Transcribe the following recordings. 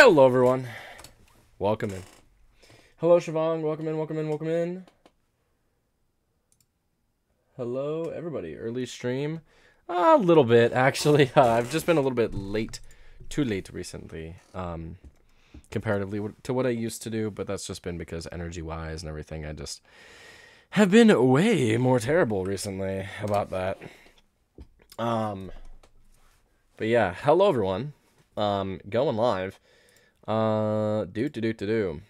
Hello, everyone. Welcome in. Hello, Siobhan. Welcome in, welcome in, welcome in. Hello, everybody. Early stream. A little bit, actually. Uh, I've just been a little bit late. Too late recently. Um, comparatively to what I used to do, but that's just been because energy-wise and everything, I just have been way more terrible recently about that. Um, but yeah, hello, everyone. Um, going live. Uh, do do do do do.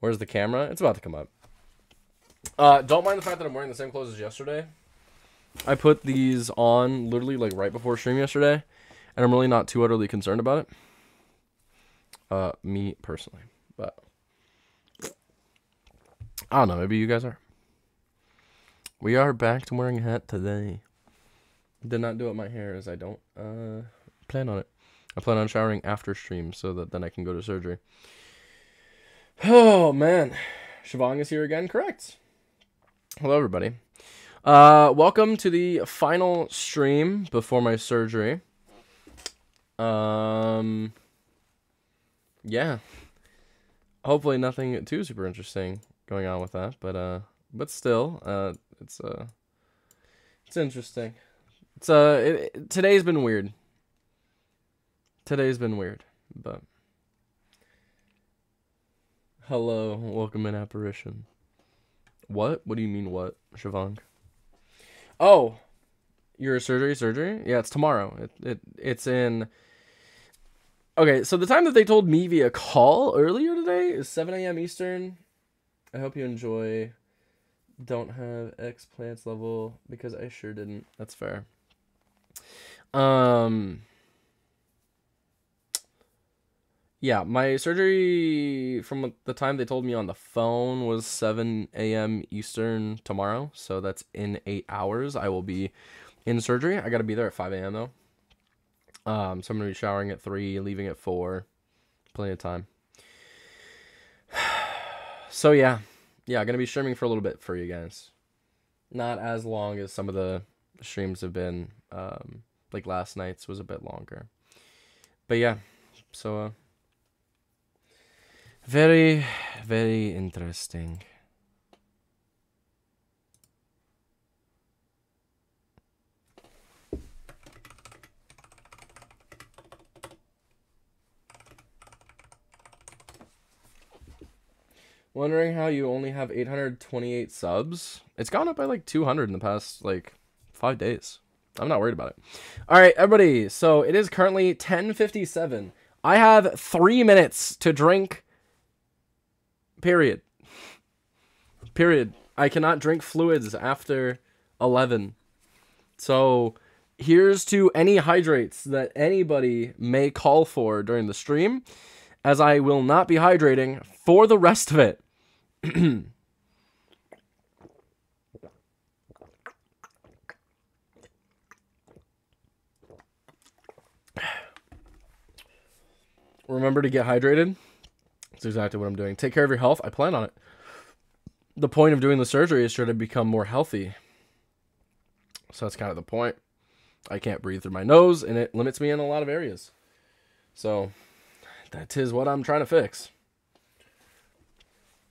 Where's the camera? It's about to come up. Uh, don't mind the fact that I'm wearing the same clothes as yesterday. I put these on literally like right before stream yesterday, and I'm really not too utterly concerned about it. Uh, me personally, but I don't know. Maybe you guys are. We are back to wearing a hat today. Did not do up my hair as I don't uh plan on it. I plan on showering after stream so that then I can go to surgery. Oh man, Shivang is here again. Correct. Hello, everybody. Uh, welcome to the final stream before my surgery. Um, yeah. Hopefully, nothing too super interesting going on with that, but uh, but still, uh, it's uh, it's interesting. It's uh, it, it, today's been weird. Today's been weird, but hello, welcome in apparition. What? What do you mean? What, Siobhan? Oh, your surgery? Surgery? Yeah, it's tomorrow. It it it's in. Okay, so the time that they told me via call earlier today is 7 a.m. Eastern. I hope you enjoy. Don't have X plants level because I sure didn't. That's fair. Um. Yeah, my surgery from the time they told me on the phone was 7 a.m. Eastern tomorrow. So that's in eight hours. I will be in surgery. I got to be there at 5 a.m. though. Um, so I'm going to be showering at 3, leaving at 4. Plenty of time. so yeah. Yeah, going to be streaming for a little bit for you guys. Not as long as some of the streams have been. Um, like last night's was a bit longer. But yeah. So, uh, very, very interesting. Wondering how you only have 828 subs? It's gone up by like 200 in the past like 5 days. I'm not worried about it. All right, everybody. So, it is currently 10:57. I have 3 minutes to drink Period. Period. I cannot drink fluids after 11. So, here's to any hydrates that anybody may call for during the stream, as I will not be hydrating for the rest of it. Remember to get hydrated. That's exactly what I'm doing. Take care of your health. I plan on it. The point of doing the surgery is to become more healthy. So that's kind of the point. I can't breathe through my nose, and it limits me in a lot of areas. So that is what I'm trying to fix.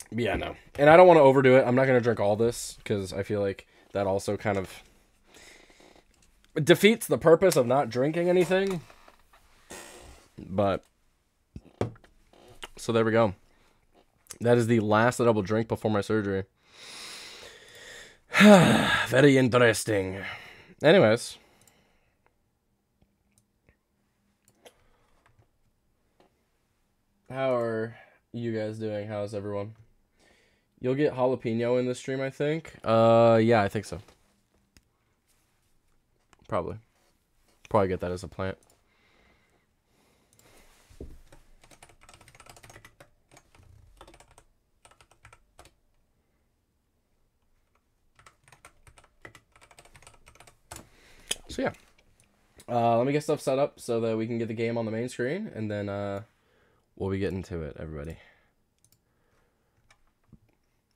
Yeah, no. And I don't want to overdo it. I'm not going to drink all this because I feel like that also kind of defeats the purpose of not drinking anything. But so there we go. That is the last that I will drink before my surgery. Very interesting. Anyways. How are you guys doing? How's everyone? You'll get jalapeno in this stream, I think. Uh, yeah, I think so. Probably. Probably get that as a plant. so yeah. Uh, let me get stuff set up so that we can get the game on the main screen, and then uh, we'll be getting to it, everybody.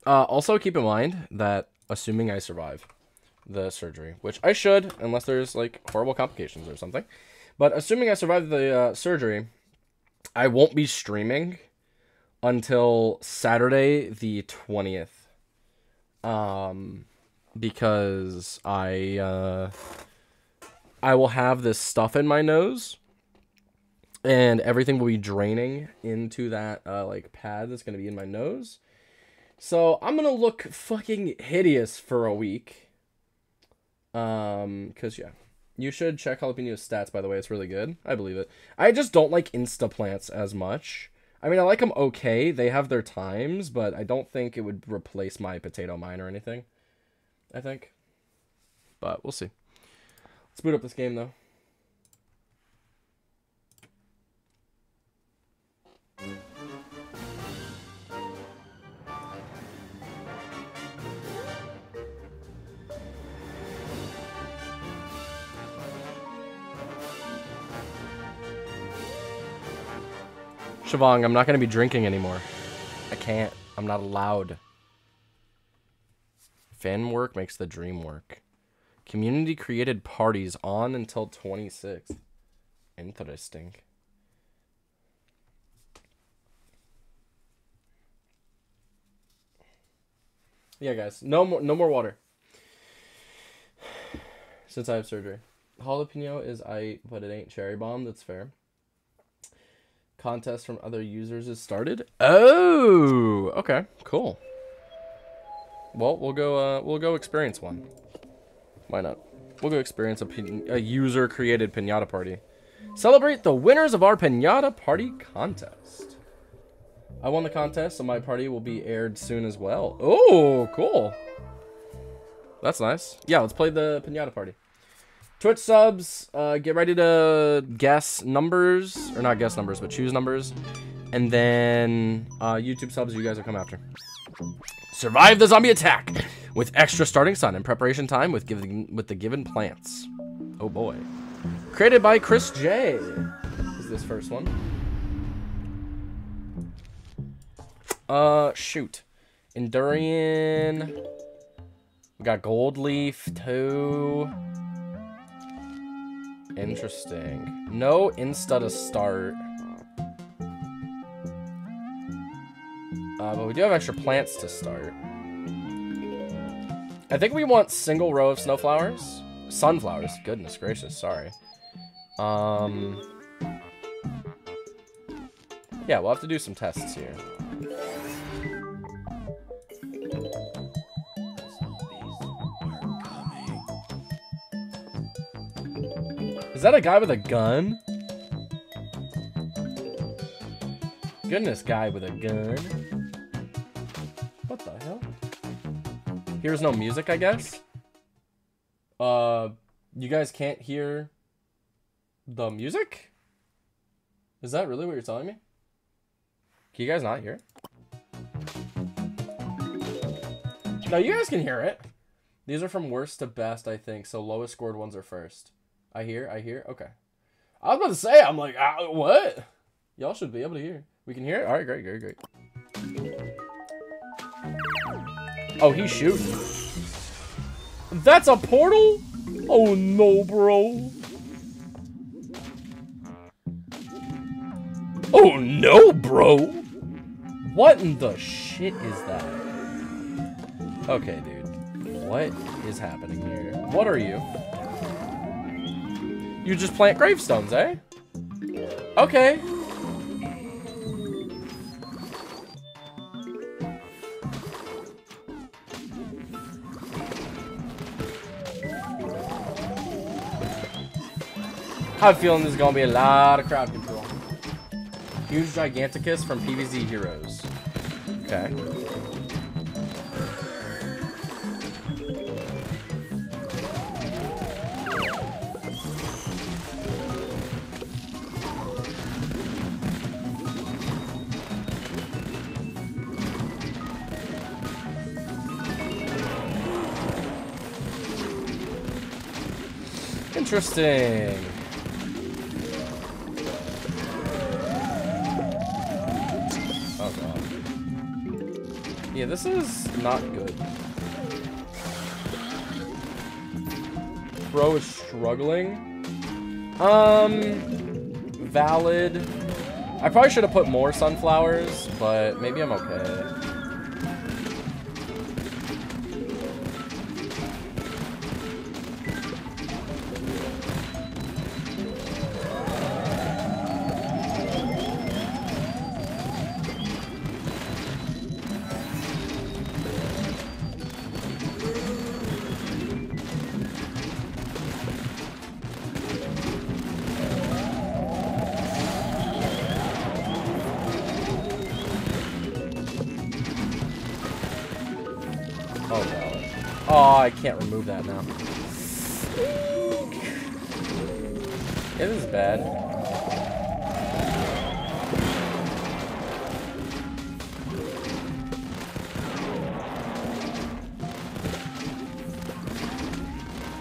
Uh, also, keep in mind that assuming I survive the surgery, which I should, unless there's like horrible complications or something, but assuming I survive the uh, surgery, I won't be streaming until Saturday the 20th. Um because I uh I will have this stuff in my nose and everything will be draining into that uh like pad that's going to be in my nose. So, I'm going to look fucking hideous for a week. Um cuz yeah. You should check Jalapeno's stats by the way, it's really good. I believe it. I just don't like Insta plants as much. I mean, I like them okay. They have their times, but I don't think it would replace my potato mine or anything. I think. But we'll see. Let's boot up this game, though. Shavong, I'm not going to be drinking anymore. I can't. I'm not allowed. Fan work makes the dream work. Community created parties on until 26th. Interesting. Yeah, guys. No more no more water. Since I have surgery. Jalapeno is I but it ain't cherry bomb, that's fair contest from other users is started. Oh, okay, cool. Well, we'll go. Uh, we'll go experience one. Why not? We'll go experience a, a user created pinata party. Celebrate the winners of our pinata party contest. I won the contest, so my party will be aired soon as well. Oh, cool. That's nice. Yeah, let's play the pinata party. Twitch subs, uh, get ready to guess numbers, or not guess numbers, but choose numbers. And then uh, YouTube subs, you guys will come after. Survive the zombie attack with extra starting sun and preparation time with giving with the given plants. Oh boy. Created by Chris J. Is this first one? Uh, shoot. Endurian. We got Gold Leaf too. Interesting. No insta to start. Uh, but we do have extra plants to start. I think we want single row of snowflowers. Sunflowers. Goodness gracious, sorry. Um... Yeah, we'll have to do some tests here. Is that a guy with a gun? Goodness, guy with a gun. What the hell? Here's no music, I guess? Uh, you guys can't hear the music? Is that really what you're telling me? Can you guys not hear it? No, you guys can hear it. These are from worst to best, I think, so lowest scored ones are first. I hear, I hear. Okay. I was about to say, I'm like, uh, what? Y'all should be able to hear. We can hear it? All right, great, great, great. Oh, he's shooting. That's a portal? Oh, no, bro. Oh, no, bro. What in the shit is that? Okay, dude. What is happening here? What are you? You just plant gravestones, eh? Okay. I have a feeling there's gonna be a lot of crowd control. Huge Giganticus from PVZ Heroes. Okay. Interesting. This is not good. Bro is struggling. Um, valid. I probably should have put more sunflowers, but maybe I'm okay. Oh, oh, can't remove that now. This is bad.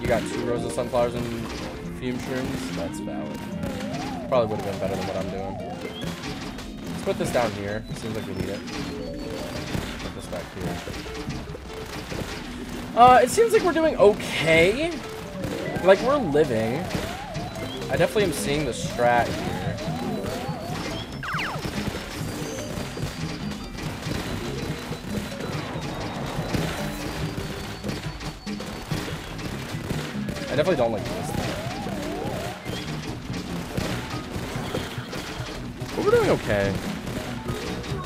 You got two rows of sunflowers and fume shrooms? That's valid. Probably would have been better than what I'm doing. Let's put this down here. Seems like we need it. Put this back here. Uh, it seems like we're doing okay. Like, we're living. I definitely am seeing the strat here. I definitely don't like this. But we're doing okay.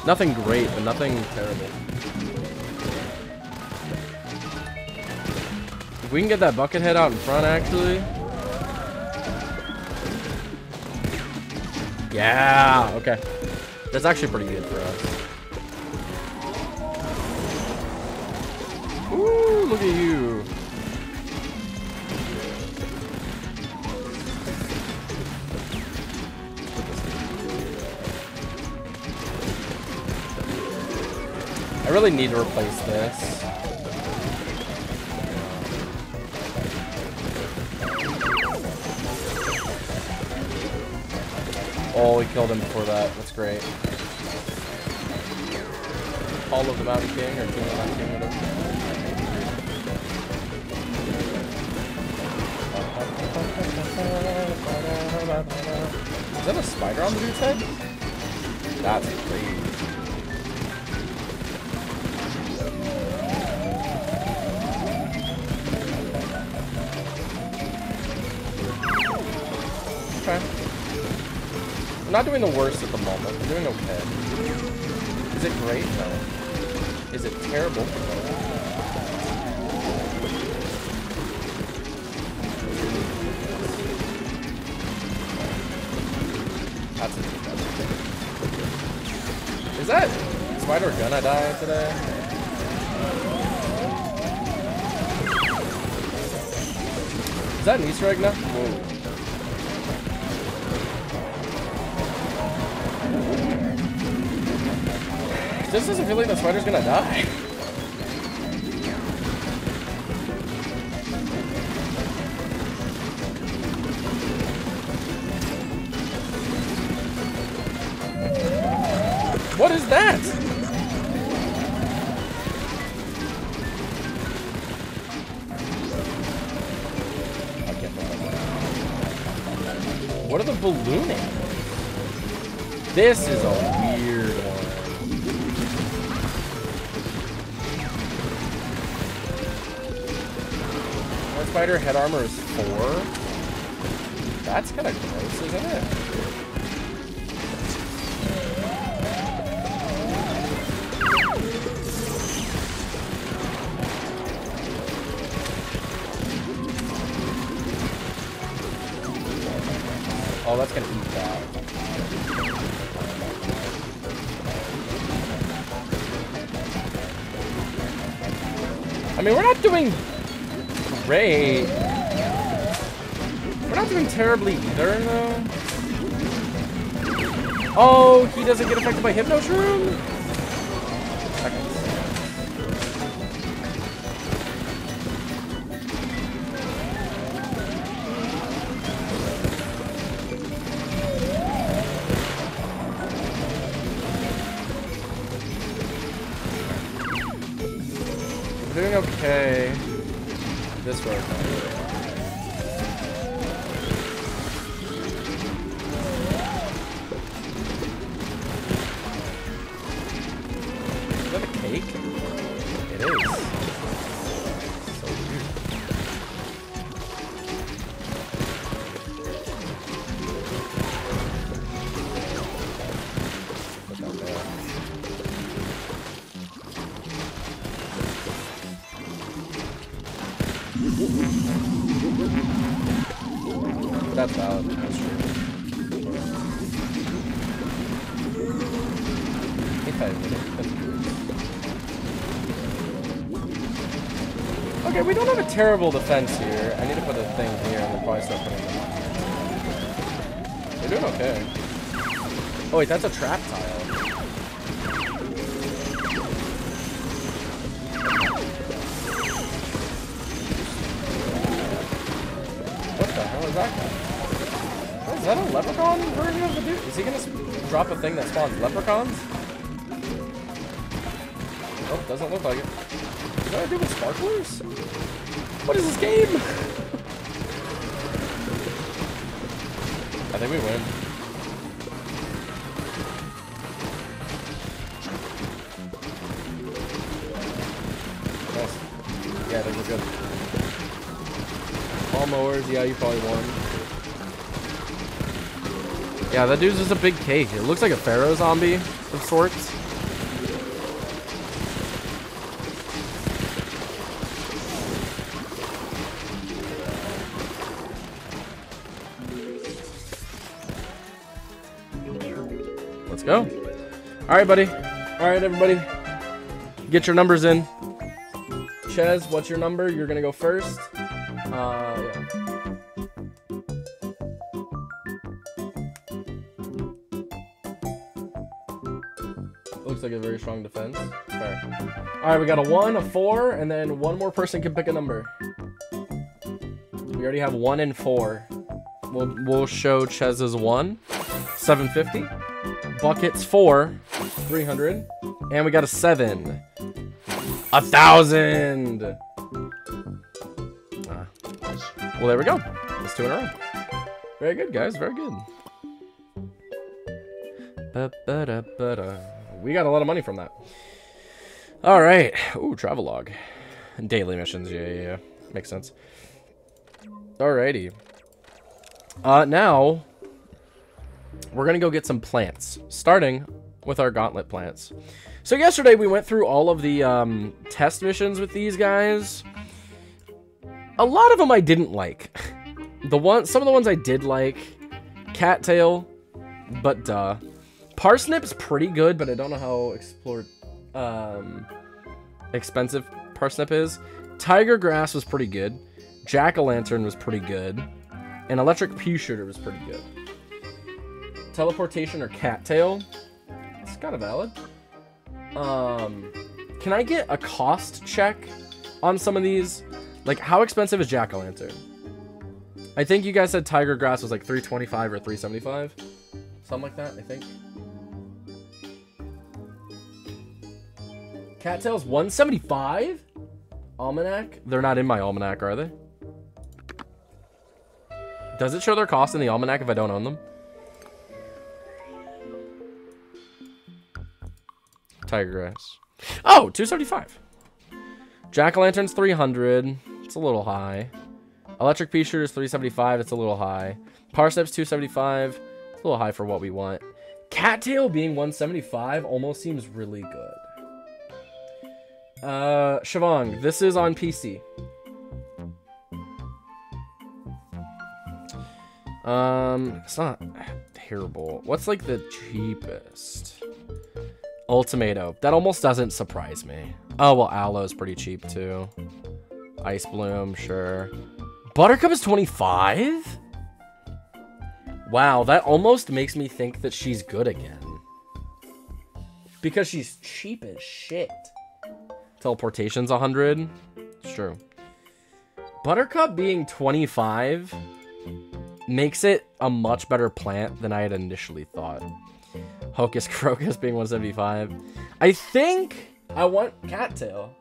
Nothing great, but nothing terrible. We can get that bucket head out in front, actually. Yeah, okay. That's actually pretty good for us. Ooh, look at you. I really need to replace this. Oh, we killed him before that. That's great. All of the Mountain King, or King of Mountain King. Is that a spider on the dude's head? That's crazy. Not doing the worst at the moment. I'm doing okay. Is it great? No. Is it terrible? That's Is that spider gonna die today? Is that an Easter egg now? Whoa. This doesn't feel like the spider's gonna die. What is that? What are the ballooning? This is a great. We're not doing terribly either, though. Oh, he doesn't get affected by Hypno Shroom? Terrible defense here. I need to put a thing here and probably start putting them on. They're doing okay. Oh wait, that's a trap tile. What the hell is that guy? Is that a leprechaun version of the dude? Is he gonna drop a thing that spawns leprechauns? Oh, doesn't look like it. Is that a dude with sparklers? What is this game? I think we win. Nice. Yeah, I think we're good. All mowers, yeah, you probably won. Yeah, that dude's just a big cake. It looks like a pharaoh zombie of sorts. All right, buddy. All right, everybody. Get your numbers in. Ches, what's your number? You're gonna go first. Uh, yeah. Looks like a very strong defense. Fair. All right, we got a one, a four, and then one more person can pick a number. We already have one and four. We'll we'll show Chez's one, 750. Buckets four, 300, and we got a seven, a thousand. Ah. Well, there we go. That's two in a row. Very good, guys. Very good. Ba-ba-da-ba-da. We got a lot of money from that. All right. Ooh, travelogue. Daily missions. Yeah, yeah, yeah. Makes sense. Alrighty. Uh, now we're gonna go get some plants, starting with our gauntlet plants. So yesterday we went through all of the um, test missions with these guys. A lot of them I didn't like. The one, some of the ones I did like, cattail, but duh. Parsnip's pretty good, but I don't know how explored, um, expensive parsnip is. Tiger grass was pretty good. Jack o' lantern was pretty good, and electric pea shooter was pretty good. Teleportation or cattail, kind of valid. Um, can I get a cost check on some of these? Like, how expensive is jack o' lantern? I think you guys said tiger grass was like 325 or 375, something like that. I think. Cattail's 175? Almanac? They're not in my almanac, are they? Does it show their cost in the almanac if I don't own them? Tiger grass. Oh, 275. Jack-o'-lantern's 300. It's a little high. Electric pea shooter's 375. It's a little high. Parsnips 275. It's a little high for what we want. Cattail being 175 almost seems really good. Uh, Shavong, this is on PC. Um, it's not terrible. What's like the cheapest? Ultomato. That almost doesn't surprise me. Oh, well, Aloe's pretty cheap too. Ice Bloom, sure. Buttercup is 25? Wow, that almost makes me think that she's good again. Because she's cheap as shit. Teleportation's 100. It's true. Buttercup being 25 makes it a much better plant than I had initially thought. Hocus Crocus being 175. I think I want Cattail.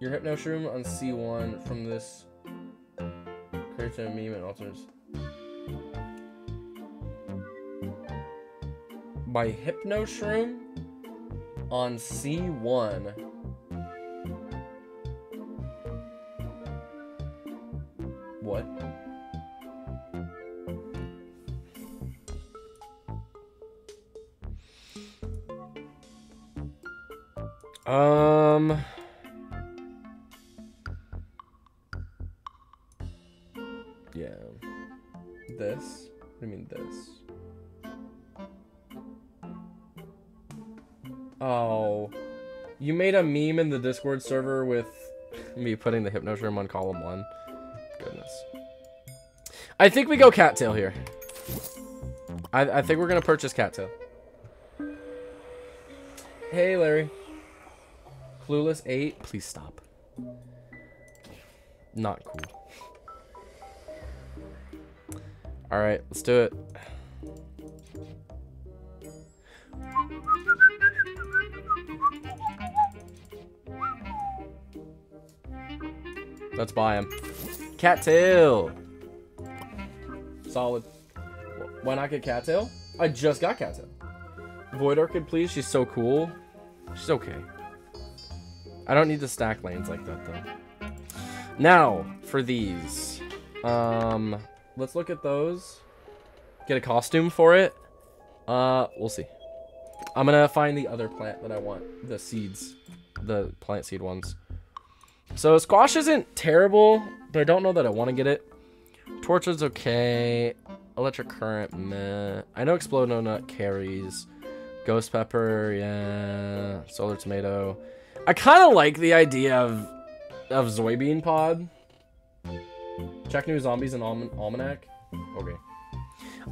Your Hypno Shroom on C1 from this character meme and alters. My Hypno Shroom on C1. What? Um. Yeah. This? You mean this? Oh. You made a meme in the Discord server with me putting the Hypnoshroom on column one. Goodness. I think we go cattail here. I, I think we're gonna purchase cattail. Hey, Larry. Clueless 8. Please stop. Not cool. Alright, let's do it. Let's buy him. Cattail. Solid. Why not get Cattail? I just got Cattail. Void Orchid, please. She's so cool. She's okay. I don't need to stack lanes like that, though. Now, for these. Um, let's look at those. Get a costume for it. Uh, we'll see. I'm gonna find the other plant that I want. The seeds. The plant seed ones. So, squash isn't terrible, but I don't know that I want to get it. Torch is okay. Electric Currant, meh. I know Explode-O-Nut carries. Ghost pepper, yeah. Solar tomato. I kind of like the idea of of Zoybean pod. Check new zombies and Alman almanac. Okay.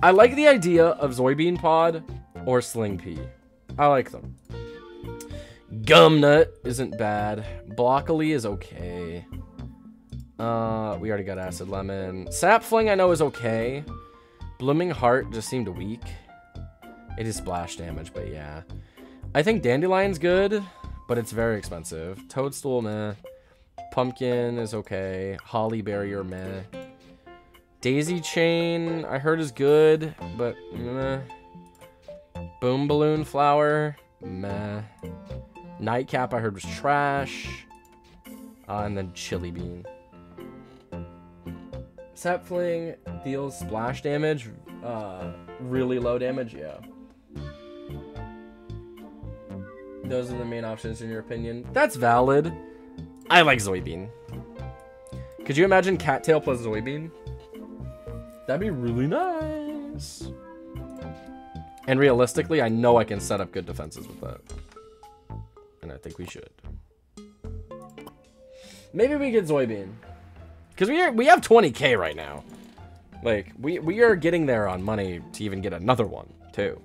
I like the idea of Zoybean pod or Sling Pea. I like them. Gumnut isn't bad. Broccoli is okay. Uh, we already got Acid Lemon. Sap Fling I know is okay. Blooming Heart just seemed weak. It is splash damage, but yeah. I think Dandelion's good, but it's very expensive. Toadstool, meh. Pumpkin is okay. Holly Barrier, meh. Daisy Chain, I heard is good, but meh. Boom Balloon Flower, meh. Nightcap, I heard was trash. Uh, and then Chili Bean. Sapfling deals splash damage, uh, really low damage, yeah. Those are the main options in your opinion. That's valid. I like Zoybean. Could you imagine Cattail plus Zoybean? That'd be really nice. And realistically, I know I can set up good defenses with that. And I think we should. Maybe we get Zoybean. Because we we have 20k right now. Like, we, we are getting there on money to even get another one, too.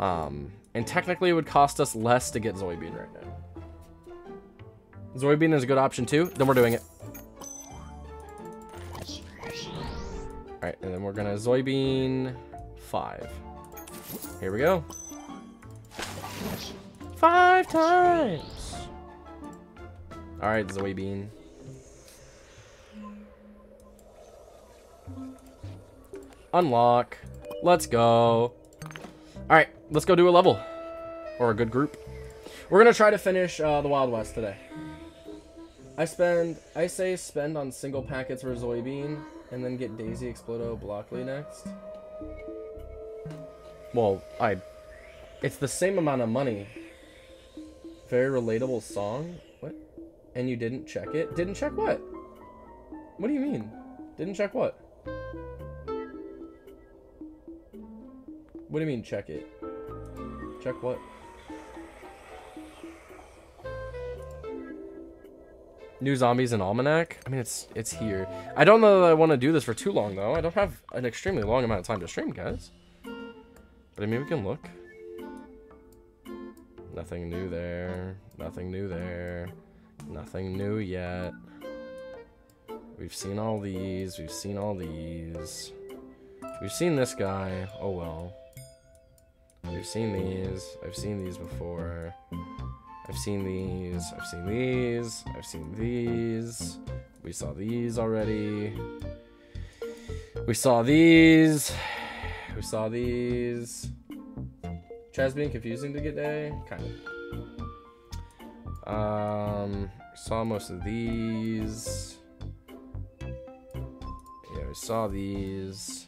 Um, and technically it would cost us less to get Zoybean right now. Zoybean is a good option, too. Then we're doing it. Alright, and then we're gonna Zoybean 5. Here we go. Five times! Alright, Zoybean. Unlock. Let's go. Alright, let's go do a level. Or a good group. We're gonna try to finish uh, the Wild West today. I spend, I say spend on single packets for Zoybean, and then get Daisy Explodo Blockly next. Well, I, it's the same amount of money. Very relatable song. What? And you didn't check it? Didn't check what? What do you mean? Didn't check what? What do you mean check it? Check what? New zombies and almanac. I mean, it's it's here. I don't know that I want to do this for too long though. I don't have an extremely long amount of time to stream, guys. But I mean, we can look. Nothing new there. Nothing new there. Nothing new yet. We've seen all these. We've seen all these. We've seen this guy. Oh well. We've seen these. I've seen these before. I've seen these. I've seen these. I've seen these. We saw these already. We saw these. We saw these. Chaz being confusing to get A? Kind of. Um, saw most of these. Yeah, we saw these.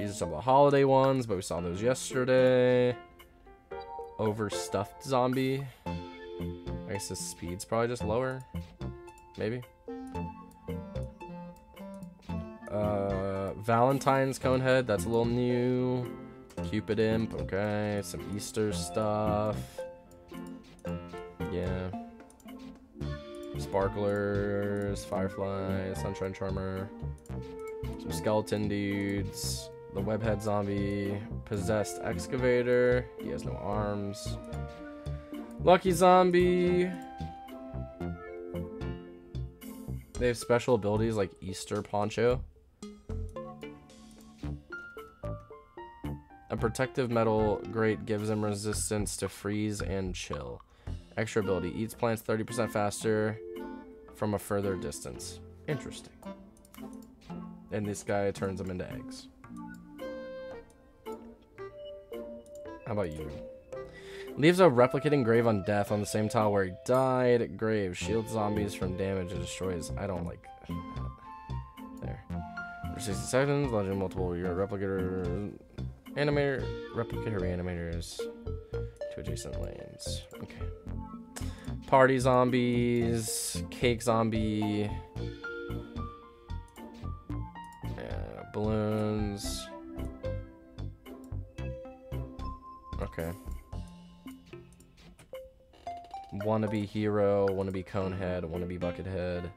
These are some of the holiday ones, but we saw those yesterday. Overstuffed zombie. I guess his speed's probably just lower. Maybe. Uh, Valentine's Conehead, that's a little new. Cupid Imp, okay. Some Easter stuff. Yeah. Sparklers, Firefly, Sunshine Charmer. Some skeleton dudes. The webhead zombie. Possessed excavator. He has no arms. Lucky zombie. They have special abilities like Easter Poncho. A protective metal grate gives him resistance to freeze and chill. Extra ability eats plants 30% faster from a further distance. Interesting. And this guy turns them into eggs. How about you? Leaves a replicating grave on death on the same tile where he died. Grave shields zombies from damage and destroys. I don't like that. There. For 60 seconds, launching multiple your replicator animator replicator reanimators to adjacent lanes. Okay. Party zombies, cake zombie, yeah, balloons. Wannabe hero, wannabe conehead, wannabe buckethead,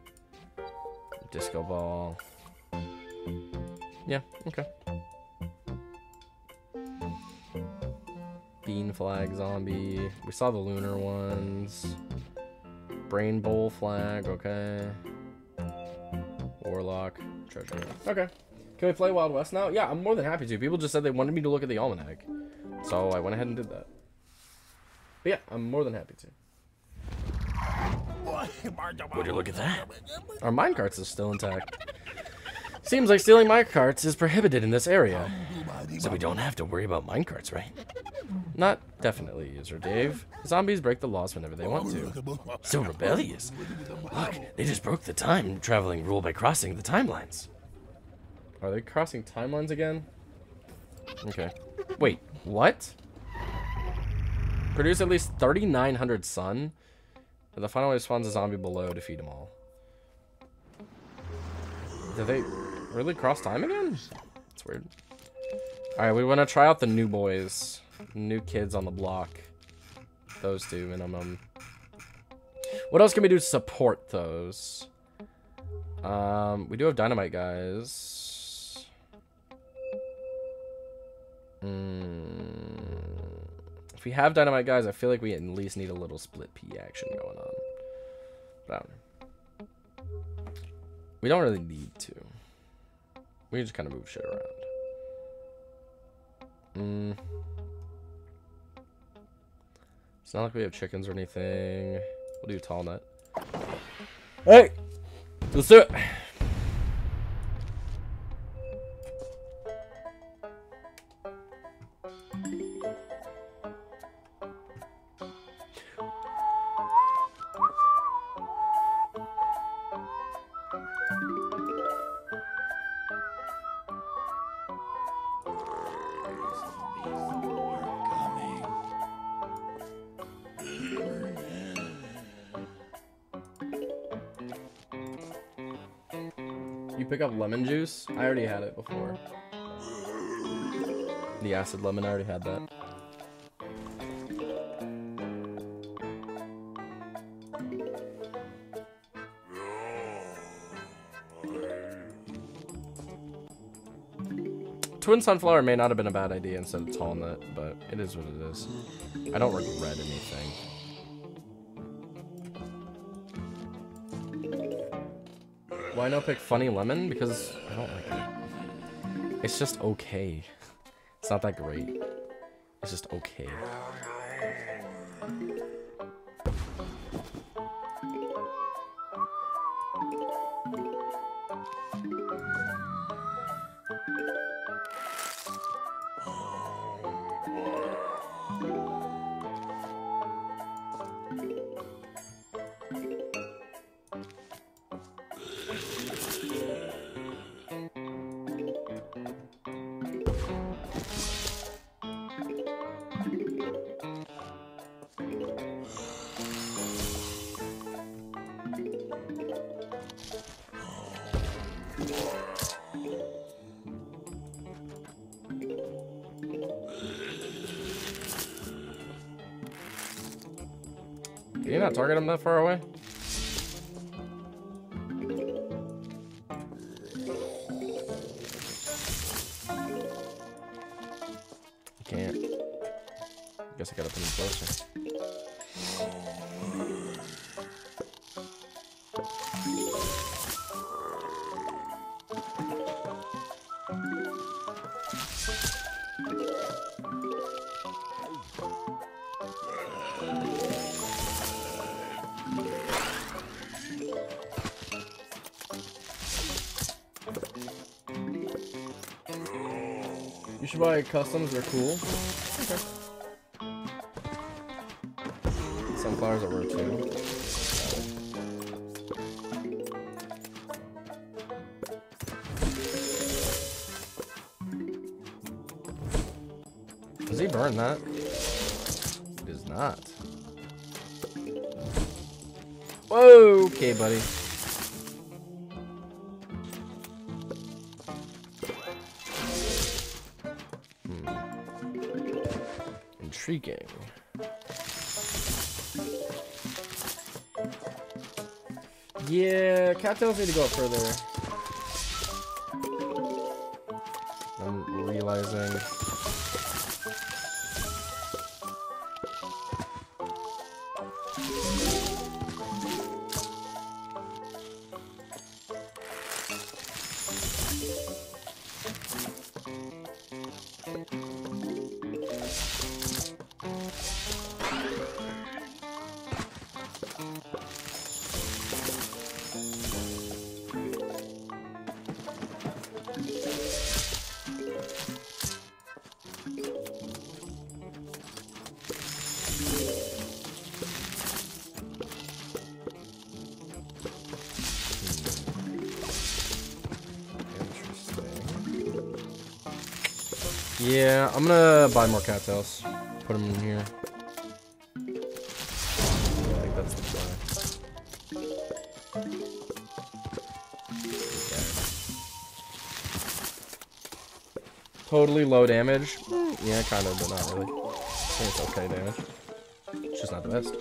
disco ball. Yeah, okay. Bean flag zombie. We saw the lunar ones. Brain bowl flag, okay. Warlock, treasure. Okay. Can we play Wild West now? Yeah, I'm more than happy to. People just said they wanted me to look at the almanac. So I went ahead and did that. But yeah, I'm more than happy to. Would you look at that? Our minecarts are still intact. Seems like stealing minecarts is prohibited in this area. So we don't have to worry about minecarts, right? Not definitely, user Dave. Zombies break the laws whenever they want to. So rebellious. Look, they just broke the time traveling rule by crossing the timelines. Are they crossing timelines again? Okay. Wait, what? Produce at least 3,900 sun? The final way spawns a zombie below, to feed them all. Did they really cross time again? That's weird. Alright, we want to try out the new boys. New kids on the block. Those two, minimum. What else can we do to support those? Um, we do have dynamite guys. Hmm. If we have dynamite guys, I feel like we at least need a little split pea action going on. But I don't know. We don't really need to. We just kind of move shit around. Hmm. It's not like we have chickens or anything. We'll do tall nut. Hey! Let's do it! Already had it before. The acid lemon, I already had that. Twin Sunflower may not have been a bad idea instead of Tall Nut, but it is what it is. I don't regret anything. Why not pick Funny Lemon? Because I don't like it. It's just okay. It's not that great. It's just okay. Not that far away? Should customs, they're cool. Okay. Sunflowers are worth too. Does he burn that? He does not. Whoa, okay, buddy. Intriguing. Yeah, cattails need to go further. I'm gonna buy more cattails. Put them in here. Totally low damage. Mm, Yeah, kind of, but not really. It's okay damage. It's just not the best.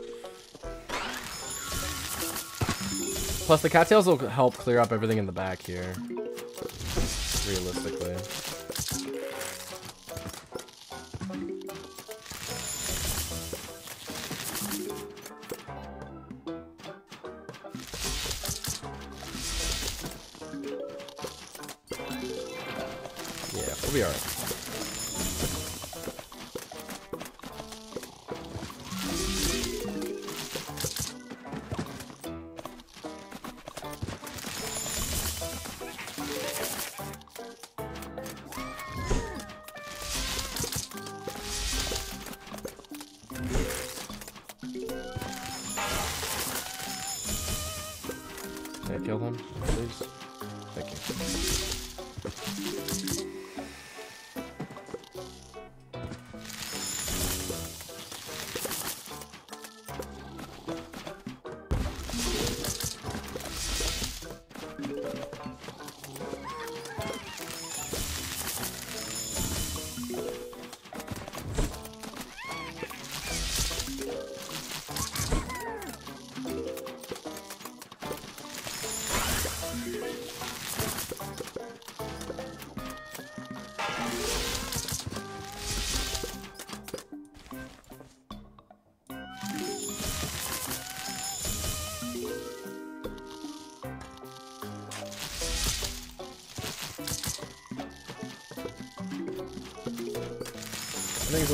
Plus, the cattails will help clear up everything in the back here. Realistically.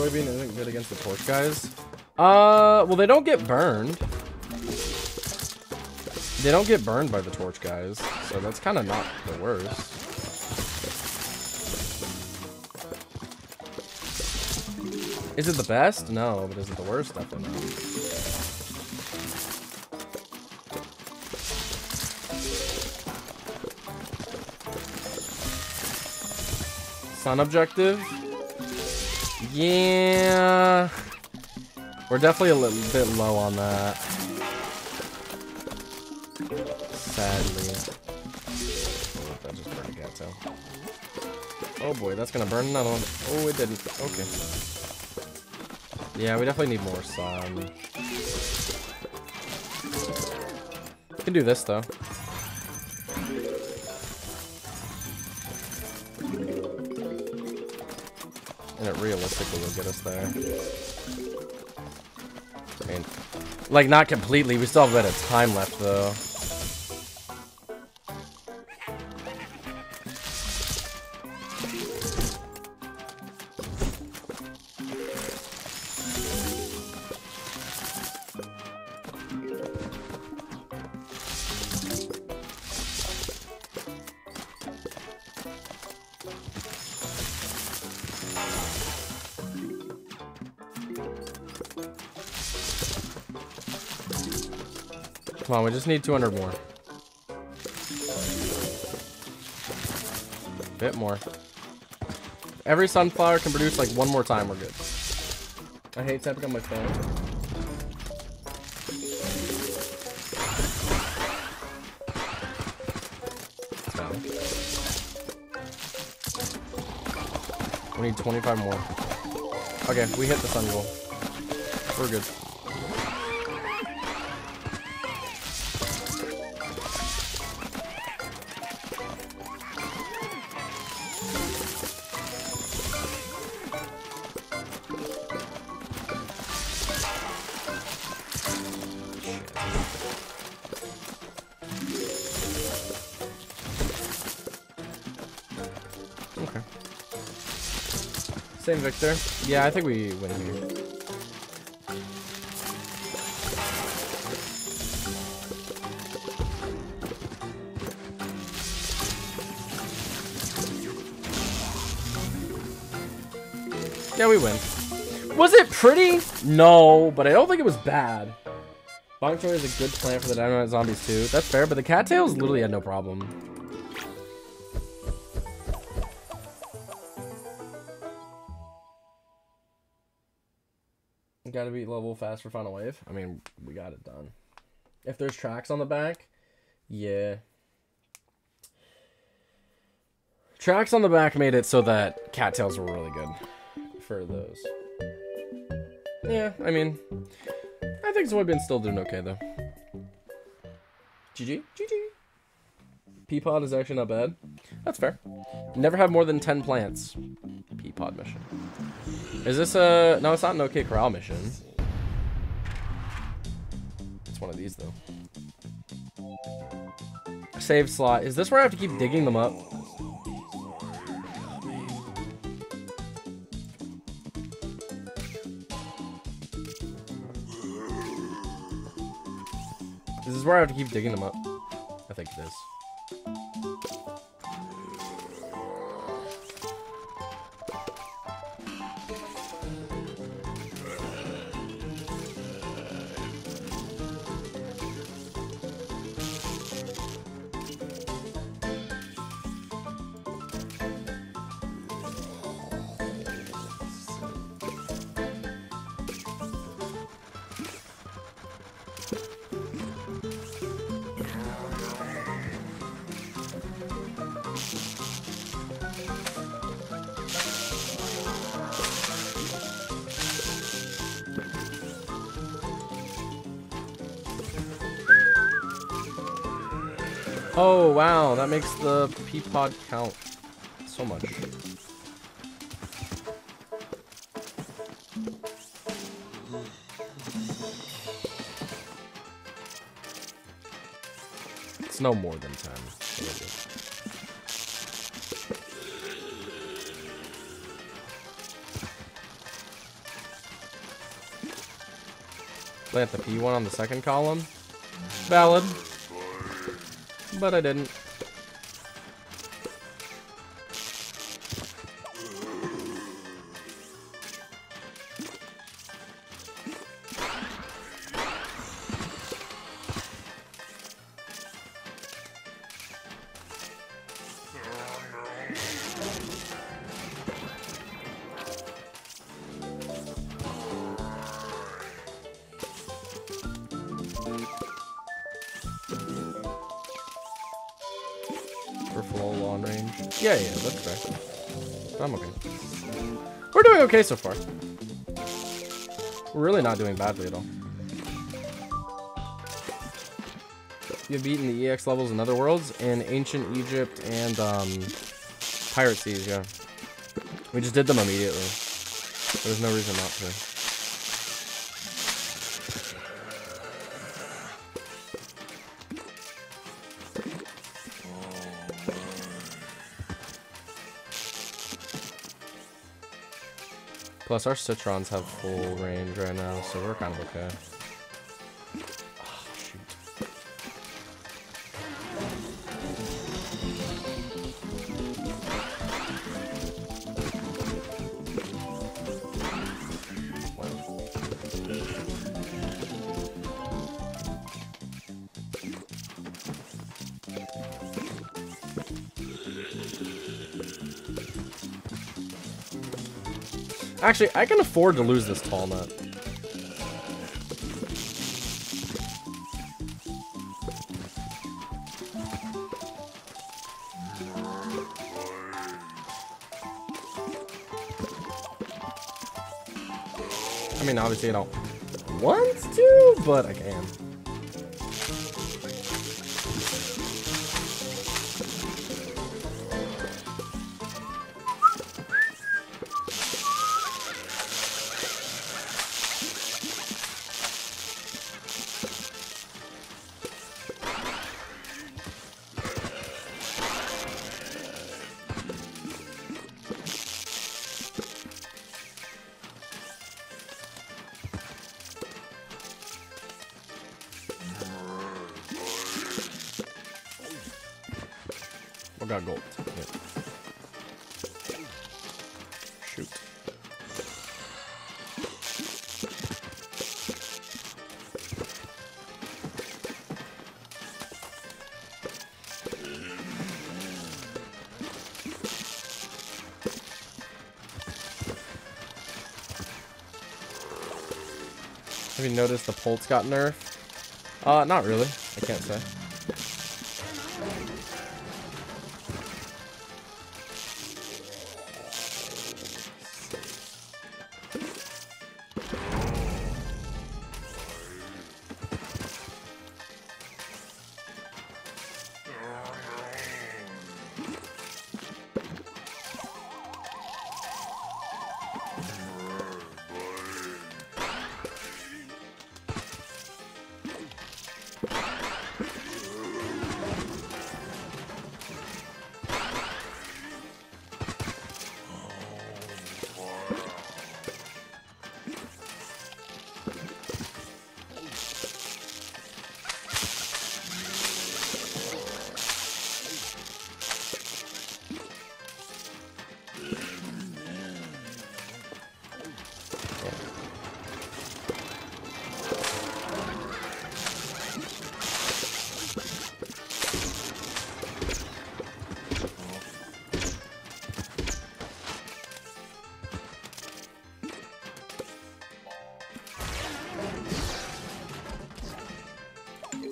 Soybean isn't good against the torch guys. Uh, well, they don't get burned. They don't get burned by the torch guys, so that's kind of not the worst. Is it the best? No, but is it the worst? Definitely not. Sun objective? Yeah. We're definitely a little bit low on that. Sadly. Oh, that just burned a. Oh boy, that's gonna burn another one. Oh, it didn't. Okay. Yeah, we definitely need more sun. Can do this though. Get us there. I mean, like not completely. We still have a bit of time left though. On, we just need 200 more. A Bit more. Every sunflower can produce like one more time, we're good. I hate tapping on my phone. We need 25 more. Okay, we hit the sun goal. We're good. Same Victor. Yeah, I think we win here. Yeah, we win. Was it pretty? No, but I don't think it was bad. Choy is a good plan for the Dynamite Zombies too. That's fair, but the cattails literally had no problem. Gotta beat level fast for final wave. I mean, we got it done. If there's tracks on the back, yeah. Tracks on the back made it so that cattails were really good for those. Yeah, I mean, I think Zoidbin's still doing okay though. GG, GG. Peapod is actually not bad. That's fair. Never have more than 10 plants. Peapod mission. Is this a... No, it's not an OK Corral mission. It's one of these, though. Save slot. Is this where I have to keep digging them up? This is where I have to keep digging them up. I think it is. Wow. That makes the pea pod count so much. It's no more than 10. so we're good. Plant the P1 on the second column. Valid. But I didn't. Okay so far. We're really not doing badly at all. you've beaten the EX levels in other worlds in ancient Egypt and um, Pirate Seas, yeah. We just did them immediately. There's no reason not to. Plus, our Citrons have full range right now, so we're kind of okay. Actually, I can afford to lose this tall nut. I mean, obviously I don't want to, but I can. Got gold. Yeah. Shoot. Have you noticed the pulse got nerfed? Uh, not really. I can't say.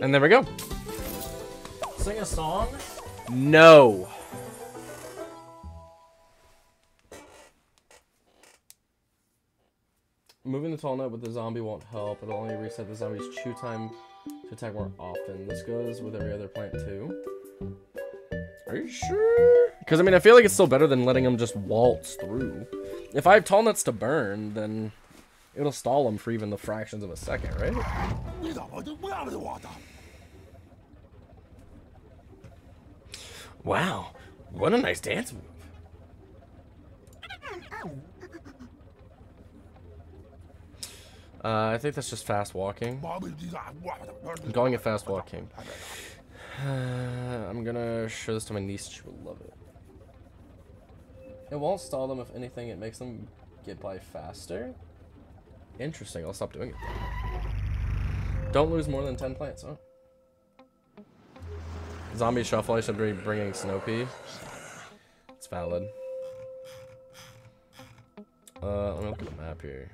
And there we go. Sing a song? No. Moving the tall nut with the zombie won't help. It'll only reset the zombie's chew time to attack more often. This goes with every other plant too. Are you sure? Because I mean, I feel like it's still better than letting them just waltz through. If I have tall nuts to burn, then it'll stall them for even the fractions of a second, right? Wow, what a nice dance move. Uh, I think that's just fast walking. I'm going at fast walking. Uh, I'm gonna show this to my niece. She will love it. It won't stall them. If anything, it makes them get by faster. Interesting. I'll stop doing it. Then. Don't lose more than 10 plants. Oh. Zombie shuffle. I should be bringing Snow Pea. Valid. Uh, let me look at the map here.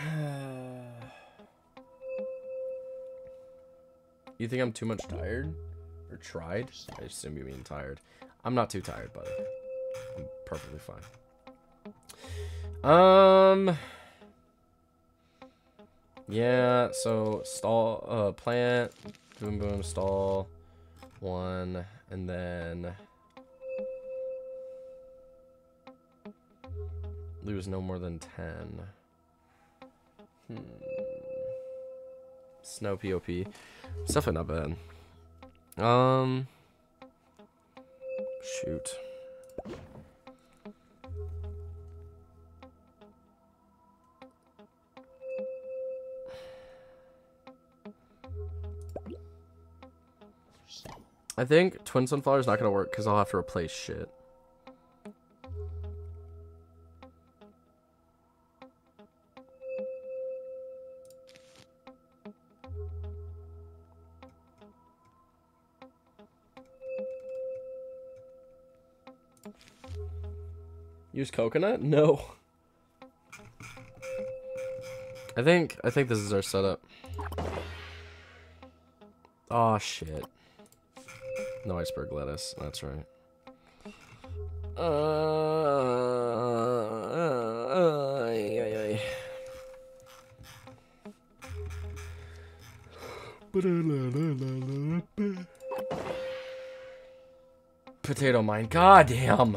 You think I'm too much tired? Or tried? I assume you mean tired. I'm not too tired, buddy. Perfectly fine. Um. Yeah, so stall, uh, plant, boom boom, stall, one, and then lose no more than 10. Hmm. Snow POP. It's definitely not bad. Um. Shoot. I think Twin Sunflower is not going to work because I'll have to replace shit. Use coconut? No. I think I think this is our setup. Oh shit. No iceberg lettuce. That's right. Uh, uh, ay, ay, ay. Potato mine. God damn.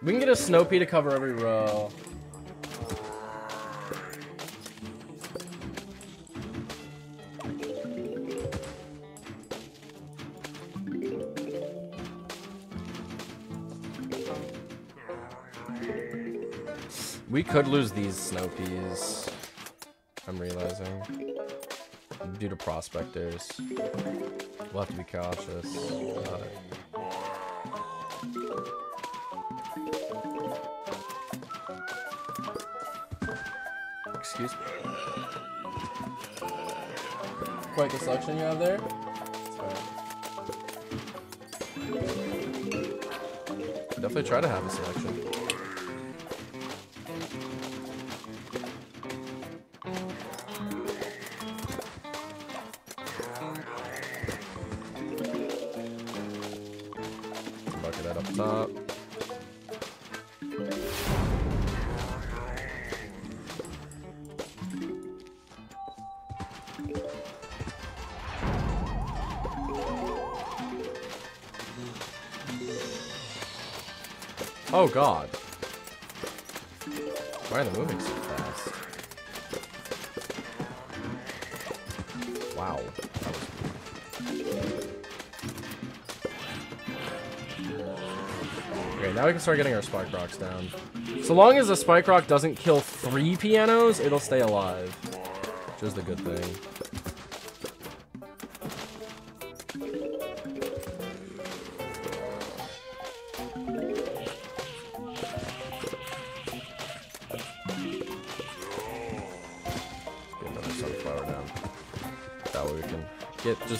We can get a snow pea to cover every row. We could lose these snow peas. I'm realizing. Due to prospectors. We'll have to be cautious. about Quite the selection you have there. Definitely try to have a selection. God. Why are they moving so fast? Wow. Was now we can start getting our spike rocks down. So long as the spike rock doesn't kill three pianos, it'll stay alive. Which is the good thing.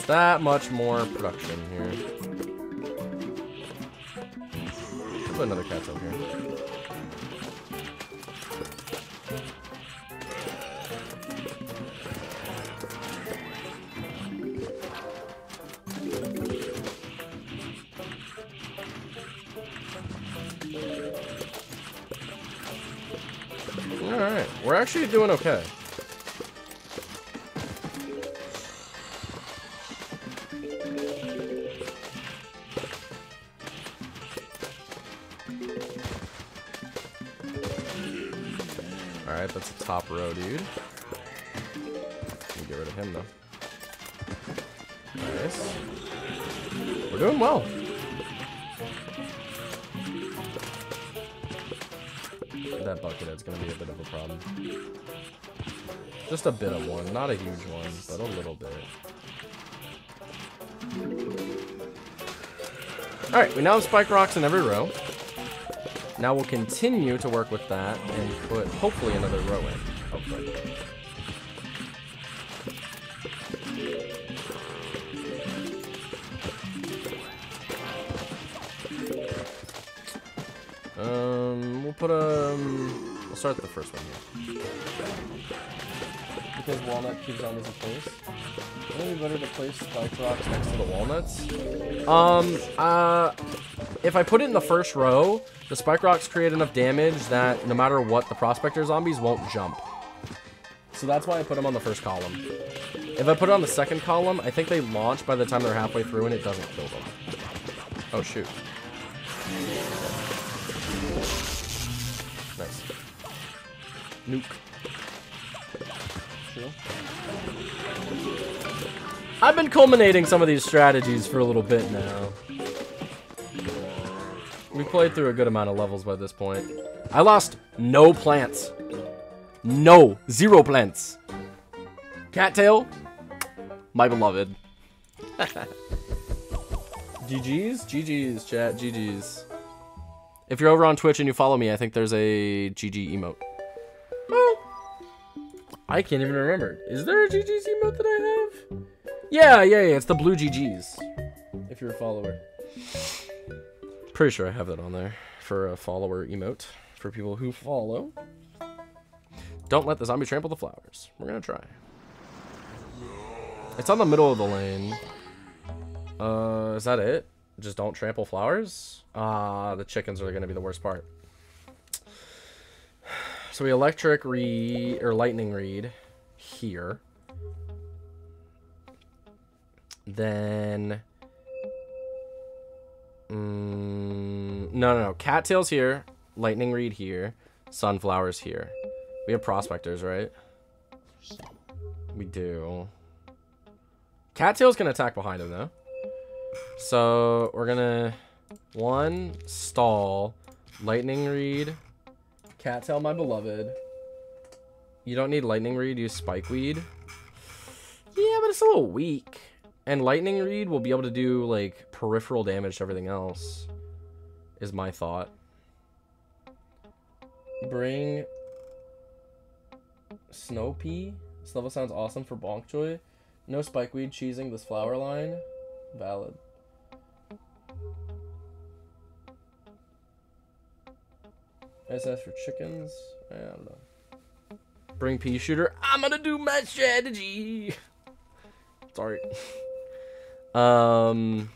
That much more production here. Put another cattail here. Alright, we're actually doing okay. A bit of one, not a huge one, but a little bit. Alright, we now have spike rocks in every row. Now we'll continue to work with that and put hopefully another row in. Hopefully. Um, we'll put um, we'll start the first one here. Walnut keeps zombies in place. Maybe better to place spike rocks next to the walnuts. Um, uh, if I put it in the first row, the spike rocks create enough damage that no matter what, the prospector zombies won't jump. So that's why I put them on the first column. If I put it on the second column, I think they launch by the time they're halfway through and it doesn't kill them. Oh, shoot. Nice. Nuke. I've been culminating some of these strategies for a little bit now. We played through a good amount of levels by this point. I lost no plants. No. Zero plants. Cattail. My beloved. GG's? GG's, chat. GG's. If you're over on Twitch and you follow me, I think there's a GG emote. Oh. I can't even remember. Is there a GG's emote that I have? Yeah, yeah, yeah. It's the blue GG's. If you're a follower. Pretty sure I have that on there for a follower emote for people who follow. Don't let the zombie trample the flowers. We're gonna try. It's on the middle of the lane. Uh, is that it? Just don't trample flowers? Ah, the chickens are gonna be the worst part. So we electric reed, or lightning reed here. Then... Mm, no, no, no. Cattails here. Lightning reed here. Sunflowers here. We have prospectors, right? We do. Cattails can attack behind him, though. So, we're gonna... One, stall. Lightning reed. Cattail, my beloved. You don't need lightning reed, use spikeweed. Yeah, but it's a little weak. And lightning reed will be able to do, like, peripheral damage to everything else. Is my thought. Bring Snow Pea. This level sounds awesome for Bonk Choy. No spikeweed cheesing this flower line. Valid. SS for chickens. I don't know. Bring pea shooter. I'm gonna do my strategy. Sorry. um.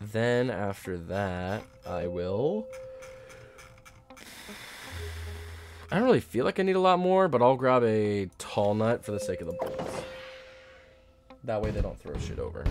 Then after that, I will. I don't really feel like I need a lot more, but I'll grab a tall nut for the sake of the bulls. That way they don't throw shit over.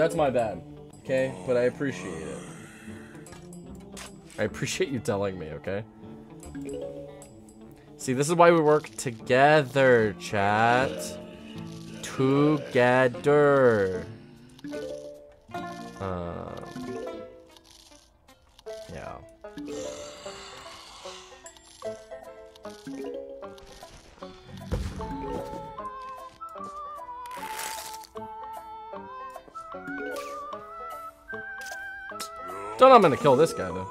That's my bad. Okay, but I appreciate it. I appreciate you telling me, okay? See, this is why we work together, chat. Together. Um, Don't know I'm gonna kill this guy though.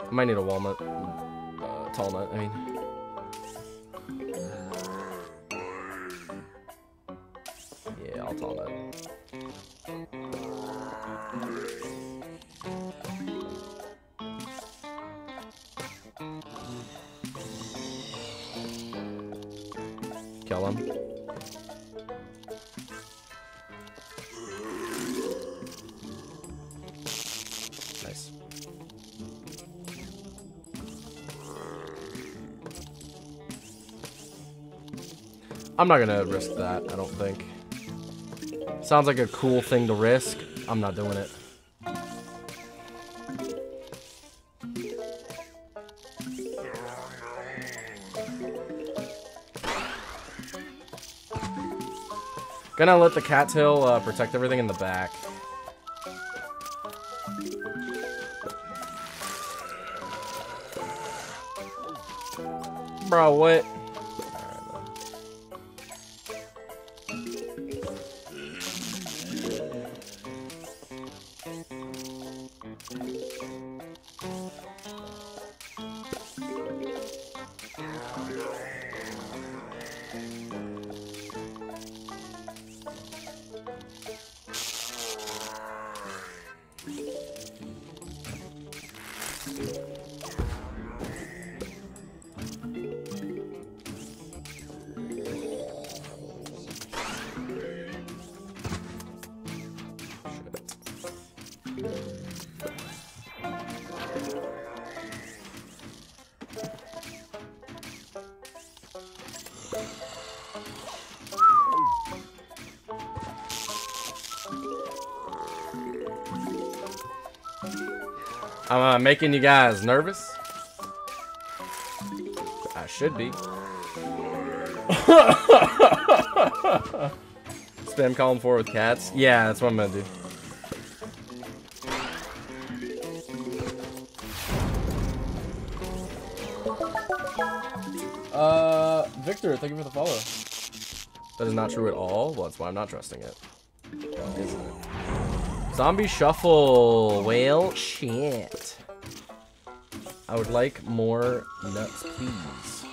I might need a walnut. Uh, tall nut, I mean. I'm not gonna risk that, I don't think. Sounds like a cool thing to risk. I'm not doing it. Gonna let the cattail uh, protect everything in the back. Bro, what? I'm uh, making you guys nervous. I should be. Spam calling for with cats. Yeah, that's what I'm gonna do. Uh, Victor, thank you for the follow. That is not true at all. Well, that's why I'm not trusting it? Zombie shuffle. Well, shit. I would like more nuts, please.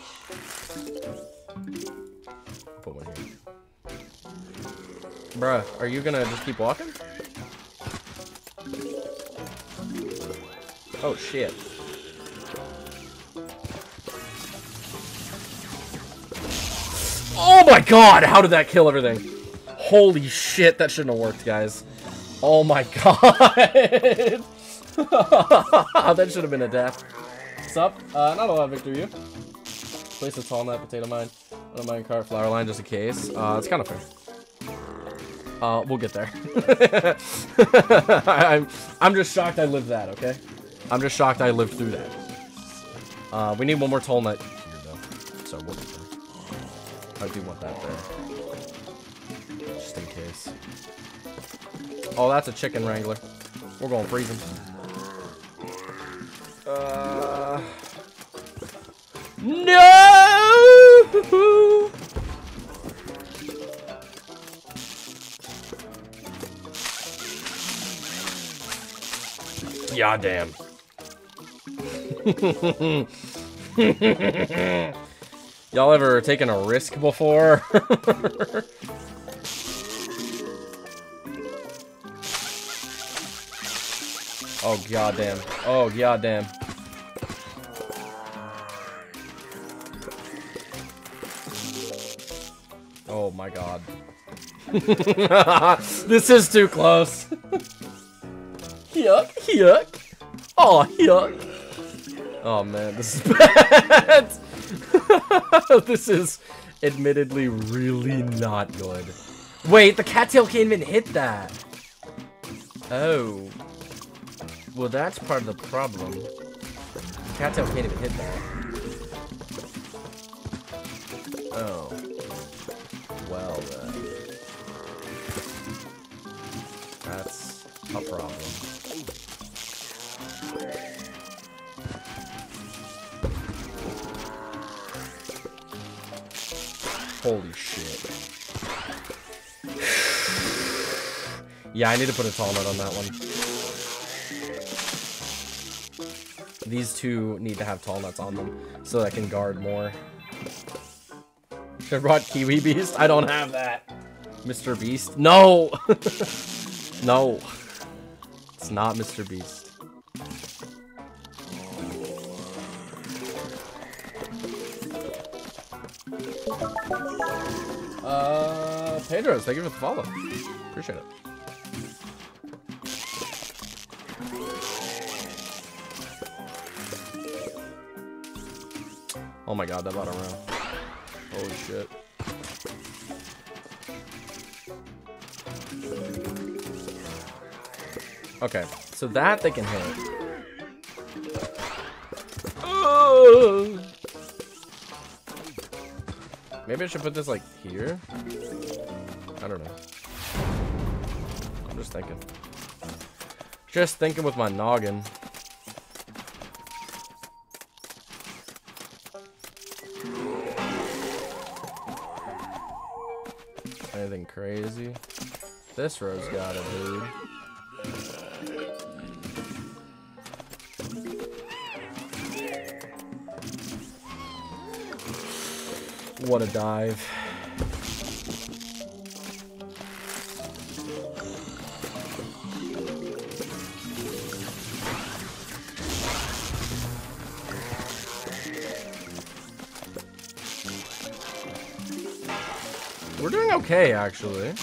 Put one here. Bruh, are you gonna just keep walking? Oh shit. Oh my god, how did that kill everything? Holy shit, that shouldn't have worked, guys. Oh my god. that should have been a death. What's up? Uh, not a lot, Victor, you? Place a tall nut potato mine on a minecart flower line just in case. Uh, it's kind of fair. Uh, we'll get there. I'm, I'm just shocked I lived that, okay? I'm just shocked I lived through that. Uh, we need one more tall nut here, though. So we'll get there. I do want that there. Just in case. Oh, that's a chicken wrangler. We're going to freeze him. Uh... No! Yeah, damn. Y'all ever taken a risk before? oh goddamn. Oh goddamn. My god. this is too close. yuck, yuck. Oh, yuck. Oh man, this is bad. this is admittedly really not good. Wait, the cattail can't even hit that. Oh. Well, that's part of the problem. The cattail can't even hit that. Oh. Problem. Holy shit. yeah, I need to put a tall nut on that one. These two need to have tall nuts on them so that I can guard more. Should have brought Kiwi Beast? I don't have that. Mr. Beast? No! no. Not Mr. Beast. Uh, Pedros, thank you for the follow. Appreciate it. Oh my god, that bottom row. Holy shit. Okay, so that they can hit. Maybe I should put this like here? I don't know. I'm just thinking. Just thinking with my noggin. Anything crazy? This row's got it, dude. What a dive. We're doing okay, actually.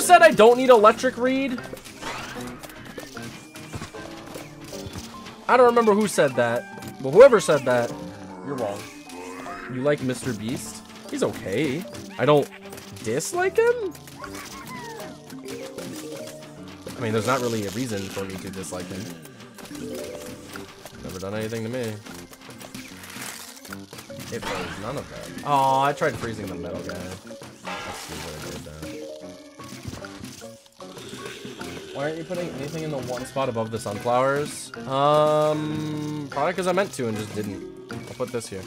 Who said I don't need electric reed? I don't remember who said that, but whoever said that, you're wrong. You like Mr. Beast? He's okay. I don't dislike him? I mean, there's not really a reason for me to dislike him. Never done anything to me. It was none of that. Oh, I tried freezing the metal guy. Let's see what I did there. Why aren't you putting anything in the one spot above the sunflowers? Um, probably because I meant to and just didn't. I'll put this here.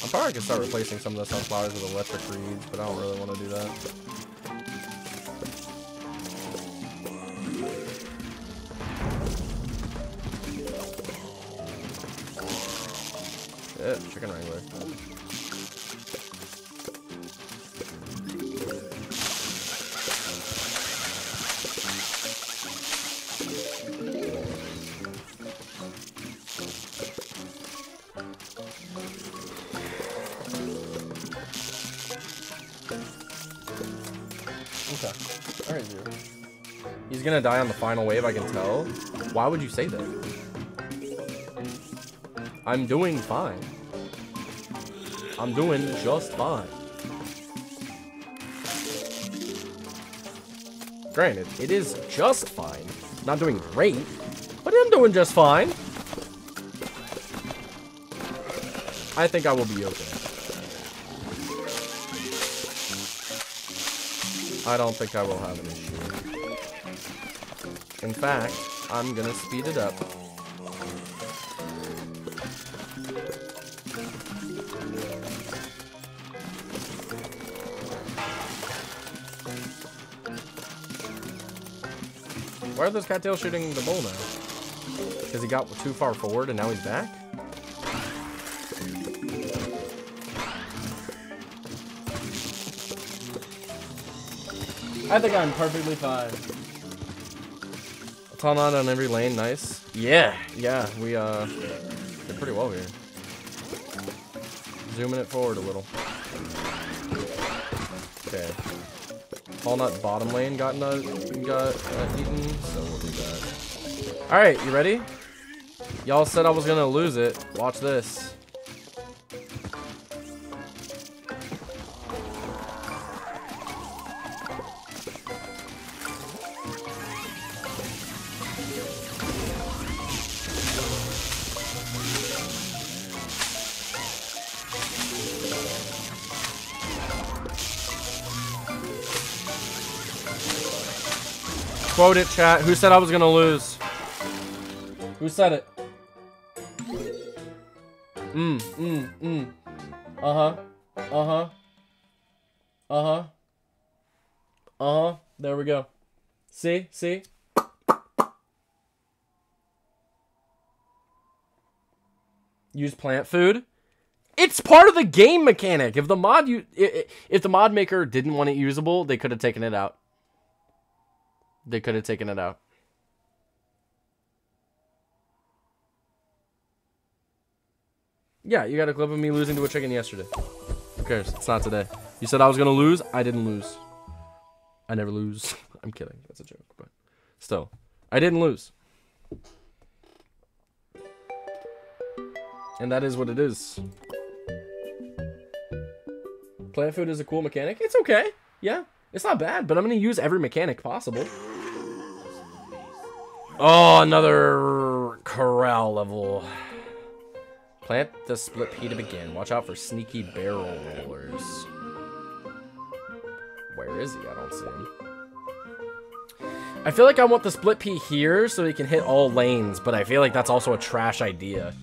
I'm probably gonna start replacing some of the sunflowers with electric reeds, but I don't really want to do that. Chicken wrangler. Gonna die on the final wave, I can tell. Why would you say that? I'm doing fine. I'm doing just fine. Granted, it is just fine. Not doing great, but I'm doing just fine. I think I will be okay. I don't think I will have an issue. In fact, I'm gonna speed it up. Why are those cattails shooting the bull now? Because he got too far forward and now he's back? I think I'm perfectly fine. Ton on on every lane, nice. Yeah, yeah, we uh did pretty well here. Zooming it forward a little. Okay. Walnut bottom lane got got uh, eaten, so we'll do that. All right, you ready? Y'all said I was gonna lose it. Watch this. Quote it, chat. Who said I was gonna lose? Who said it? Mm, mm, mm. Uh-huh. Uh-huh. Uh-huh. Uh-huh. There we go. See? See? Use plant food? It's part of the game mechanic. If the mod you if the mod maker didn't want it usable, they could have taken it out. They could have taken it out. Yeah, you got a clip of me losing to a chicken yesterday. Who cares? It's not today. You said I was gonna lose. I didn't lose. I never lose. I'm kidding. That's a joke, but still, I didn't lose. And that is what it is. Plant food is a cool mechanic. It's okay. Yeah, it's not bad, but I'm gonna use every mechanic possible. Oh, another corral level. Plant the split pea to begin. Watch out for sneaky barrel rollers. Where is he? I don't see him. I feel like I want the split pea here so he can hit all lanes, but I feel like that's also a trash idea.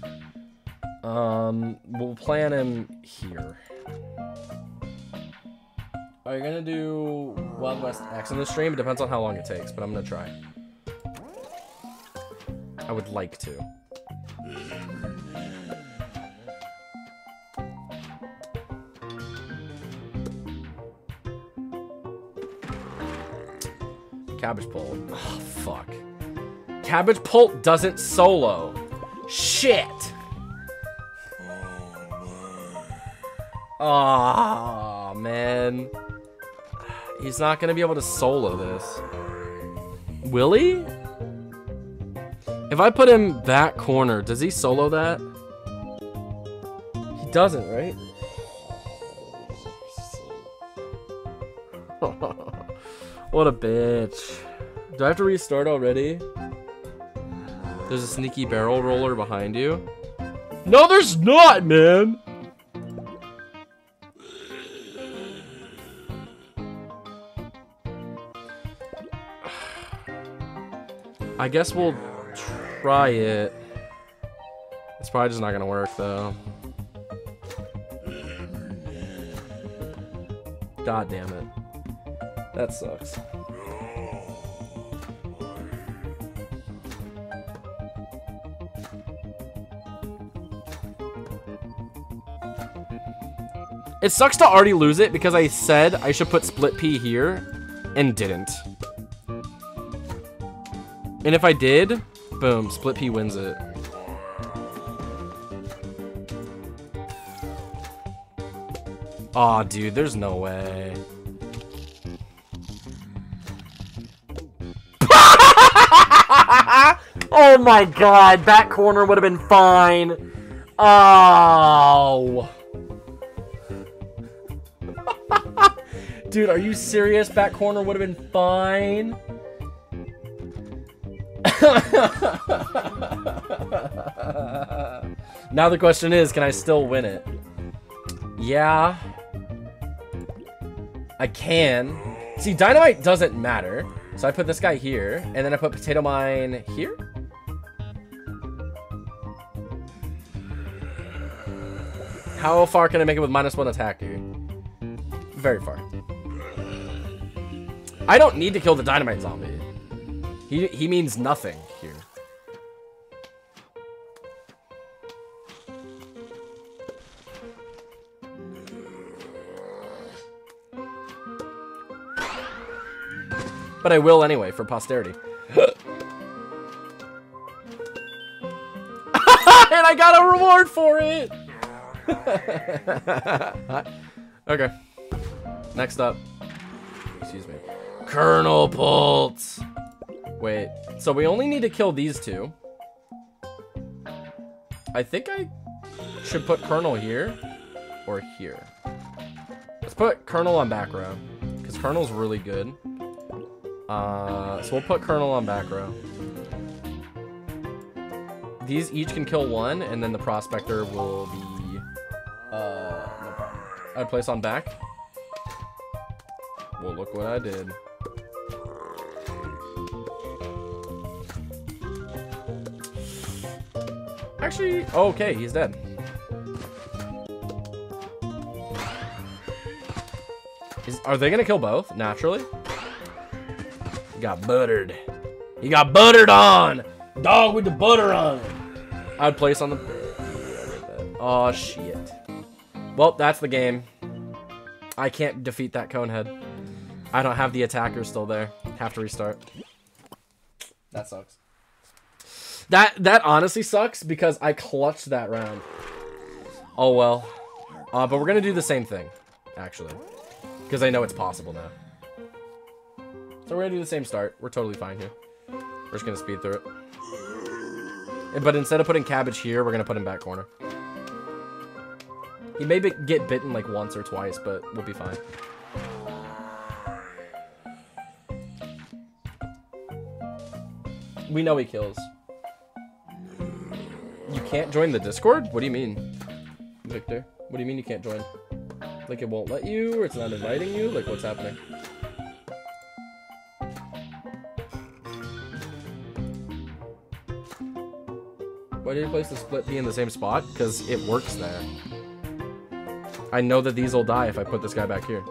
Um, we'll plan him here. Are you gonna do Wild West X in the stream? It depends on how long it takes, but I'm gonna try. I would like to. Cabbage Pult. Oh, fuck. Cabbage Pult doesn't solo. Shit. Oh, man. He's not going to be able to solo this. Will he? If I put him that corner, does he solo that? He doesn't, right? what a bitch. Do I have to restart already? There's a sneaky barrel roller behind you. No, there's not, man! I guess we'll try it. It's probably just not gonna work though. God damn it. That sucks. It sucks to already lose it because I said I should put split pea here and didn't. And if I did, boom, split pea wins it. Aw, oh, dude, there's no way. oh my god, that corner would have been fine. Oh. Dude, are you serious? Back corner would have been fine. now the question is, can I still win it? Yeah. I can. See, dynamite doesn't matter. So I put this guy here, and then I put potato mine here? How far can I make it with minus one attack, dude? Very far. I don't need to kill the dynamite zombie. He, he means nothing here. But I will anyway, for posterity. and I got a reward for it! okay. Next up. Excuse me. Kernel-pults! Wait. So we only need to kill these two. I think I should put Kernel here or here. Let's put Kernel on back row because Kernel's really good. Uh, so we'll put Kernel on back row. These each can kill one, and then the Prospector will be, uh. I'd place on back. Well, look what I did. Actually, okay, he's dead. Is, are they gonna kill both, naturally? He got buttered. He got buttered on! Dog with the butter on! I'd place on the... Oh, shit. Well, that's the game. I can't defeat that Conehead. I don't have the attacker still there. Have to restart. That sucks. That that honestly sucks because I clutched that round. Oh well. Uh, but we're gonna do the same thing, actually. Because I know it's possible now. So we're gonna do the same start. We're totally fine here. We're just gonna speed through it. But instead of putting cabbage here, we're gonna put him back corner. He may get bitten like once or twice, but we'll be fine. We know he kills. You can't join the Discord? What do you mean, Victor? What do you mean you can't join? Like it won't let you, or it's not inviting you? Like what's happening? Why did you place the split pea in the same spot? Because it works there. I know that these will die if I put this guy back here.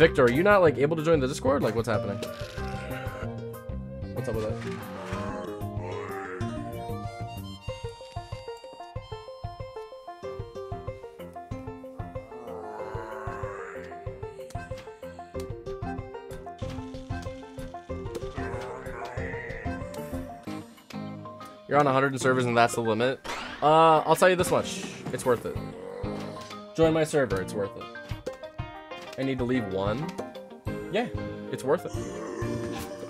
Victor, are you not like able to join the Discord? Like what's happening? What's up with that? You're on 100 servers and that's the limit. Uh, I'll tell you this much. It's worth it. Join my server. It's worth it. I need to leave one. Yeah, it's worth it.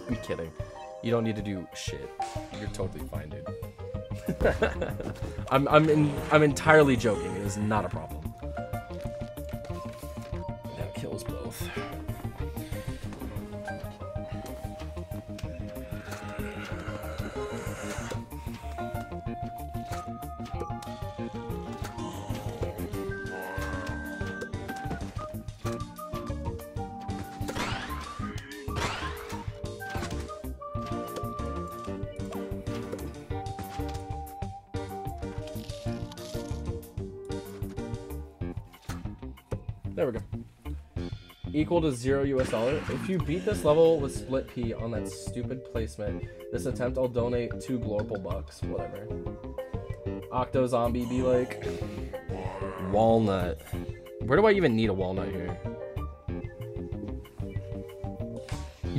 I'm kidding. You don't need to do shit. You're totally fine, dude. I'm I'm in, I'm entirely joking. It is not a problem. That kills both. Equal to zero US dollar. If you beat this level with split pea on that stupid placement, this attempt I'll donate two global bucks. Whatever. Octo zombie be like walnut. Where do I even need a walnut here?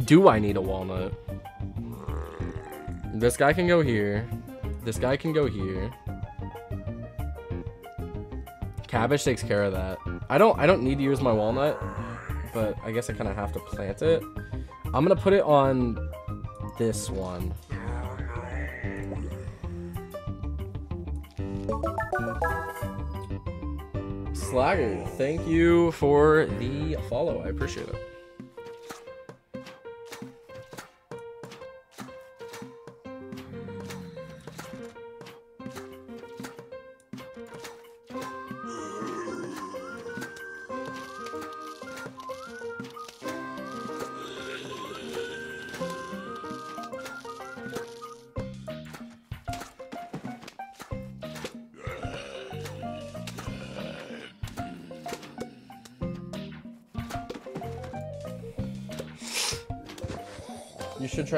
Do I need a walnut? This guy can go here. This guy can go here. Cabbage takes care of that. I don't I don't need to use my walnut, but I guess I kind of have to plant it. I'm gonna put it on this one. Slagger, thank you for the follow. I appreciate it.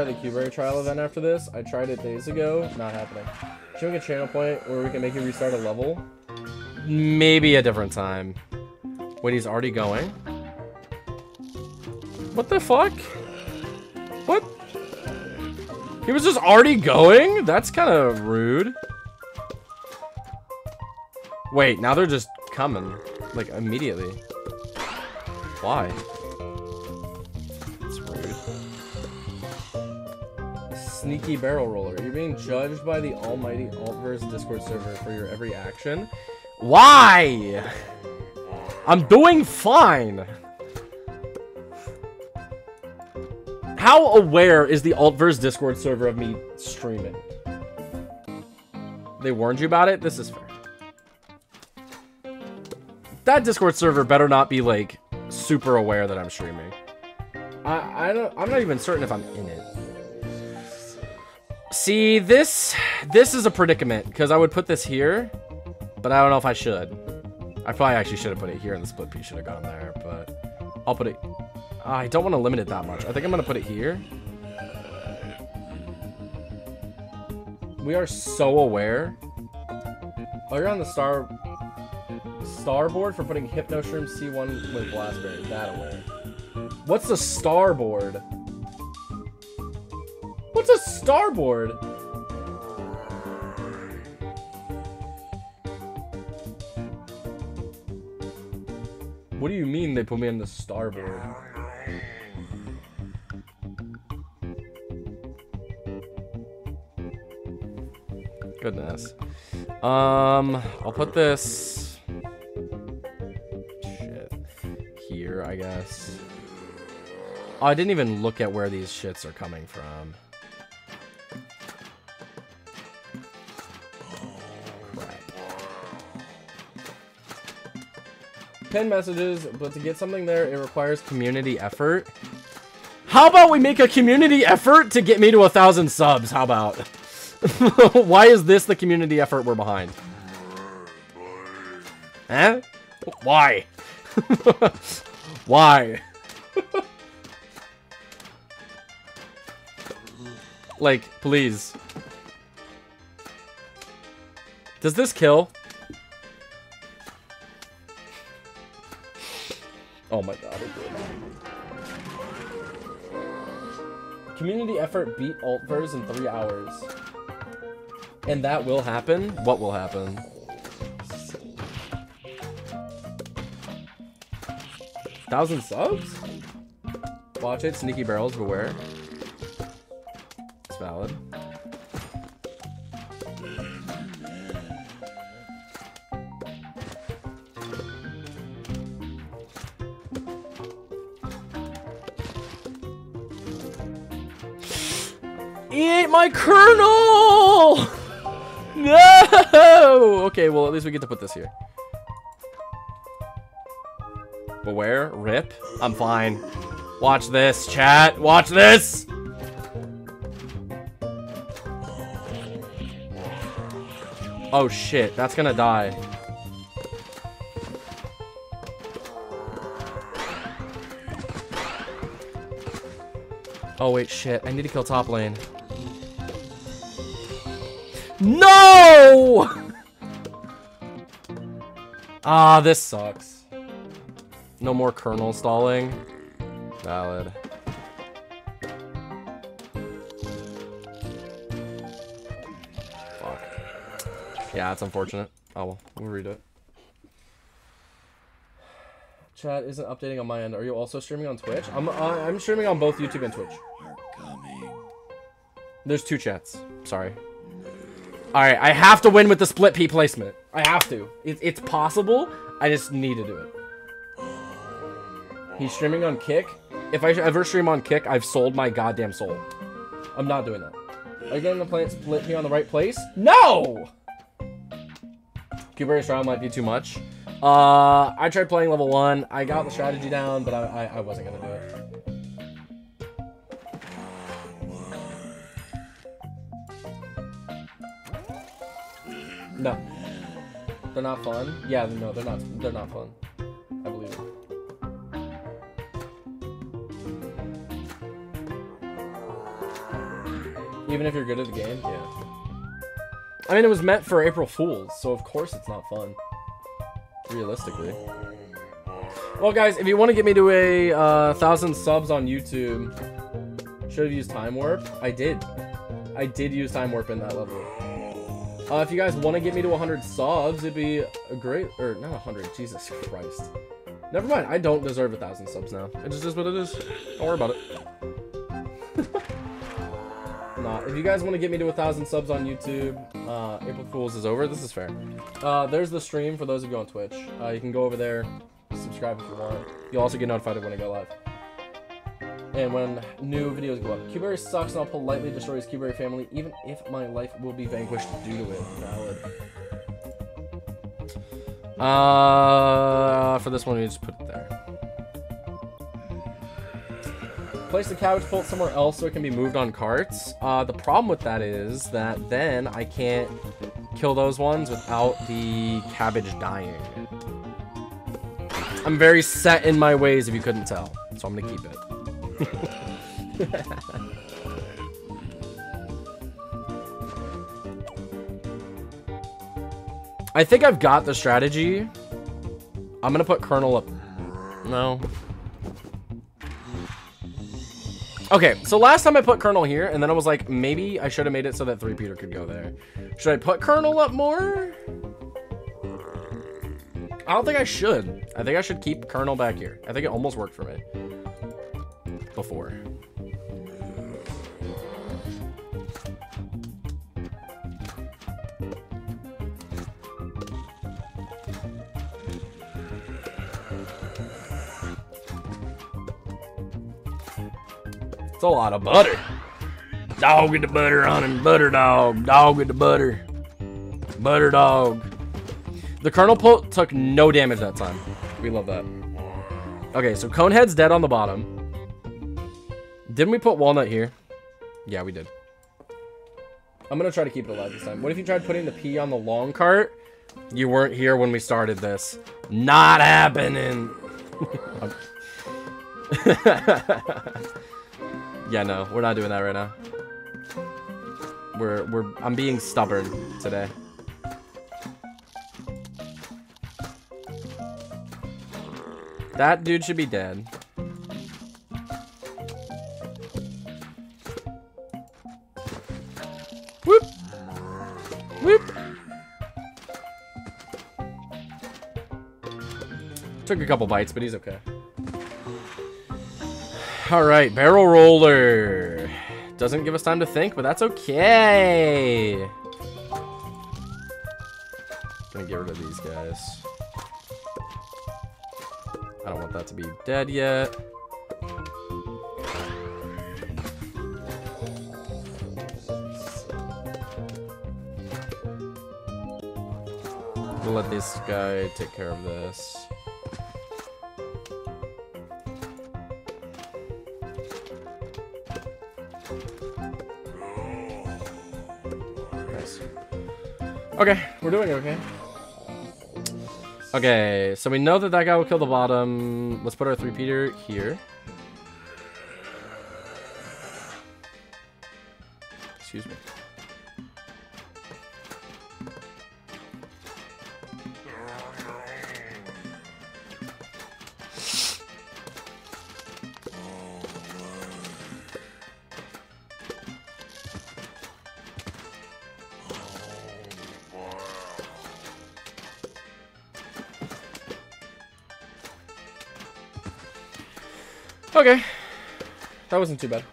Try the Qberry trial event after this. I tried it days ago. Not happening. Should we get channel point where we can make you restart a level? Maybe a different time. Wait, he's already going? What the fuck? What? He was just already going? That's kind of rude. Wait, now they're just coming. Like, immediately. Why? Sneaky barrel roller. You're being judged by the almighty AltverZ Discord server for your every action. Why? I'm doing fine. How aware is the AltverZ Discord server of me streaming? They warned you about it? This is fair. That Discord server better not be, like, super aware that I'm streaming. I, I don't, I'm not even certain if I'm in it. See, this, this is a predicament, because I would put this here, but I don't know if I should. I probably actually should have put it here, and the split piece should have gone there, but I'll put it... I don't want to limit it that much. I think I'm going to put it here. We are so aware. Oh, you're on the star starboard for putting Hypnoshroom C1 with Blastberry. That aware. What's the starboard? What's a starboard? What do you mean they put me on the starboard? Goodness. Um, I'll put this shit here, I guess. Oh, I didn't even look at where these shits are coming from. Pin messages, but to get something there, it requires community effort. How about we make a community effort to get me to a thousand subs? How about? Why is this the community effort we're behind? Huh? Why? Why? like, please. Does this kill? Oh my god, it did. Community effort beat AltverZ in three hours. And that will happen? What will happen? Thousand subs? Watch it, sneaky barrels, beware. It's valid. My kernel! No! Okay, well, at least we get to put this here. Beware, rip. I'm fine. Watch this, chat. Watch this! Oh shit, that's gonna die. Oh wait, shit. I need to kill top lane. No! Ah, this sucks. No more kernel stalling. Valid. Fuck. Yeah, it's unfortunate. Oh well, we'll read it. Chat isn't updating on my end. Are you also streaming on Twitch? I'm uh, I'm streaming on both YouTube and Twitch. There's two chats. Sorry. Alright, I have to win with the split pea placement. I have to. It, it's possible. I just need to do it. He's streaming on Kick. If I ever stream on Kick, I've sold my goddamn soul. I'm not doing that. Are you getting the plant split pea on the right place? No! Cuberry Trial might be too much. Uh, I tried playing level 1. I got the strategy down, but I, I, I wasn't going to do it. No. They're not fun? Yeah, no, they're not they're not fun. I believe it. Even if you're good at the game, yeah. I mean, it was meant for April Fools, so of course it's not fun. Realistically. Well, guys, if you want to get me to a uh, thousand subs on YouTube, should have used Time Warp. I did. I did use Time Warp in that level. Uh, if you guys want to get me to 100 subs, it'd be a great... Or, not 100. Jesus Christ. Never mind. I don't deserve a thousand subs now. It just is what it is. Don't worry about it. nah, if you guys want to get me to a thousand subs on YouTube, uh, April Fools is over. This is fair. Uh, there's the stream for those of you on Twitch. Uh, you can go over there, subscribe if you want. You'll also get notified when I go live. And when new videos go up. Qberry sucks and I'll politely destroy his Qberry family, even if my life will be vanquished due to it. Valid. Uh, for this one, we just put it there. Place the cabbage pult somewhere else so it can be moved on carts. Uh, the problem with that is that then I can't kill those ones without the cabbage dying. I'm very set in my ways if you couldn't tell, so I'm gonna keep it. I think I've got the strategy. I'm gonna put Kernel up. No. Okay, so last time I put Kernel here, and then I was like, maybe I should have made it so that 3-peater could go there. Should I put Kernel up more? I don't think I should. I think I should keep Kernel back here. I think it almost worked for me before. It's a lot of butter. Dog with the butter on. Butter dog. Dog with the butter. Butter dog. The Kernel-pult took no damage that time. We love that. Okay, so Conehead's dead on the bottom. Didn't we put Walnut here? Yeah, we did. I'm gonna try to keep it alive this time. What if you tried putting the P on the long cart? You weren't here when we started this. Not happening. yeah, no, we're not doing that right now. We're we're I'm being stubborn today. That dude should be dead. Whoop. Whoop. Took a couple bites, but he's okay. Alright, barrel roller. Doesn't give us time to think, but that's okay. Gonna get rid of these guys. I don't want that to be dead yet. We'll let this guy take care of this. Okay, we're doing okay. Okay, so we know that that guy will kill the bottom. Let's put our 3-peater here. That wasn't too bad.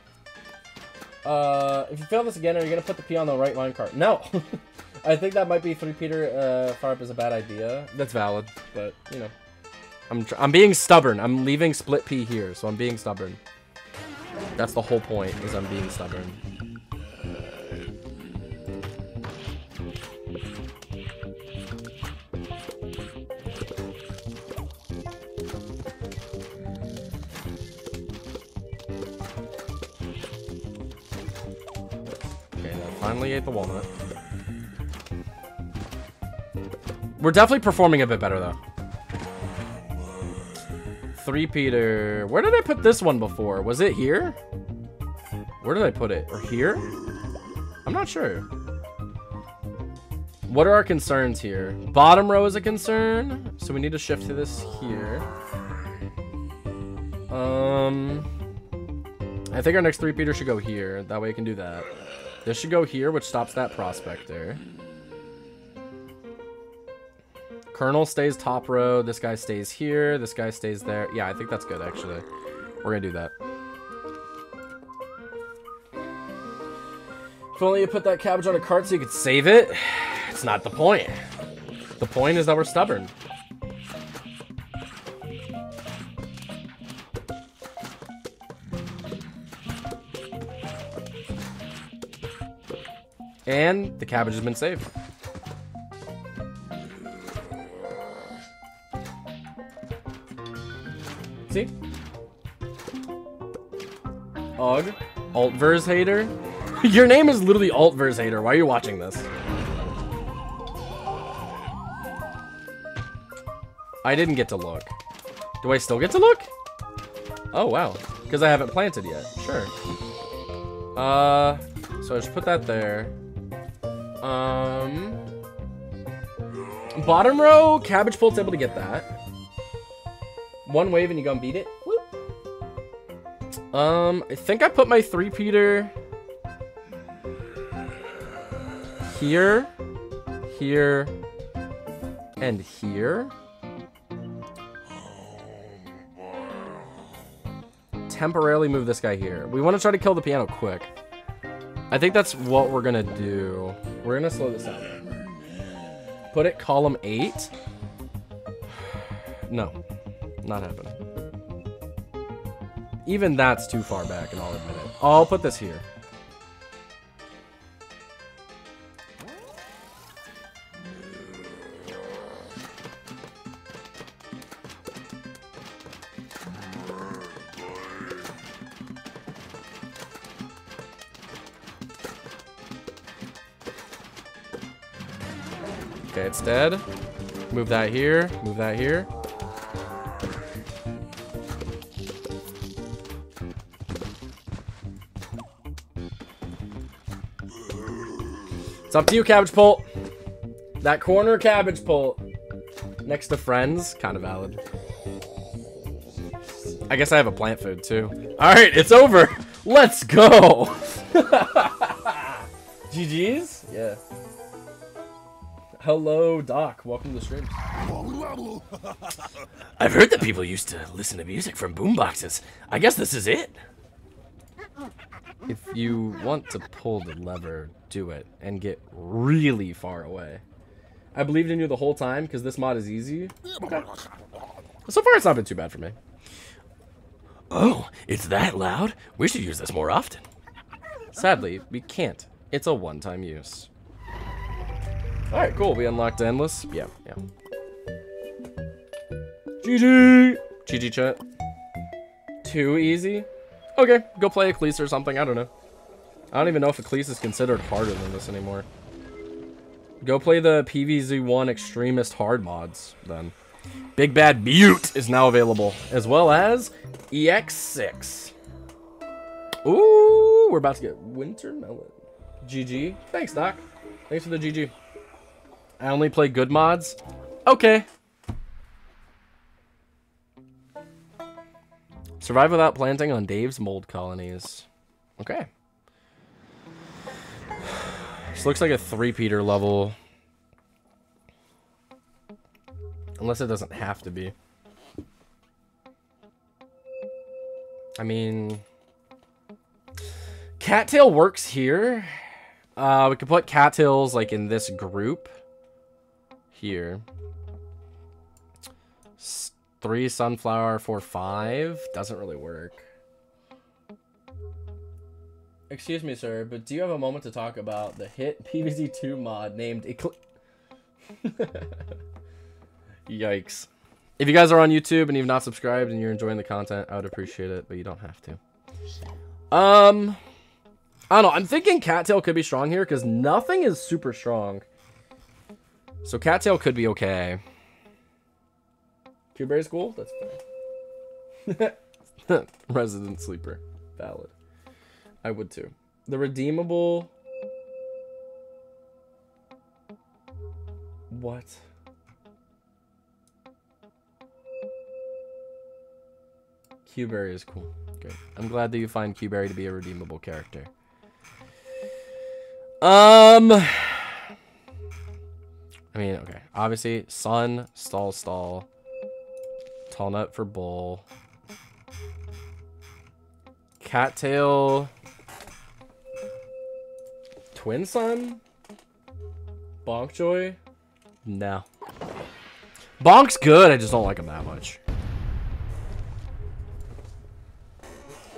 Uh, if you fail this again, are you gonna put the P on the right line cart? No. I think that might be 3-peater uh, fire up is a bad idea. That's valid, but you know, I'm I'm being stubborn. I'm leaving split pea here, so I'm being stubborn. That's the whole point. Is I'm being stubborn. Ate the walnut. We're definitely performing a bit better though. 3-peater. Where did I put this one before? Was it here? Where did I put it? Or here? I'm not sure. What are our concerns here? Bottom row is a concern, so we need to shift to this here. Um, I think our next 3-peater should go here. That way we can do that. This should go here, which stops that prospector. Kernel stays top row. This guy stays here. This guy stays there. Yeah, I think that's good, actually. We're going to do that. If only you put that cabbage on a cart so you could save it. It's not the point. The point is that we're stubborn. And the cabbage has been saved. See? Ugh. AltverZ hater? Your name is literally AltverZ hater. Why are you watching this? I didn't get to look. Do I still get to look? Oh, wow. Because I haven't planted yet. Sure. Uh, so I just put that there. Um, bottom row, Cabbage-pult's able to get that. One wave and you go and beat it. Whoop. Um, I think I put my 3-peater here, here, and here. Temporarily move this guy here. We want to try to kill the piano quick. I think that's what we're gonna do. We're gonna slow this down. Put it column eight. No, not happening. Even that's too far back, and I'll admit it. I'll put this here. Move that here. Move that here. It's up to you, Cabbage-pult. That corner Cabbage-pult next to Friends, kind of valid. I guess I have a plant food too. All right, it's over. Let's go. GG's? Yeah. Hello, Doc. Welcome to the stream. I've heard that people used to listen to music from boomboxes. I guess this is it. If you want to pull the lever, do it and get really far away. I believed in you the whole time because this mod is easy. Okay. So far, it's not been too bad for me. Oh, it's that loud? We should use this more often. Sadly, we can't. It's a one-time use. Alright, cool. We unlocked Endless. Yeah, yeah. GG! GG chat. Too easy? Okay, go play Eclipse or something. I don't know. I don't even know if Eclipse is considered harder than this anymore. Go play the PVZ1 Extremist Hard mods, then. Big Bad Butte is now available, as well as EX6. Ooh, we're about to get Winter Melon. GG. Thanks, Doc. Thanks for the GG. I only play good mods? Okay. Survive without planting on Dave's mold colonies. Okay. This looks like a three-peater level. Unless it doesn't have to be. I mean... Cattail works here. Uh, we could put cattails, like, in this group. Here. S three sunflower, four, five. Doesn't really work. Excuse me, sir, but do you have a moment to talk about the hit PVZ2 mod named Ecl Yikes. If you guys are on YouTube and you've not subscribed and you're enjoying the content, I would appreciate it, but you don't have to. Um, I don't know. I'm thinking Cattail could be strong here because nothing is super strong. So Cattail could be okay. Q-Berry School? That's fine. Resident Sleeper. Valid. I would too. The redeemable... What? Q-Berry is cool. Good. I'm glad that you find Q-Berry to be a redeemable character. Um, I mean, okay. Obviously, Sun, Stall, Stall, Tall Nut for Bull, Cattail, Twin Sun, Bonk Choy. No. Bonk's good. I just don't like him that much.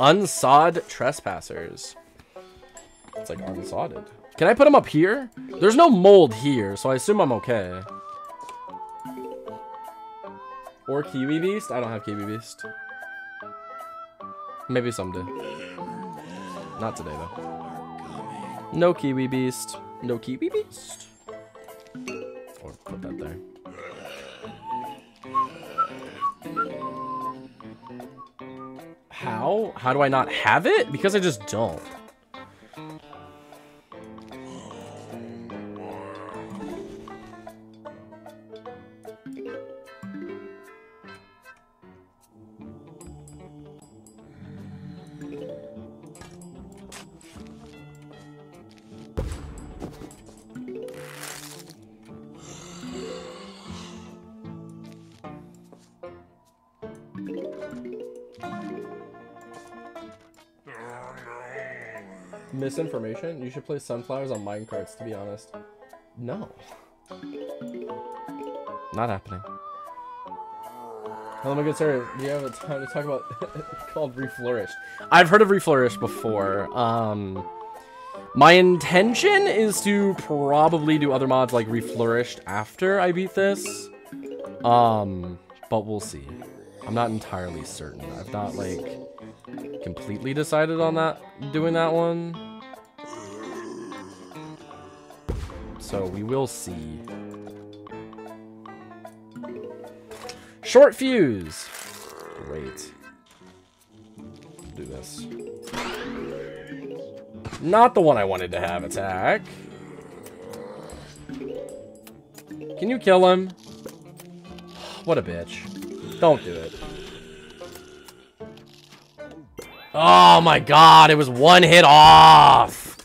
Unsawed trespassers. It's like unsodded. Can I put him up here? There's no mold here, so I assume I'm okay. Or Kiwi Beast? I don't have Kiwi Beast. Maybe someday. Not today, though. No Kiwi Beast. No Kiwi Beast. Or put that there. How? How do I not have it? Because I just don't. Misinformation? You should play sunflowers on minecarts, to be honest. No. Not happening. Hello, my good sir. Do you have a time to talk about called Reflourished? I've heard of Reflourished before. Um, my intention is to probably do other mods like Reflourished after I beat this. Um, but we'll see. I'm not entirely certain. I've not like completely decided on that doing that one. So we will see. Short fuse. Great. Do this. Not the one I wanted to have attack. Can you kill him? What a bitch. Don't do it. Oh my god, it was one hit off!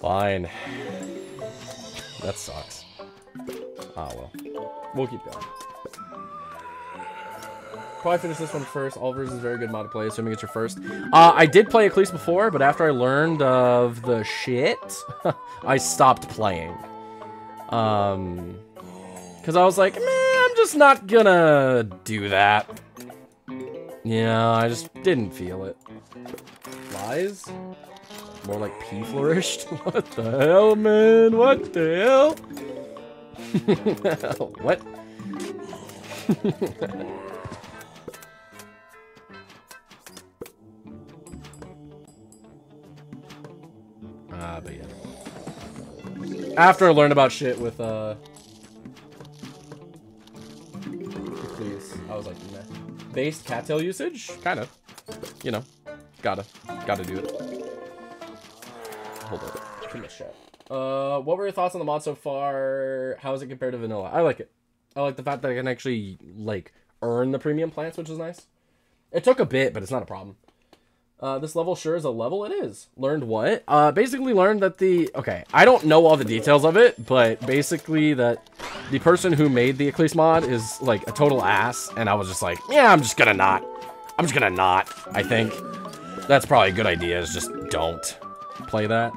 Fine. That sucks. Ah, well. We'll keep going. Probably finish this one first. AltverZ is a very good mod to play, assuming it's your first. Uh, I did play Eclipse before, but after I learned of the shit, I stopped playing. Um, because I was like, I'm just not gonna do that. Yeah, I just didn't feel it. Flies? More like pea flourished? what the hell, man? What the hell? what? ah, but yeah. After I learned about shit with, uh... Please, I was like, meh. Based cattail usage? Kind of. You know. Gotta. Gotta do it. Chat. Uh, what were your thoughts on the mod so far? How is it compared to vanilla? I like it. I like the fact that I can actually, like, earn the premium plants, which is nice. It took a bit, but it's not a problem. Uh, this level sure is a level. It is. Learned what? Uh, basically learned that the... Okay, I don't know all the details of it, but basically that the person who made the Eclipse mod is, like, a total ass, and I was just like, yeah, I'm just gonna not. I'm just gonna not, I think. That's probably a good idea, is just don't play that.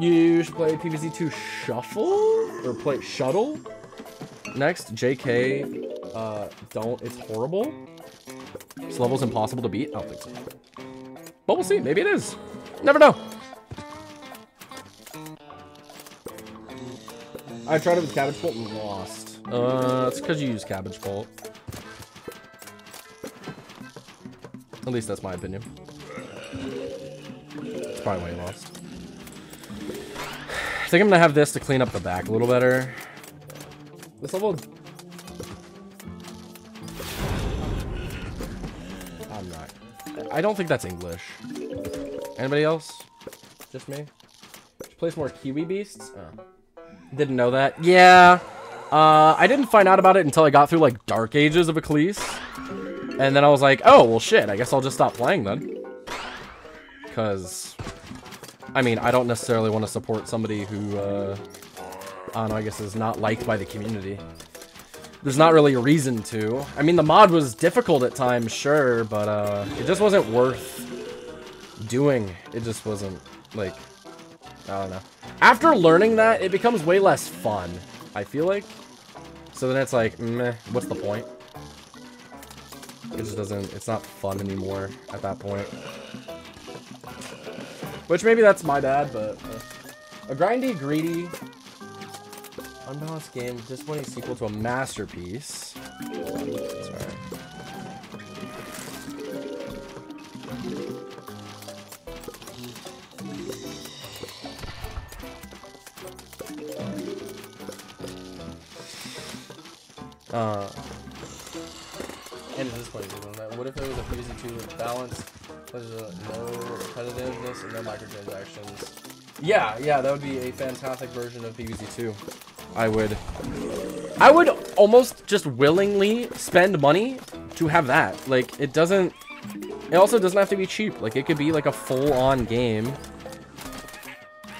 You should play PVZ2 Shuffle? Or play Shuttle? Next, JK. Uh, don't. It's horrible. This level's impossible to beat? I don't think so. But we'll see. Maybe it is. Never know. I tried it with Cabbage-pult and lost. Uh, it's because you use Cabbage-pult. At least that's my opinion. That's probably why you lost. I think I'm gonna have this to clean up the back a little better. This level... I'm not. I don't think that's English. Anybody else? Just me? Should play some more Kiwi Beasts? Oh. Didn't know that. Yeah. Uh, I didn't find out about it until I got through like Dark Ages of Eclipse. And then I was like, oh, well shit, I guess I'll just stop playing then. Because, I mean, I don't necessarily want to support somebody who, uh, I don't know, I guess is not liked by the community. There's not really a reason to. I mean, the mod was difficult at times, sure, but, uh, it just wasn't worth doing. It just wasn't, like, I don't know. After learning that, it becomes way less fun, I feel like. So then it's like, meh, what's the point? It just doesn't, it's not fun anymore at that point. Which maybe that's my bad, but uh, a grindy, greedy, unbalanced game, disappointing sequel to a masterpiece. Sorry. Uh, and what if it was a PvZ2 with balance, there's a no repetitiveness and no microtransactions? Yeah, yeah, that would be a fantastic version of PvZ2. I would, I would almost just willingly spend money to have that. Like, it doesn't, it also doesn't have to be cheap. Like, it could be like a full-on game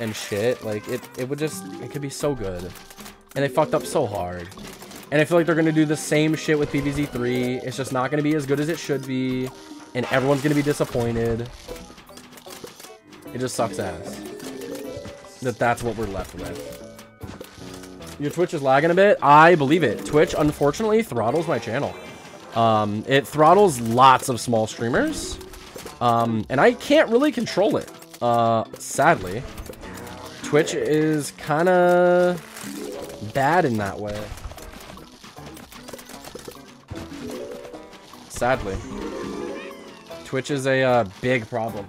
and shit. Like, it, it would just, it could be so good. And they fucked up so hard. And I feel like they're to do the same shit with PvZ3. It's just not to be as good as it should be. And everyone's to be disappointed. It just sucks ass. That that's what we're left with. Your Twitch is lagging a bit? I believe it. Twitch, unfortunately, throttles my channel. Um, it throttles lots of small streamers. Um, and I can't really control it. Uh, sadly. Twitch is kind of bad in that way. sadly. Twitch is a uh, big problem.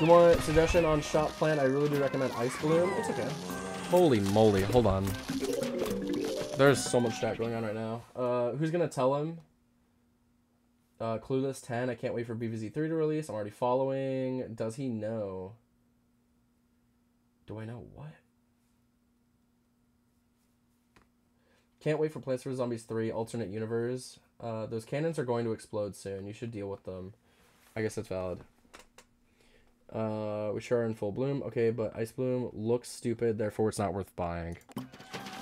You want a suggestion on shop plan? I really do recommend Ice Bloom. It's okay. Holy moly, hold on. There's so much chat going on right now. Uh, who's gonna tell him? Uh, Clueless 10, I can't wait for PvZ3 to release. I'm already following. Does he know? Do I know what? Can't wait for Plants vs. Zombies 3 Alternate Universe. Uh, those cannons are going to explode soon. You should deal with them. I guess that's valid. Uh, sure are in full bloom. Okay, but Ice Bloom looks stupid, therefore it's not worth buying.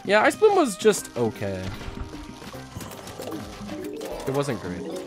Yeah, Ice Bloom was just okay. It wasn't great.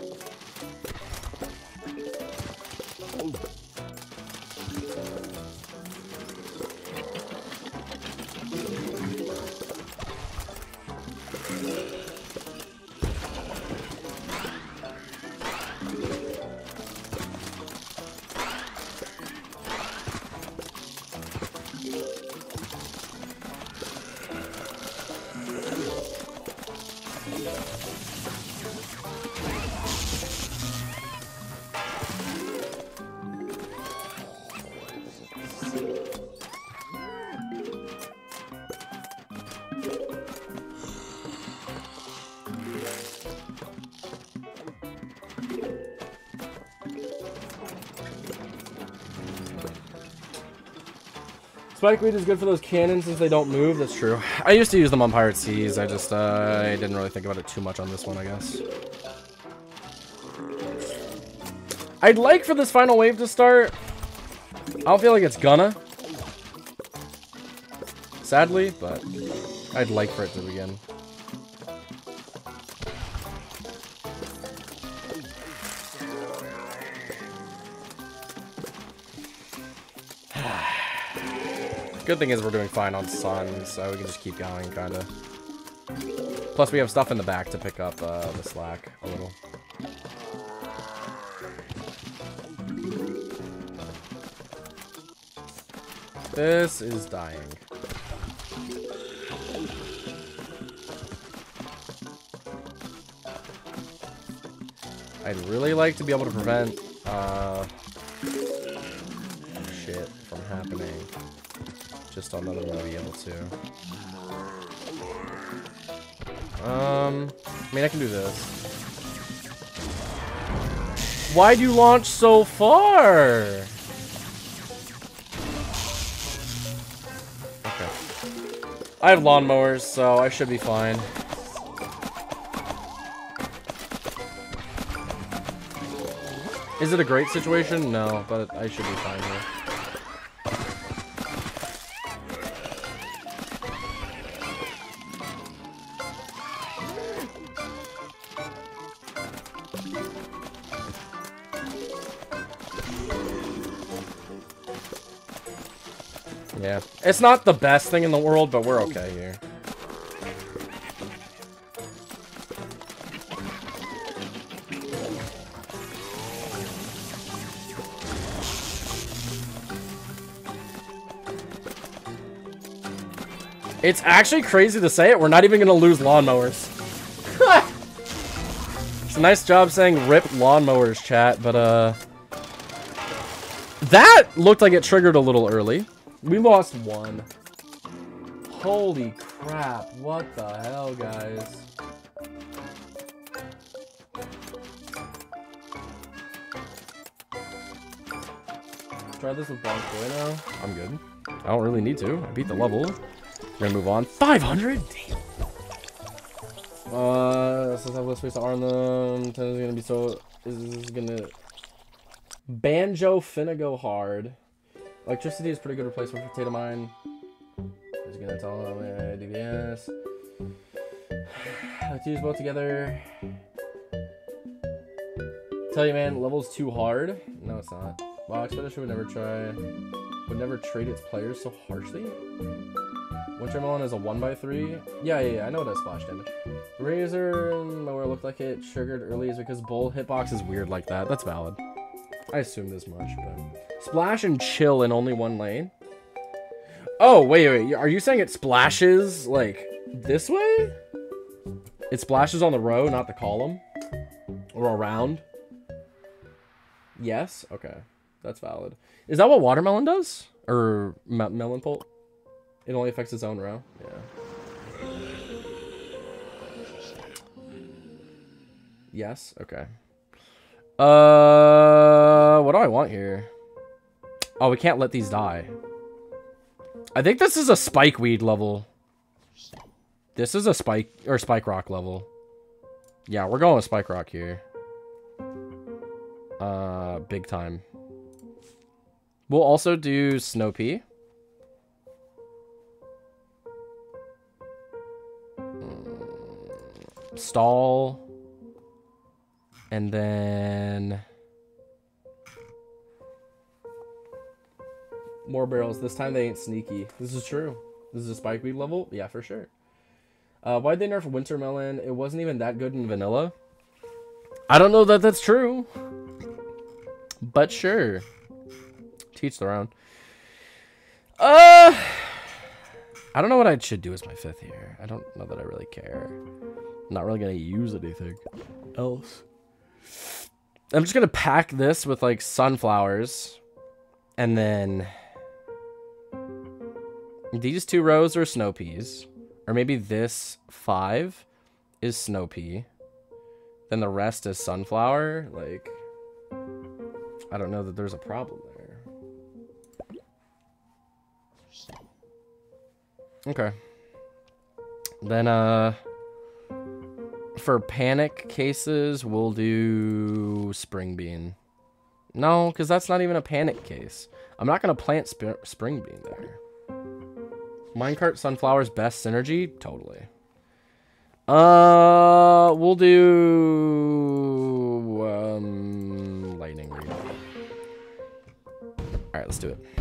Spike weed is good for those cannons since they don't move. That's true. I used to use them on Pirate Seas. I just, uh, I didn't really think about it too much on this one, I guess. I'd like for this final wave to start. I don't feel like it's gonna. Sadly, but I'd like for it to begin. Good thing is we're doing fine on Sun, so we can just keep going, kind of. Plus, we have stuff in the back to pick up uh, the slack a little. This is dying. I'd really like to be able to prevent uh, Just I'm gonna be able to. Um, I mean, I can do this. Why'd you launch so far? Okay. I have lawnmowers, so I should be fine. Is it a great situation? No, but I should be fine here. It's not the best thing in the world, but we're okay here. It's actually crazy to say it. We're not even going to lose lawnmowers. it's a nice job saying rip lawnmowers, chat, but, uh... That looked like it triggered a little early. We lost one. Holy crap. What the hell, guys? Try this with Blanc now. I'm good. I don't really need to. I beat the level. We're gonna move on. 500? Damn. Uh, since I have less space to arm them, ten is gonna be so. Is this is gonna. Banjo finna go hard. Electricity is pretty good replacement for Potato Mine. Just gonna tell them uh, DBS. Let's use both together. Tell you, man, level's too hard. No, it's not. Wow, Expedition would never try. Would never trade its players so harshly. Winter Melon is a 1x3. Yeah, yeah, yeah, I know what does splash damage. Razor mower looked like it triggered early is because Bull hitbox is weird like that. That's valid. I assume this much, but... Splash and chill in only one lane? Oh, wait, wait. Are you saying it splashes, like, this way? It splashes on the row, not the column? Or around? Yes? Okay. That's valid. Is that what watermelon does? Or me Melon-pult? It only affects its own row? Yeah. Yes? Okay. Uh, what do I want here? Oh, we can't let these die. I think this is a spike weed level. This is a spike or spike rock level. Yeah, we're going with spike rock here. Uh, big time. We'll also do snow pea. Mm, Stall. And then... More barrels. This time they ain't sneaky. This is true. This is a spike weed level? Yeah, for sure. Uh, why'd they nerf Winter Melon? It wasn't even that good in vanilla. I don't know that that's true. But sure. Teach their own. Uh... I don't know what I should do as my fifth here. I don't know that I really care. I'm not really going to use anything else. I'm just gonna pack this with like sunflowers, and then these two rows are snow peas, or maybe this five is snow pea, then the rest is sunflower. Like, I don't know that there's a problem there. Okay. Then, uh, for panic cases, we'll do spring bean. No, because that's not even a panic case. I'm not going to plant sp spring bean there. Minecart sunflowers best synergy? Totally. Uh, we'll do um, lightning. All right, let's do it.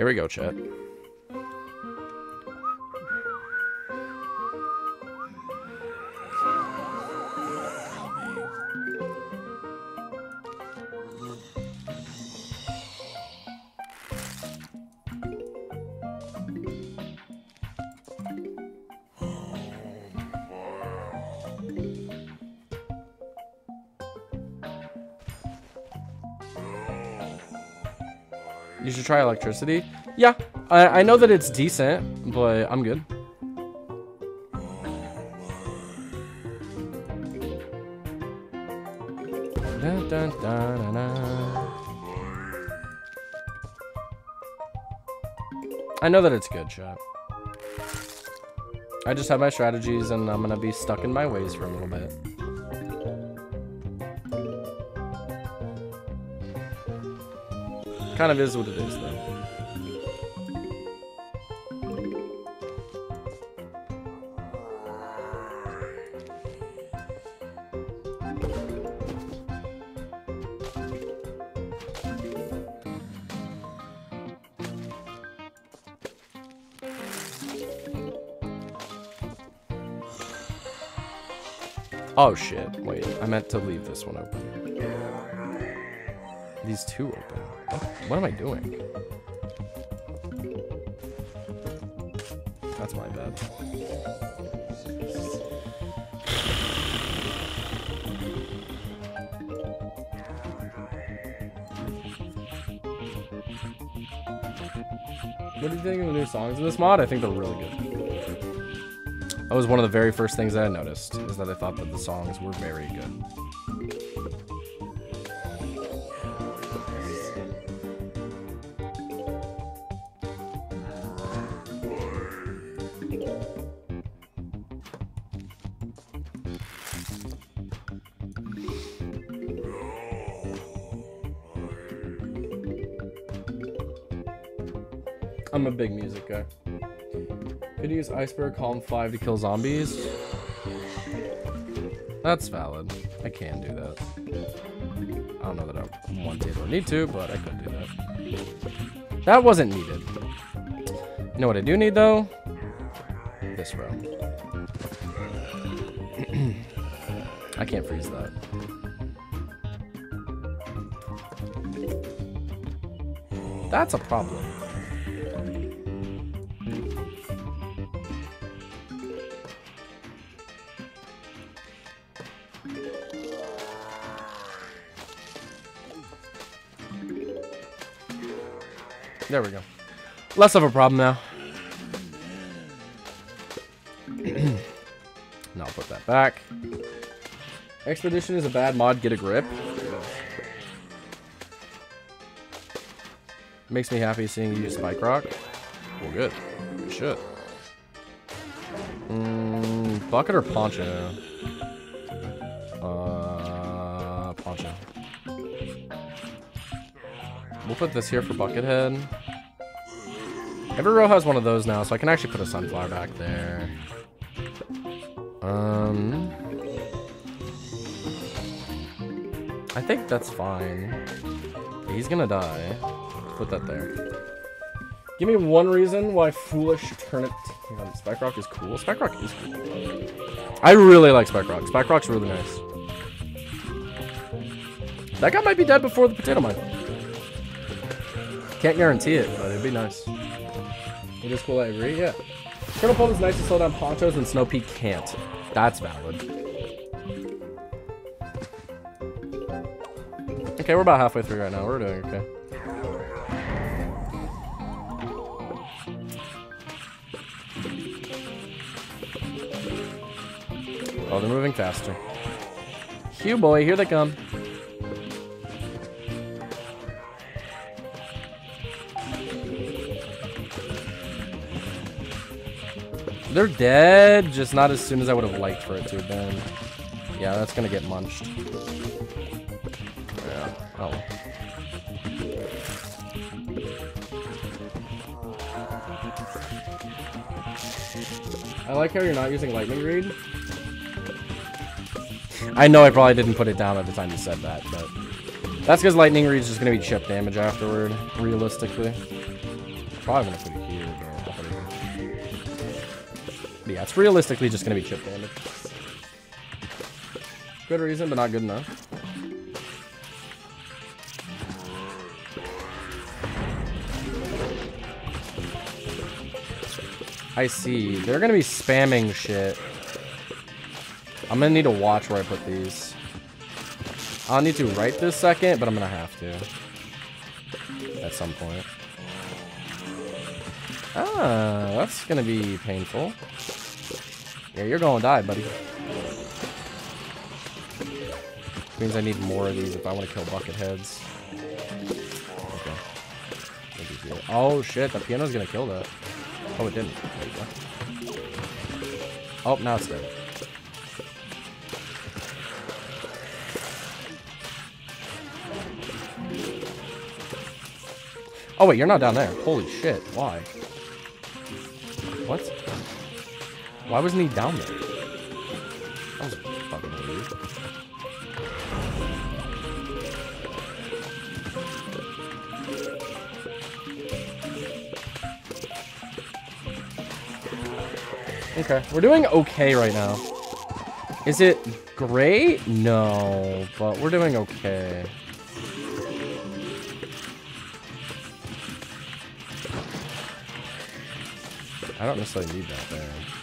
Here we go, chat. You should try electricity. Yeah, I, I know that it's decent, but I'm good. Dun, dun, dun, I know that it's good shot. I just have my strategies and I'm gonna be stuck in my ways for a little bit. Kind of is what it is, though. Oh shit, wait, I meant to leave this one open. These two open. What, am I doing? That's my bad. What do you think of the new songs in this mod? I think they're really good. That was one of the very first things that I noticed, is that I thought that the songs were very good. Iceberg Calm 5 to kill zombies? That's valid. I can do that. I don't know that I want to or need to, but I could do that. That wasn't needed. You know what I do need, though? This row. I can't freeze that. That's a problem. Less of a problem now. now I'll put that back. Expedition is a bad mod, get a grip. Makes me happy seeing you use Spike Rock. Well, good. Good shit. Mm, bucket or poncho? Uh, poncho. We'll put this here for Buckethead. Every row has one of those now, so I can actually put a sunflower back there. Um, I think that's fine. He's gonna die. Put that there. Give me one reason why Foolish Turnip... Hang Spike Rock is cool. Spike Rock is cool. I really like Spike Rock. Spike Rock's really nice. That guy might be dead before the potato mine. Can't guarantee it, but it'd be nice. It is cool, I agree, yeah. Kernel-pult is nice to slow down ponchos and Snow Peak can't. That's valid. Okay, we're about halfway through right now. We're doing okay. Oh, they're moving faster. Hugh boy, here they come. They're dead, just not as soon as I would have liked for it to have been. Yeah, that's gonna get munched. Yeah. Oh. I like how you're not using lightning reed. I know I probably didn't put it down at the time you said that, but that's because lightning reed's just gonna be chip damage afterward, realistically. Probably gonna yeah, it's realistically just gonna be chip damage. Good reason, but not good enough. I see. They're gonna be spamming shit. I'm gonna need to watch where I put these. I'll need to right this second, but I'm gonna have to. At some point. Ah, that's gonna be painful. Yeah, you're gonna die, buddy. means I need more of these if I want to kill bucket heads. Okay. Oh shit, the piano's gonna kill that. Oh, it didn't. Oh, now it's dead. Oh wait, you're not down there. Holy shit, why? Why wasn't he down there? That was fucking weird. Okay, we're doing okay right now. Is it great? No, but we're doing okay. I don't necessarily need that there.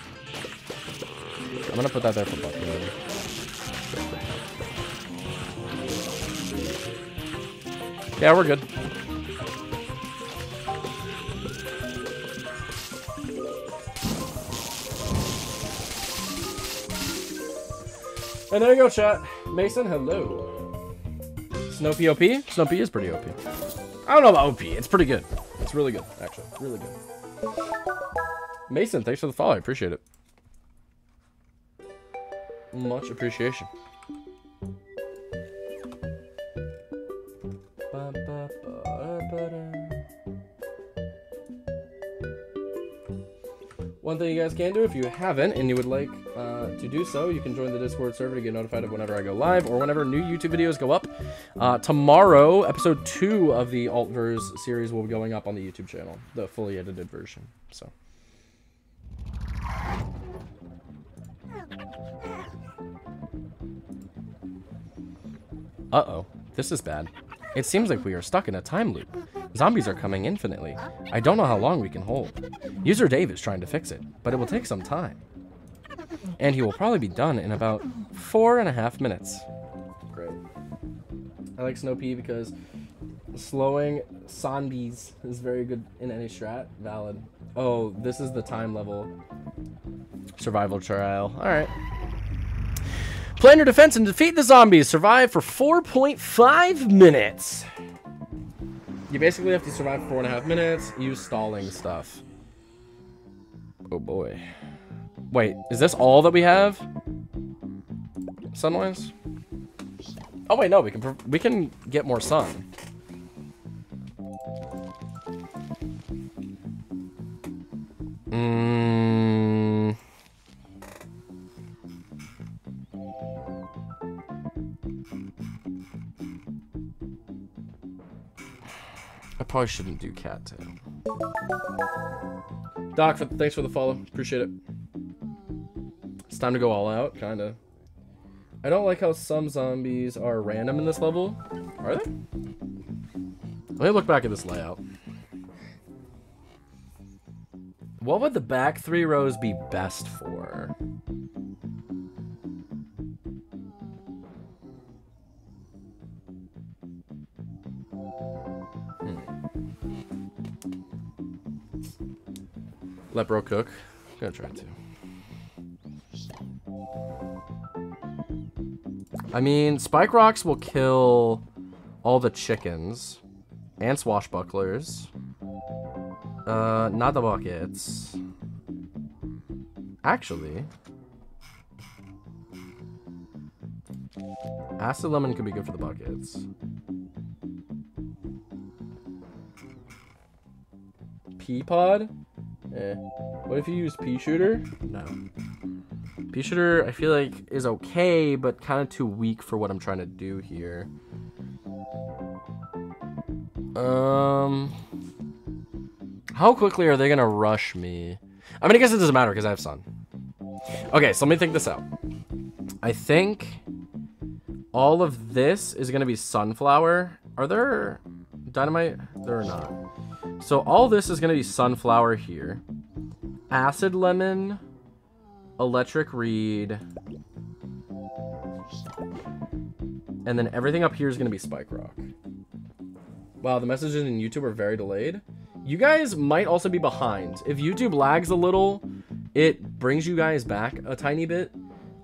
I'm gonna put that there for Buckingham. Yeah, we're good. And there you go, chat. Mason, hello. Snow OP? Snow is pretty OP. I don't know about OP. It's pretty good. It's really good, actually. Really good. Mason, thanks for the follow. I appreciate it. Much appreciation. One thing you guys can do if you haven't and you would like uh, to do so, you can join the Discord server to get notified of whenever I go live or whenever new YouTube videos go up. Uh, tomorrow, episode two of the AltverZ series will be going up on the YouTube channel, the fully edited version. So. Uh-oh. This is bad. It seems like we are stuck in a time loop. Zombies are coming infinitely. I don't know how long we can hold. User Dave is trying to fix it, but it will take some time. And he will probably be done in about four and a half minutes. Great. I like Snow Pea because slowing zombies is very good in any strat. Valid. Oh, this is the time level. Survival trial. Alright. Plan your defense and defeat the zombies. Survive for 4.5 minutes. You basically have to survive four and a half minutes. Use stalling stuff. Oh boy. Wait, is this all that we have? Sunwise? Oh wait, no, we can we can get more sun. Mm. Probably shouldn't do cattail. Doc, for, thanks for the follow. Appreciate it. It's time to go all out, kinda. I don't like how some zombies are random in this level. Are they? Let me look back at this layout. What would the back three rows be best for? Let bro cook. Gonna try to. I mean, spike rocks will kill all the chickens and swashbucklers. Uh, not the buckets. Actually, acid lemon could be good for the buckets. Pea pod? Eh. What if you use pea shooter? No. Pea shooter, I feel like, is okay, but kind of too weak for what I'm trying to do here. Um, how quickly are they gonna rush me? I mean, I guess it doesn't matter because I have sun. Okay, so let me think this out. I think all of this is gonna be sunflower. Are there dynamite? There are not. So all this is gonna be sunflower here. Acid lemon, electric reed, and then everything up here is gonna be spike rock. Wow, the messages in YouTube are very delayed. You guys might also be behind. If YouTube lags a little, it brings you guys back a tiny bit.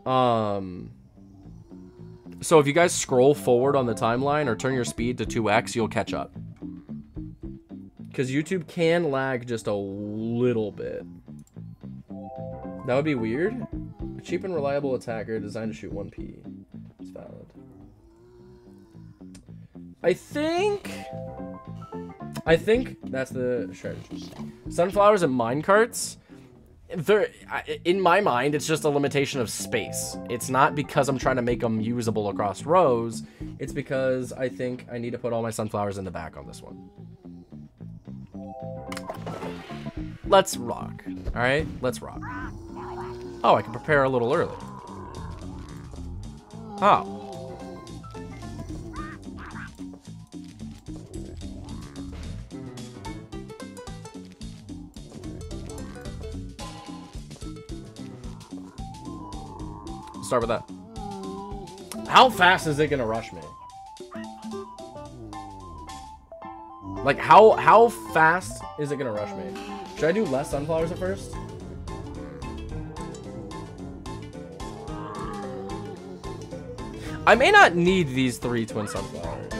Um, So if you guys scroll forward on the timeline or turn your speed to 2x, you'll catch up. Because YouTube can lag just a little bit. That would be weird. A cheap and reliable attacker designed to shoot 1p. It's valid. I think... I think that's the strategy. Sunflowers and minecarts there in my mind it's just a limitation of space it's not because i'm trying to make them usable across rows it's because i think i need to put all my sunflowers in the back on this one let's rock all right let's rock oh i can prepare a little early oh start with that. How fast is it gonna rush me? Like, how how fast is it gonna rush me? Should I do less sunflowers at first? I may not need these three twin sunflowers.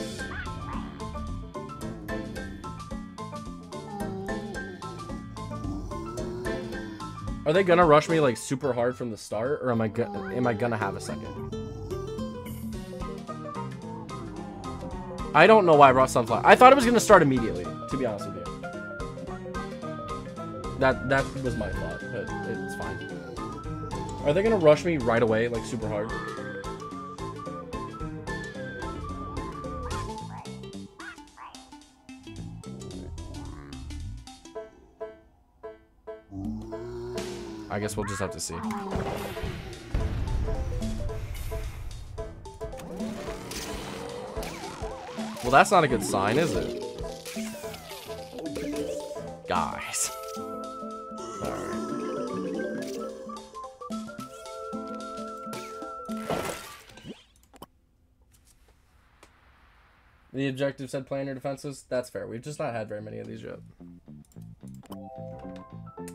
Are they gonna rush me like super hard from the start, or am I am I gonna have a second? I don't know why I brought sunflower. I thought it was gonna start immediately. To be honest that that was my thought, but it's fine. Are they gonna rush me right away, like super hard? I guess we'll just have to see. Well, that's not a good sign, is it? The objective said planar defenses. That's fair. We've just not had very many of these yet.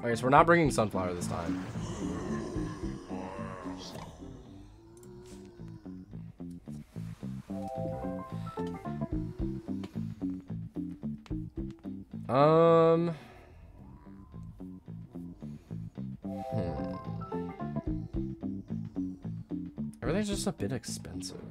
Okay, so we're not bringing Sunflower this time. Um... Hmm. Everything's just a bit expensive.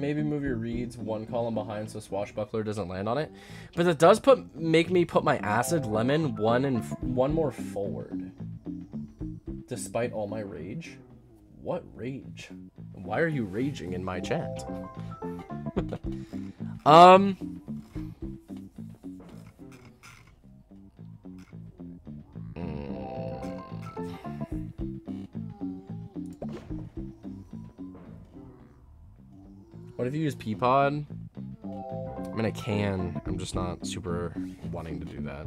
Maybe move your reeds one column behind so swashbuckler doesn't land on it. But that does put make me put my acid lemon one and one more forward. Despite all my rage. What rage? Why are you raging in my chat? um What if you use Peapod? I mean, I can. I'm just not super wanting to do that.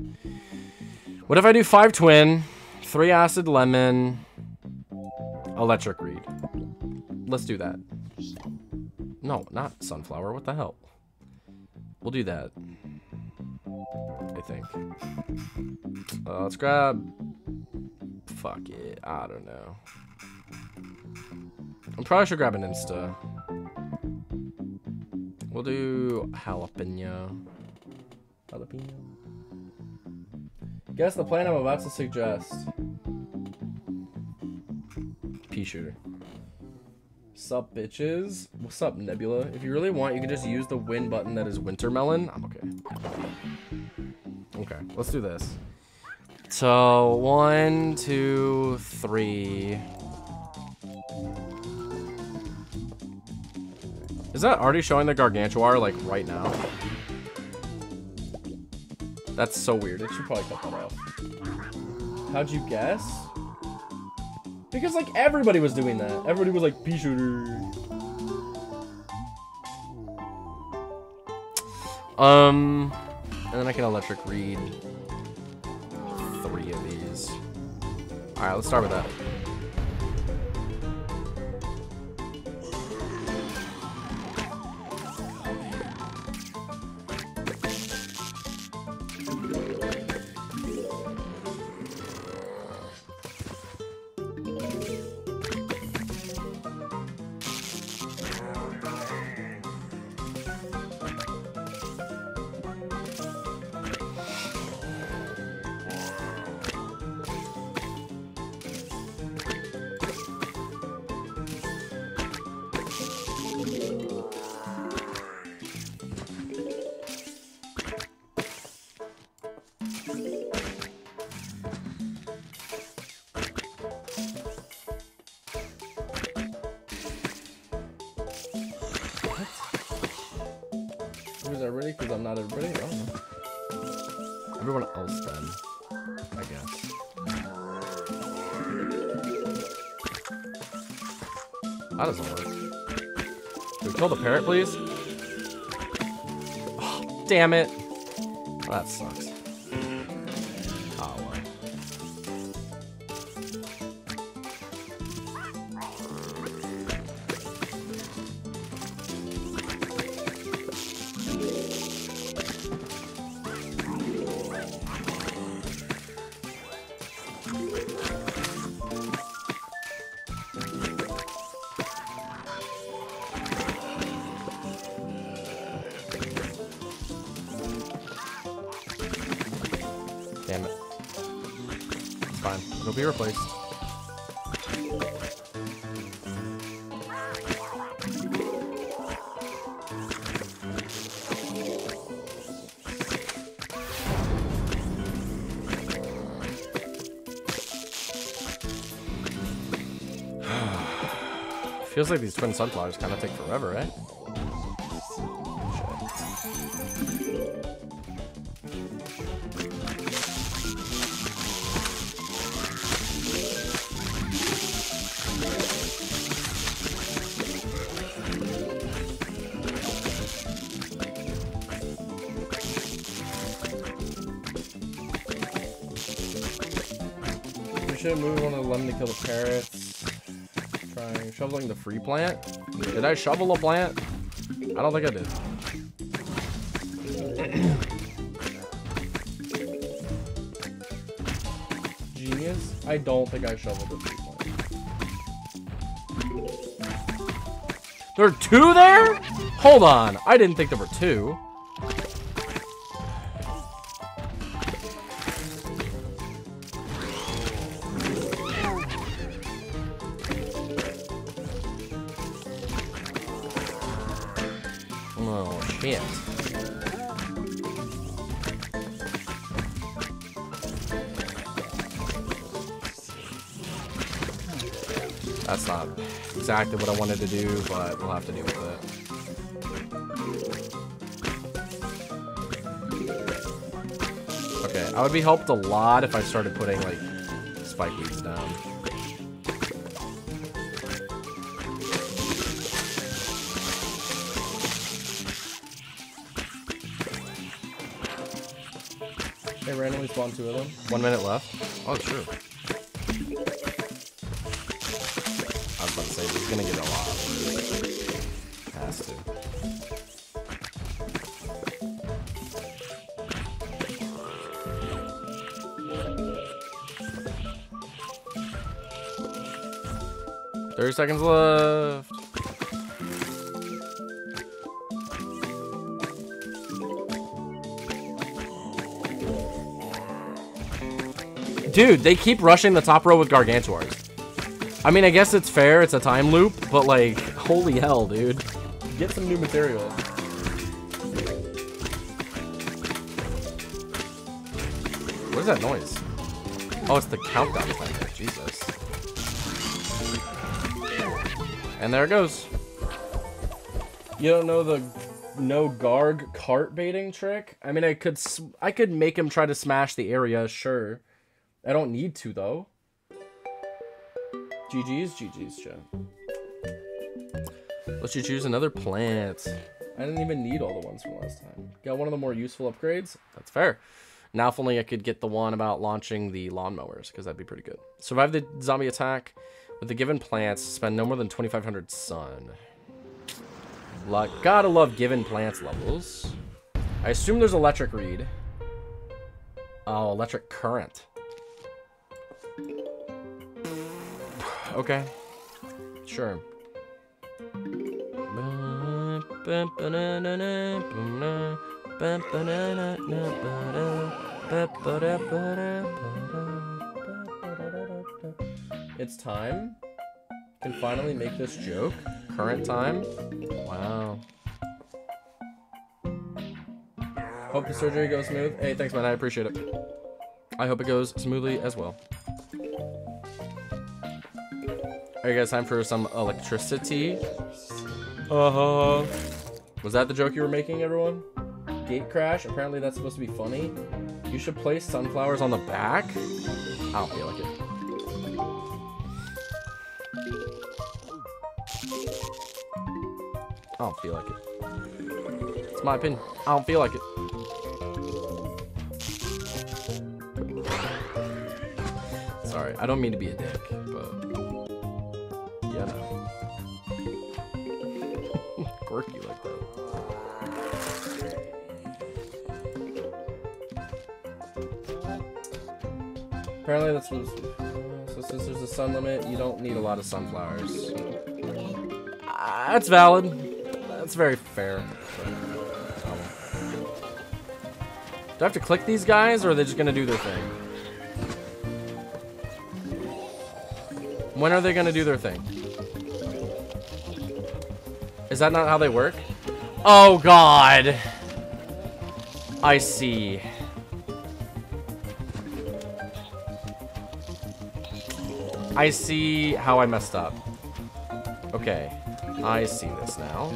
What if I do five twin, three acid lemon, electric reed? Let's do that. No, not sunflower. What the hell? We'll do that. I think. Uh, let's grab... Fuck it. I don't know. I'm probably should grab an Insta. We'll do jalapeno. Jalapeno. Guess the plan I'm about to suggest. Pea shooter. Sup, bitches? What's up, Nebula? If you really want, you can just use the win button that is Wintermelon. I'm okay. Okay, let's do this. So, one, two, three. Is that already showing the Gargantuar, like, right now? That's so weird. It should probably cut that off. How'd you guess? Because, like, everybody was doing that. Everybody was like, pea shooter. Um, and then I can electric reed three of these. Alright, let's start with that. Everyone else then, I guess. That doesn't work. Can we kill the parrot, please? Oh, damn it. That sucks. Feels like these twin sunflowers kind of take forever, right? Shoveling the free plant. Did I shovel a plant? I don't think I did. Genius. I don't think I shoveled the free plant. There are two there? Hold on. I didn't think there were two. Exactly what I wanted to do, but we'll have to deal with it. Okay, I would be helped a lot if I started putting, like, spike weeds down. They randomly spawn two of them. One minute left. Oh, true. Seconds left. Dude, they keep rushing the top row with Gargantuars. I mean, I guess it's fair, it's a time loop, but like, holy hell, dude. Get some new material. What is that noise? Oh, it's the countdown timer. Jesus. And there it goes. You don't know the no Garg cart baiting trick? I mean, I could s- I could make him try to smash the area, sure. I don't need to though. GG's, GG's, chat. Let's you choose another plant. I didn't even need all the ones from last time. Got one of the more useful upgrades. That's fair. Now, if only I could get the one about launching the lawnmowers, because that'd be pretty good. Survive the zombie attack with the given plants. Spend no more than 2,500 sun. Gotta love given plants levels. I assume there's electric reed. Oh, electric currant. Okay. Sure. It's time. Can finally make this joke. Current time. Wow. Hope the surgery goes smooth. Hey, thanks, man. I appreciate it. I hope it goes smoothly as well. Are you guys time for some electricity? Uh huh. Was that the joke you were making, everyone? gate crash. Apparently that's supposed to be funny. You should place sunflowers on the back. I don't feel like it. I don't feel like it. It's my opinion. I don't feel like it. Sorry, I don't mean to be a dick, but yeah, no. Quirky like that. Apparently that's. So since there's a sun limit, you don't need a lot of sunflowers. That's valid. That's very fair. Do I have to click these guys, or are they just gonna do their thing? When are they gonna do their thing? Is that not how they work? Oh god! I see. I see how I messed up. Okay. I see this now.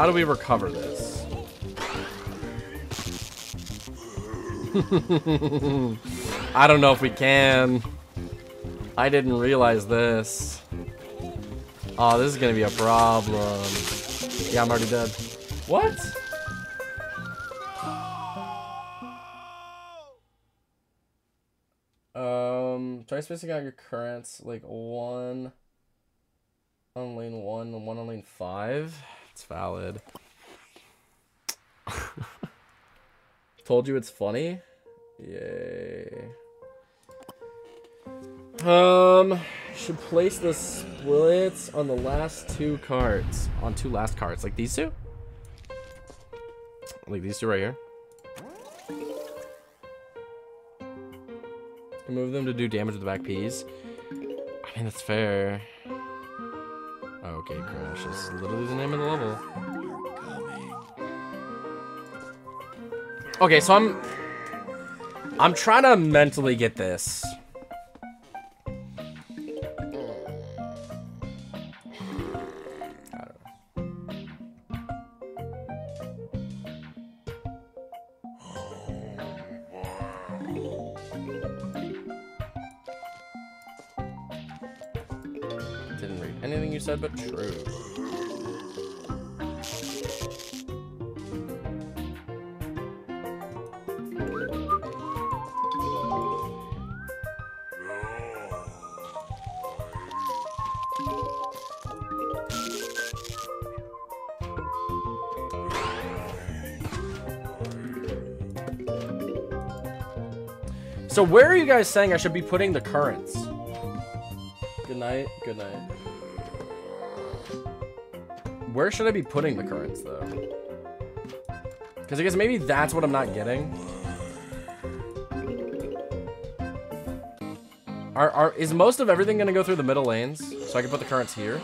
How do we recover this? I don't know if we can. I didn't realize this. Oh, this is gonna be a problem. Yeah, I'm already dead. What? Um, try spacing out your currants like one on lane one and one on lane five. It's valid. Told you it's funny. Yay. Um, should place the splits on the last two cards. On two last cards, like these two. Like these two right here. Move them to do damage with the back piece. I mean, that's fair. Okay, Crash is literally the name of the level. Okay, so I'm... I'm trying to mentally get this. So where are you guys saying I should be putting the currants? Good night. Good night. Where should I be putting the currants though? Because I guess maybe that's what I'm not getting. Are, are is most of everything gonna go through the middle lanes? So I can put the currants here?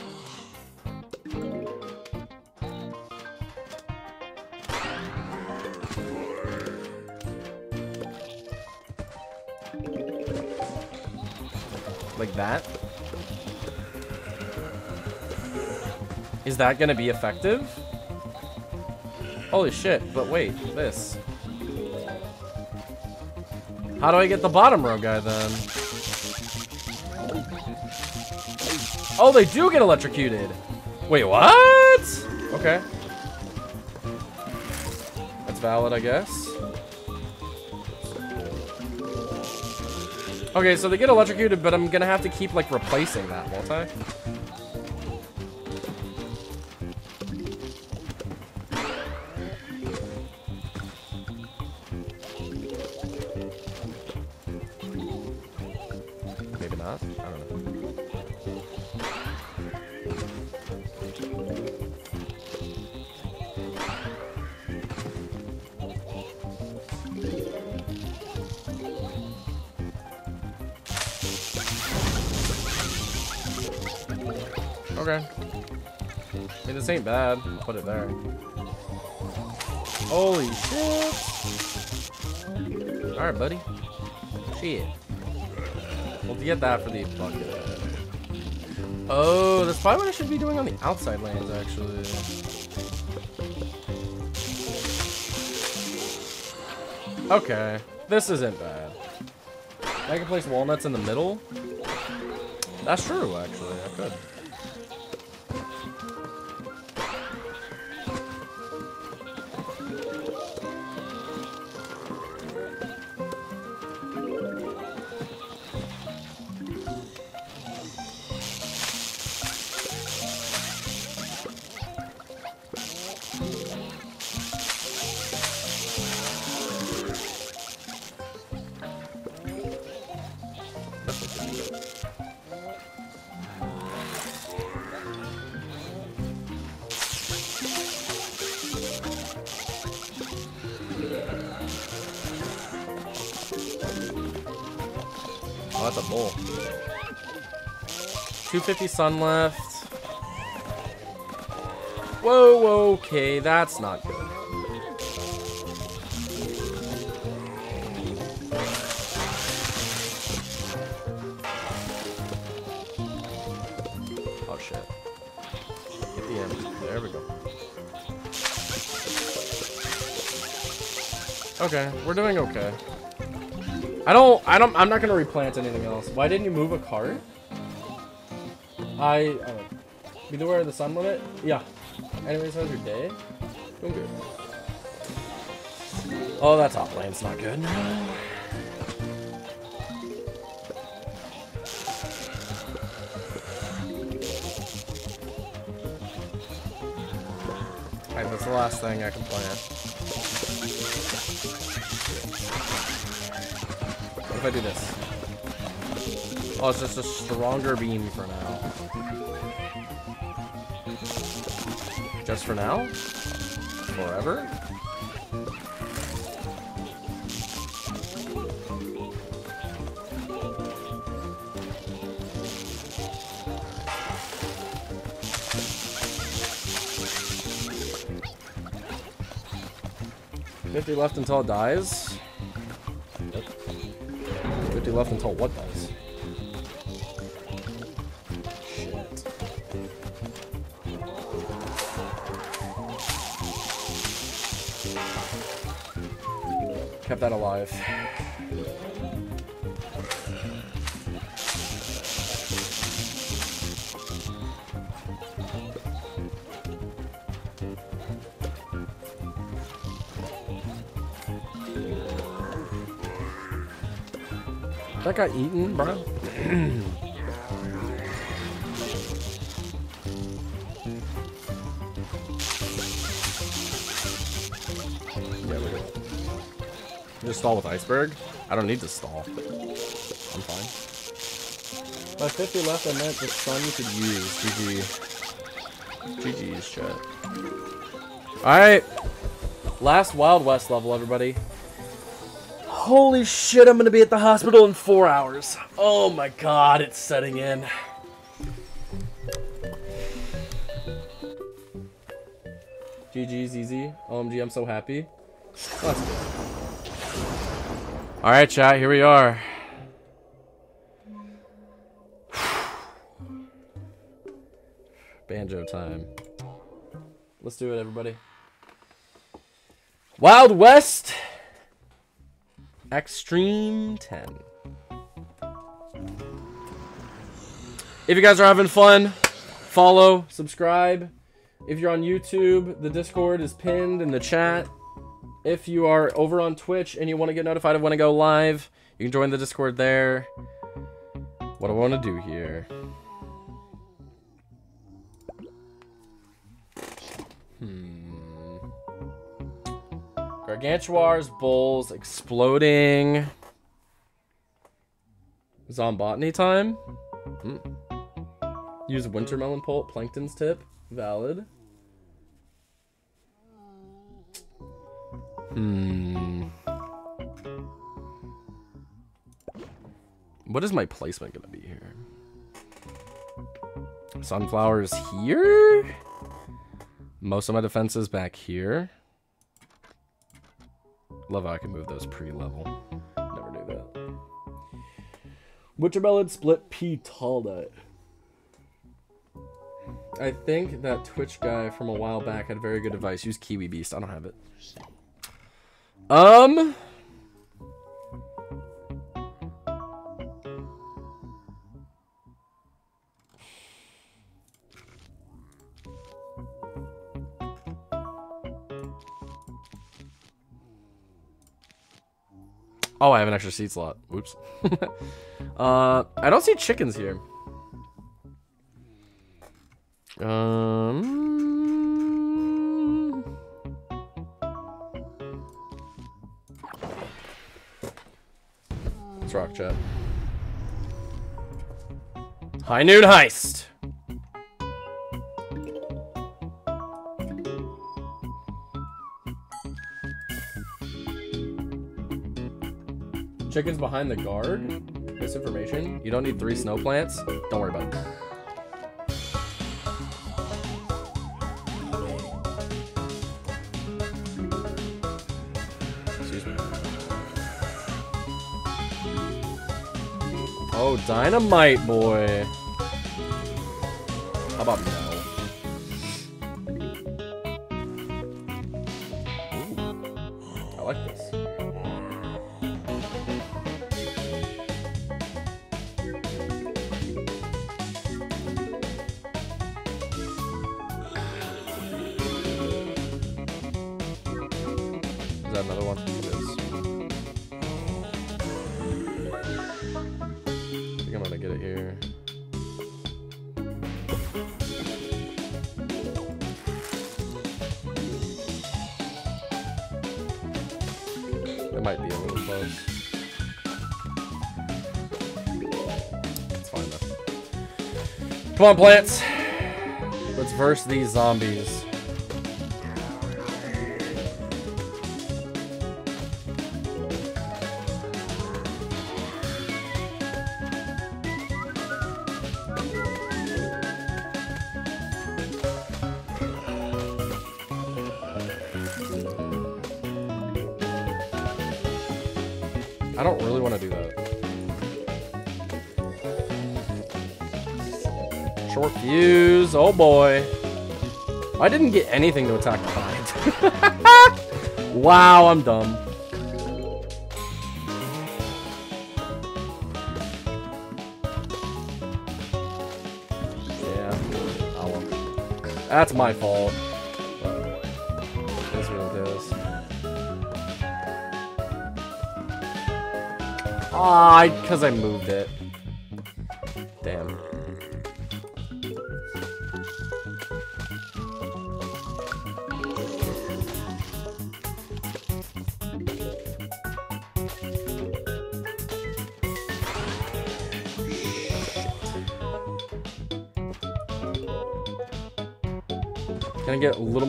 Is that gonna be effective? Holy shit, but wait, this. How do I get the bottom row guy then? Oh, they do get electrocuted. Wait, what? Okay. That's valid, I guess. Okay, so they get electrocuted, but I'm gonna have to keep, like, replacing that, won't I? This ain't bad. Put it there. Holy shit. Alright, buddy. Shit. We'll get that for the bucket. Oh, that's probably what I should be doing on the outside lands, actually. Okay, this isn't bad. I can place walnuts in the middle. That's true, actually. I could. 250 sun left. Whoa, okay, that's not good. Oh shit. There we go. Okay, we're doing okay. I don't, I don't, I'm not gonna replant anything else. Why didn't you move a cart? I, uh, aware of the sun limit? Yeah. Anyways, how's your day? Doing good. Oh, that top lane's not good. Alright, that's the last thing I can plant. What if I do this? Oh, it's just a stronger beam for now. Just for now? Forever? Fifty left until it dies. Fifty left until what dies? Kept that alive. That got eaten, bro. stall with iceberg? I don't need to stall. I'm fine. My 50 left, I meant the sun you could use. GG. GG's chat. Alright. Last Wild West level, everybody. Holy shit, I'm gonna be at the hospital in four hours. Oh my god, it's setting in. GG's easy. OMG, I'm so happy. Oh, good. Alright, chat, here we are. Banjo time. Let's do it, everybody. Wild West Extreme 10. If you guys are having fun, follow, subscribe. If you're on YouTube, the Discord is pinned in the chat. If you are over on Twitch and you want to get notified of when I go live, you can join the Discord there. What do I want to do here? Hmm. Gargantuars, bulls, exploding. Zombotany time? Hmm. Use wintermelon pulp, plankton's tip. Valid. Hmm. What is my placement gonna be here? Sunflowers here? Most of my defenses back here. Love how I can move those pre-level. Butchermelon split pea tall nut. I think that Twitch guy from a while back had a very good advice. Use Kiwi Beast. I don't have it. Um. Oh, I have an extra seat slot. Whoops. uh, I don't see chickens here. Um. Chat. High noon heist. Chickens behind the guard? Misinformation? You don't need three snow plants? Don't worry about it. Dynamite boy. How about no? Come on, plants. Let's verse these zombies. Didn't get anything to attack behind. wow, I'm dumb. Yeah. Oh. That's my fault. Ah, because I moved it.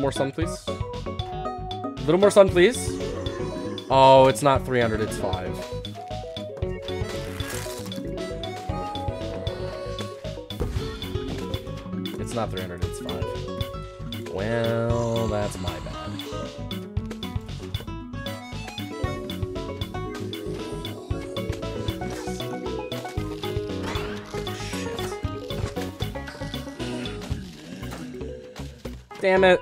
More sun, please? A little more sun, please. Oh, it's not 300, it's 5. It's not 300, it's 5. Well, that's my bad. Damn it.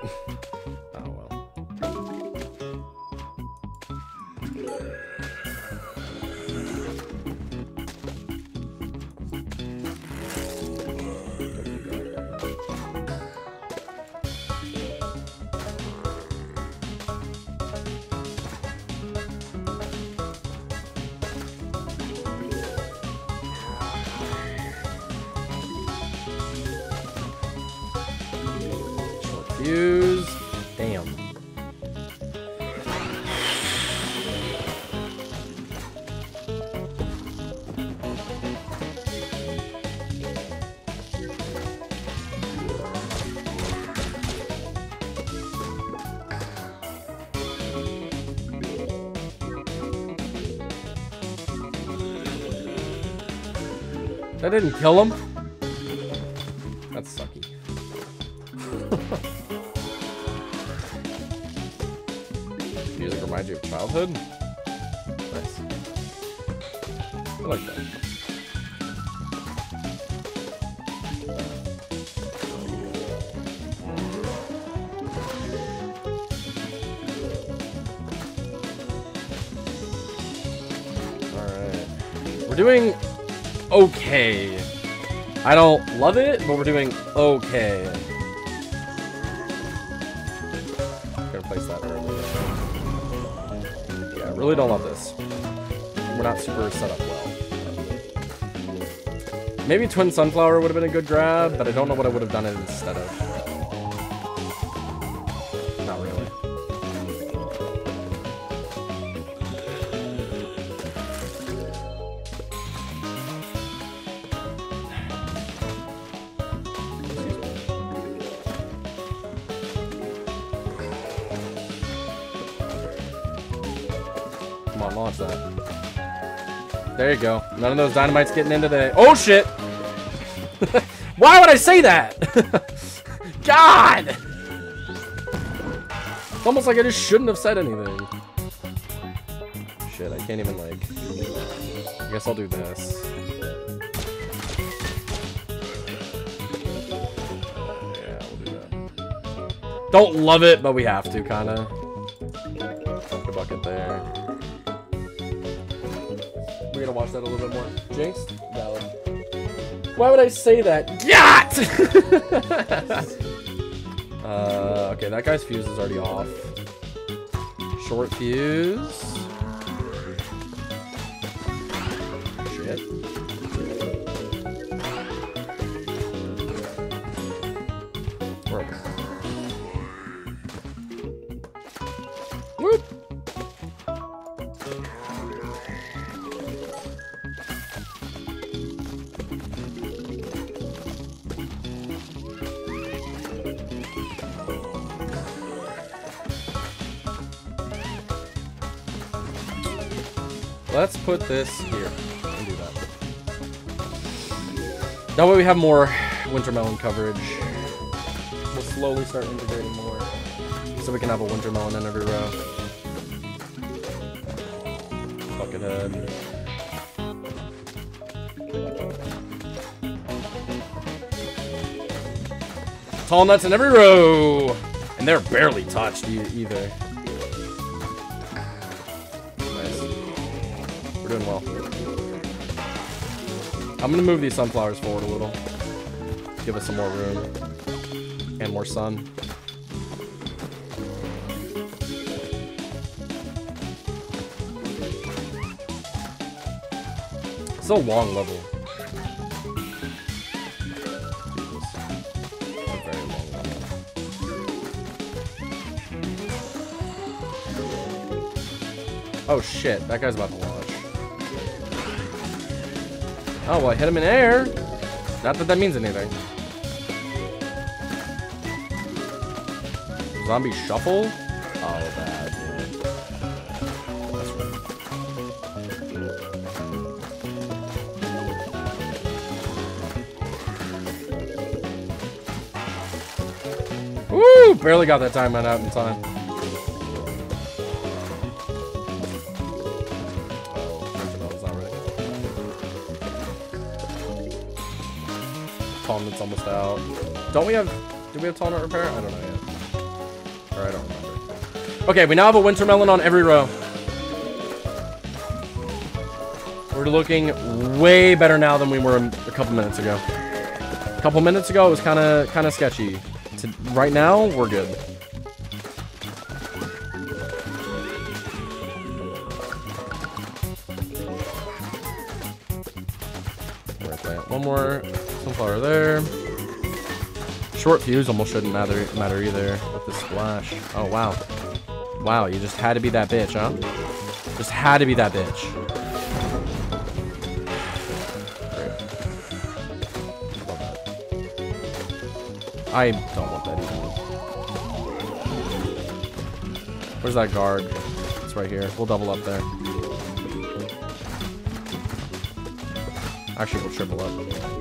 didn't kill him. That's sucky. Music reminds you of childhood? Nice. I like that. doing I don't love it, but we're doing okay. Gonna place that early. Yeah, I really don't love this. We're not super set up well. Maybe Twin Sunflower would have been a good grab, but I don't know what I would have done instead of. Launch that. There you go. None of those dynamites getting into the. Oh shit! Why would I say that? God! It's almost like I just shouldn't have said anything. Shit, I can't even like. I guess I'll do this. Yeah, we'll do that. Don't love it, but we have to, kinda. A little bit more. Jinx? Valid. Why would I say that? Yacht! uh, okay, that guy's fuse is already off. Short fuse. Put this here. and do that. That way we have more winter melon coverage. We'll slowly start integrating more. So we can have a winter melon in every row. Buckethead. Tall nuts in every row! And they're barely touched e either. I'm gonna move these sunflowers forward a little. Give us some more room. And more sun. It's a long level. Oh shit, that guy's about to Oh, well, I hit him in air. Not that that means anything. Zombie shuffle? Oh, right. Woo! Barely got that time out in time. Tallnut's almost out. Don't we have... Do we have Tallnut repair? I don't know yet. Or I don't remember. Okay, we now have a Winter Melon on every row. We're looking way better now than we were a couple minutes ago. A couple minutes ago, it was kind of kind of sketchy. To, right now, we're good. Short fuse almost shouldn't matter matter either with the splash. Oh wow, wow! You just had to be that bitch, huh? Just had to be that bitch. I don't want that. Where's that guard? It's right here. We'll double up there. Actually, we'll triple up.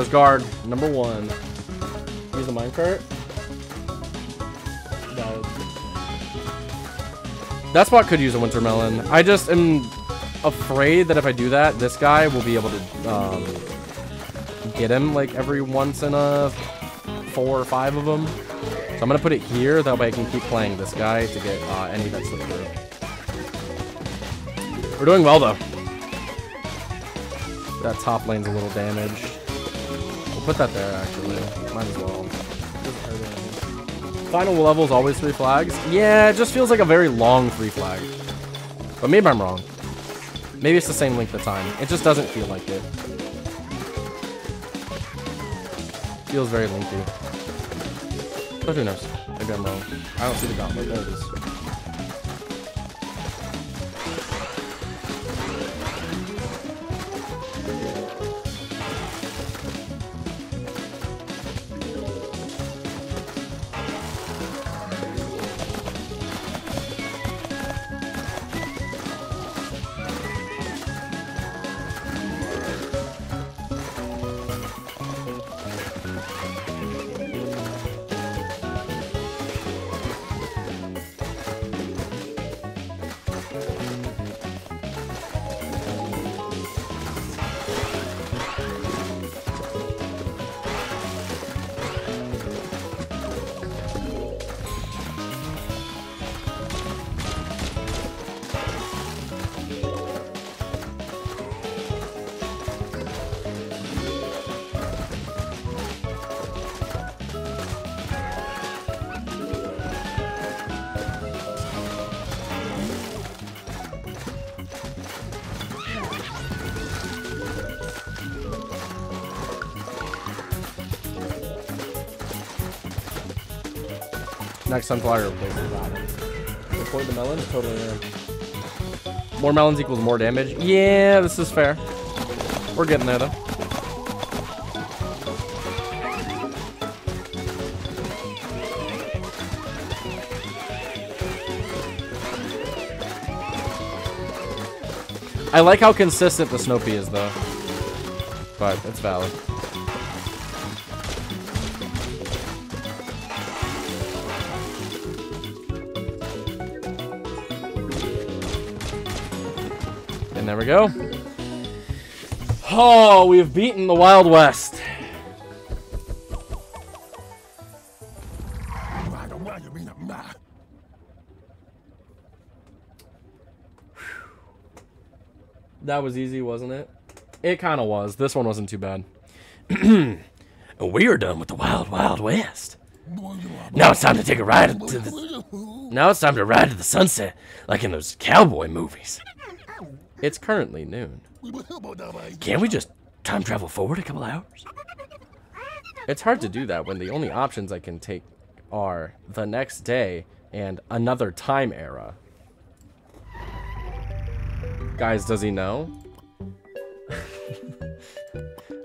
Goes guard, number one. Use the minecart. No. That spot could use a winter melon. I just am afraid that if I do that, this guy will be able to um, get him like every once in a four or five of them. So I'm gonna put it here, that way I can keep playing this guy to get uh, any that slip through. We're doing well though. That top lane's a little damaged. Put that there actually. Might as well. Final level is always three flags. Yeah, it just feels like a very long three flag. But maybe I'm wrong. Maybe it's the same length of time. It just doesn't feel like it. Feels very lengthy. But who knows? Maybe I'm wrong. I don't see the gauntlet. There it is. Sunflower replaces that. Report the melons? Totally in. More melons equals more damage? Yeah, this is fair. We're getting there though. I like how consistent the Snow Pea is though. But it's valid. We go. Oh, we have beaten the Wild West. That was easy, wasn't it? It kind of was. This one wasn't too bad. We are done with the wild, wild west. Now it's time to take a ride to the. Now it's time to ride to the sunset, like in those cowboy movies. It's currently noon. Can't we just time travel forward a couple hours? It's hard to do that when the only options I can take are the next day and another time era. Guys, does he know?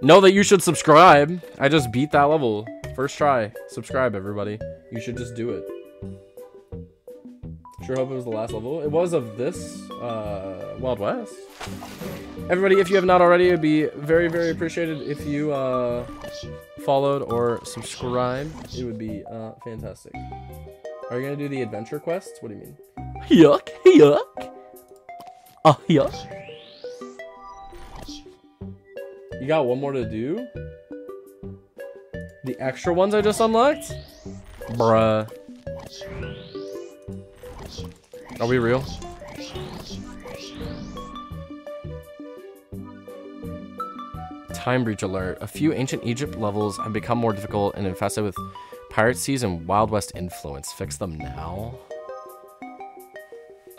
know that you should subscribe. I just beat that level. First try. Subscribe, everybody. You should just do it. Sure hope it was the last level. It was of this uh, Wild West. Everybody, if you have not already, it would be very, very appreciated if you uh, followed or subscribed. It would be uh, fantastic. Are you gonna do the adventure quests? What do you mean? Yuck, yuck. Uh, yuck. You got one more to do? The extra ones I just unlocked? Bruh. Are we real? Time breach alert. A few ancient Egypt levels have become more difficult and infested with pirate seas and Wild West influence. Fix them now?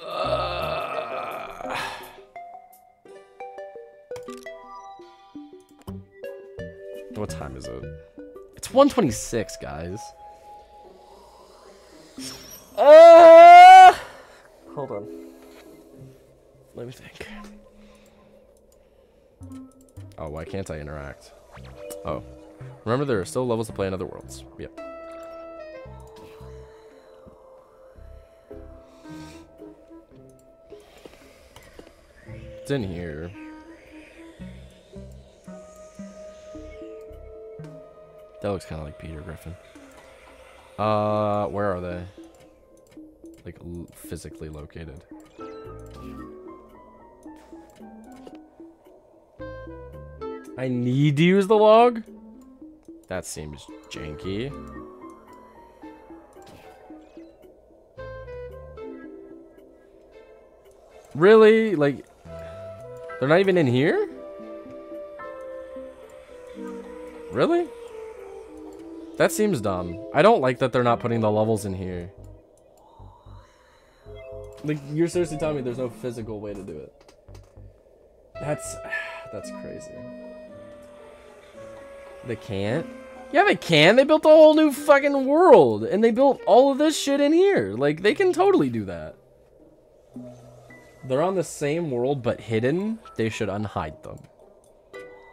Uh... What time is it? It's 126, guys. Uh, hold on. Let me think. Oh, why can't I interact? Oh. Remember, there are still levels to play in other worlds. Yep. It's in here. That looks kind of like Peter Griffin. Uh, where are they? Like physically located. I need to use the log? That seems janky. Really? Like, they're not even in here? Really? That seems dumb. I don't like that they're not putting the levels in here. Like, you're seriously telling me there's no physical way to do it. That's, that's crazy. They can't? Yeah, they can. They built a whole new fucking world. And they built all of this shit in here. Like, they can totally do that. They're on the same world, but hidden. They should unhide them.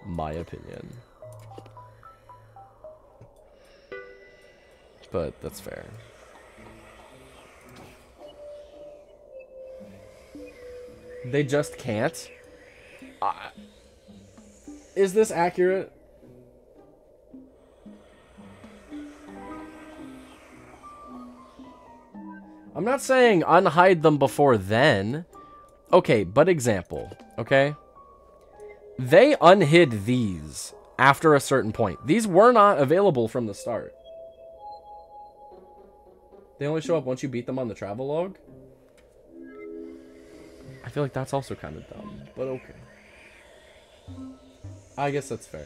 My opinion. But that's fair. They just can't. Uh, is this accurate? I'm not saying unhide them before then. Okay, but example, okay? They unhid these after a certain point. These were not available from the start. They only show up once you beat them on the travel log. I feel like that's also kind of dumb, but okay. I guess that's fair.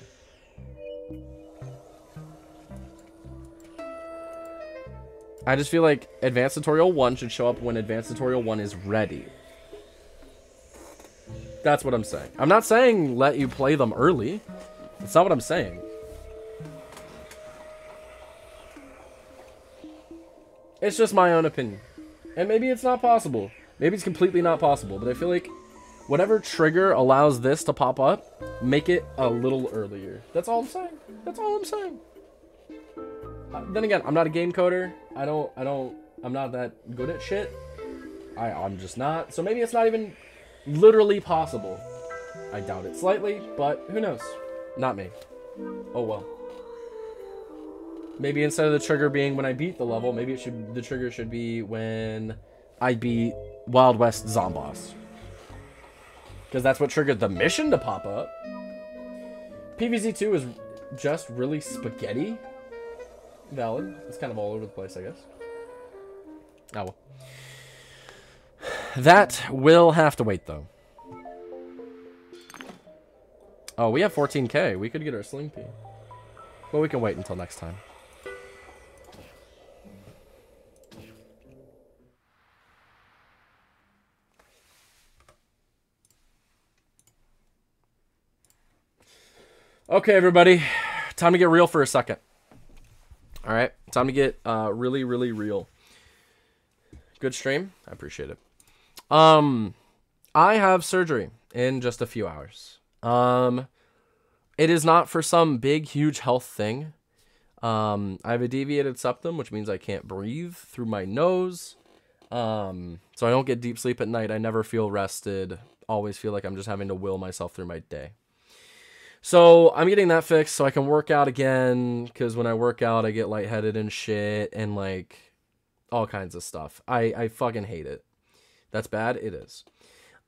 I just feel like Advanced Tutorial 1 should show up when Advanced Tutorial 1 is ready. That's what I'm saying. I'm not saying let you play them early. That's not what I'm saying. It's just my own opinion. And maybe it's not possible. Maybe it's completely not possible, but I feel like whatever trigger allows this to pop up, make it a little earlier. That's all I'm saying. That's all I'm saying. Uh, then again, I'm not a game coder. I don't, I don't, I'm not that good at shit. I, I'm just not. So maybe it's not even literally possible. I doubt it slightly, but who knows? Not me. Oh well. Maybe instead of the trigger being when I beat the level, maybe it should the trigger should be when I beat Wild West Zomboss. Because that's what triggered the mission to pop up. PVZ2 is just really spaghetti. Valid. It's kind of all over the place, I guess. Oh well. That will have to wait, though. Oh, we have 14k. We could get our Sling Pea. But we can wait until next time. Okay, everybody. Time to get real for a second. All right. Time to get uh, really, really real. Good stream. I appreciate it. Um, I have surgery in just a few hours. Um, it is not for some big, huge health thing. Um, I have a deviated septum, which means I can't breathe through my nose. Um, so I don't get deep sleep at night. I never feel rested. Always feel like I'm just having to will myself through my day. So I'm getting that fixed so I can work out again. Because when I work out, I get lightheaded and shit and like all kinds of stuff. I I fucking hate it. That's bad. It is.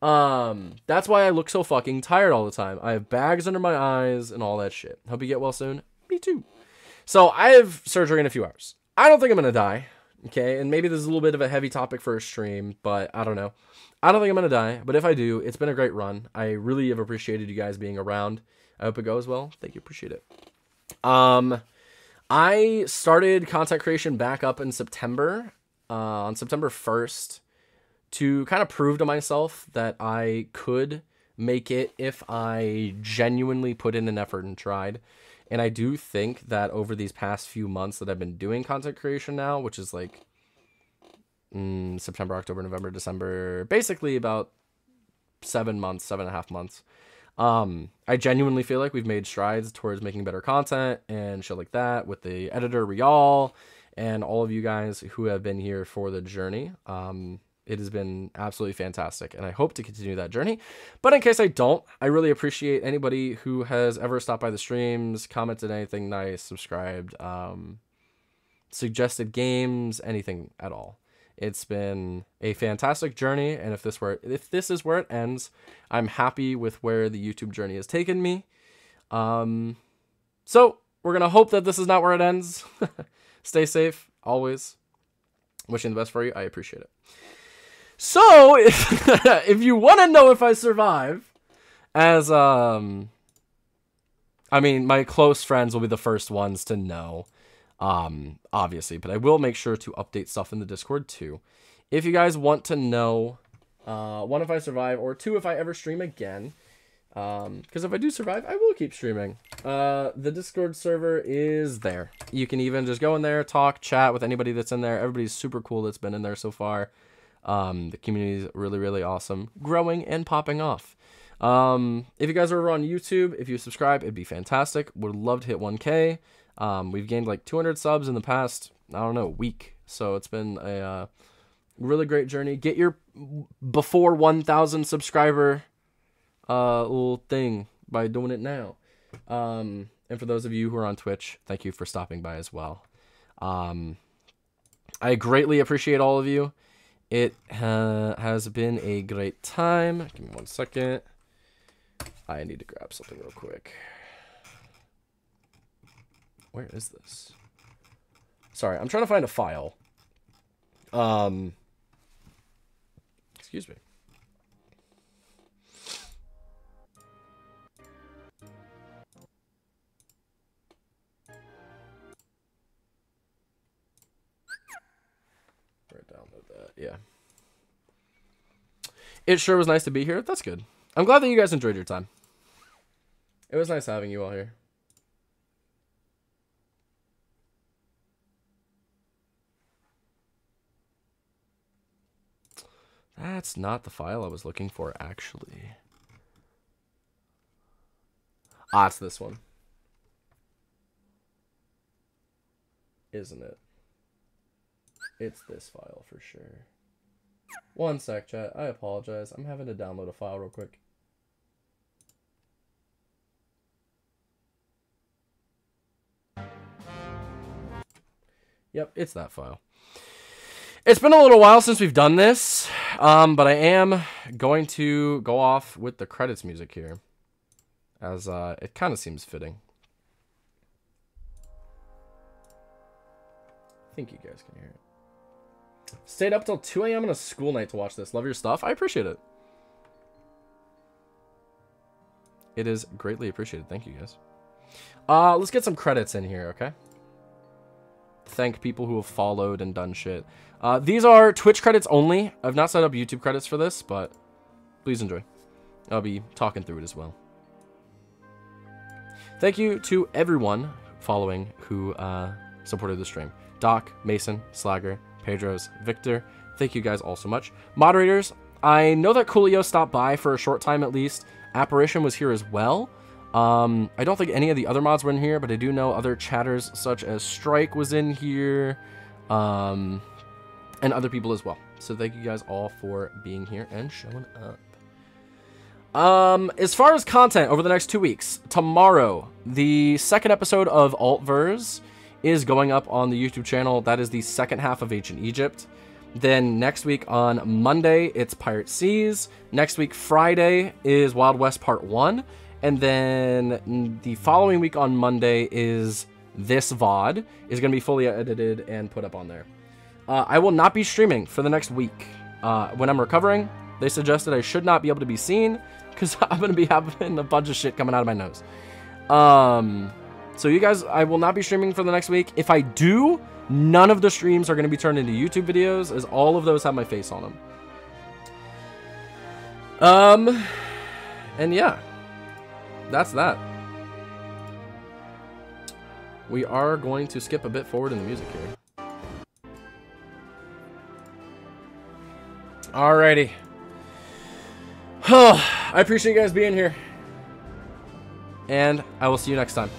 Um, that's why I look so fucking tired all the time. I have bags under my eyes and all that shit. Hope you get well soon. Me too. So I have surgery in a few hours. I don't think I'm gonna die. Okay, and maybe this is a little bit of a heavy topic for a stream, but I don't know. I don't think I'm gonna die, but if I do, it's been a great run. I really have appreciated you guys being around. I hope it goes well. Thank you, appreciate it. Um, I started content creation back up in September, uh, on September 1st, to kind of prove to myself that I could make it if I genuinely put in an effort and tried. And I do think that over these past few months that I've been doing content creation now, which is like mm, September, October, November, December, basically about seven months, seven and a half months. Um, I genuinely feel like we've made strides towards making better content and shit like that with the editor Rial and all of you guys who have been here for the journey. Um, It has been absolutely fantastic, and I hope to continue that journey. But in case I don't, I really appreciate anybody who has ever stopped by the streams, commented anything nice, subscribed, um, suggested games, anything at all. It's been a fantastic journey, and if this were if this is where it ends, I'm happy with where the YouTube journey has taken me. Um, so we're gonna hope that this is not where it ends. Stay safe always. Wishing the best for you. I appreciate it. So if if you want to know if I survive, as um, I mean, my close friends will be the first ones to know um, obviously. But I will make sure to update stuff in the Discord too. If you guys want to know, uh, one, if I survive, or two, if I ever stream again, because um, if I do survive, I will keep streaming. Uh, the Discord server is there. You can even just go in there, talk, chat with anybody that's in there. Everybody's super cool that's been in there so far. Um, the community is really, really awesome, growing and popping off. Um, if you guys are over on YouTube, if you subscribe, it'd be fantastic. Would love to hit 1K. Um, we've gained like 200 subs in the past, I don't know, week. So it's been a uh, really great journey. Get your before 1,000 subscriber uh, little thing by doing it now. Um, and for those of you who are on Twitch, thank you for stopping by as well. Um, I greatly appreciate all of you. It has been a great time. Give me one second. I need to grab something real quick. Where is this? Sorry, I'm trying to find a file. Um, excuse me. Yeah. It sure was nice to be here. That's good. I'm glad that you guys enjoyed your time. It was nice having you all here. That's not the file I was looking for, actually. Ah, it's this one. Isn't it? It's this file for sure. One sec, chat. I apologize. I'm having to download a file real quick. Yep, it's that file. It's been a little while since we've done this, um, but I am going to go off with the credits music here, as uh, it kind of seems fitting. I think you guys can hear it. Stayed up till 2 a.m. on a school night to watch this. Love your stuff. I appreciate it. It is greatly appreciated. Thank you, guys. Uh, let's get some credits in here, okay? Thank people who have followed and done shit. Uh, these are Twitch credits only. I've not set up YouTube credits for this, but please enjoy. I'll be talking through it as well. Thank you to everyone following who uh, supported the stream. Doc, Mason, Slagger, Pedro's, Victor. Thank you guys all so much. Moderators, I know that Coolio stopped by for a short time at least. Apparition was here as well. Um, I don't think any of the other mods were in here, but I do know other chatters such as Strike was in here. Um, and other people as well. So thank you guys all for being here and showing up. Um, as far as content over the next two weeks, tomorrow, the second episode of AltverZ is going up on the YouTube channel. That is the second half of Ancient Egypt. Then next week on Monday, it's Pirate Seas. Next week, Friday, is Wild West Part 1. And then the following week on Monday is this VOD is going to be fully edited and put up on there. Uh, I will not be streaming for the next week. Uh, when I'm recovering, they suggested I should not be able to be seen because I'm going to be having a bunch of shit coming out of my nose. Um, so you guys, I will not be streaming for the next week. If I do, none of the streams are going to be turned into YouTube videos as all of those have my face on them. Um, and yeah, that's that. We are going to skip a bit forward in the music here. Alrighty. Oh, I appreciate you guys being here. And I will see you next time.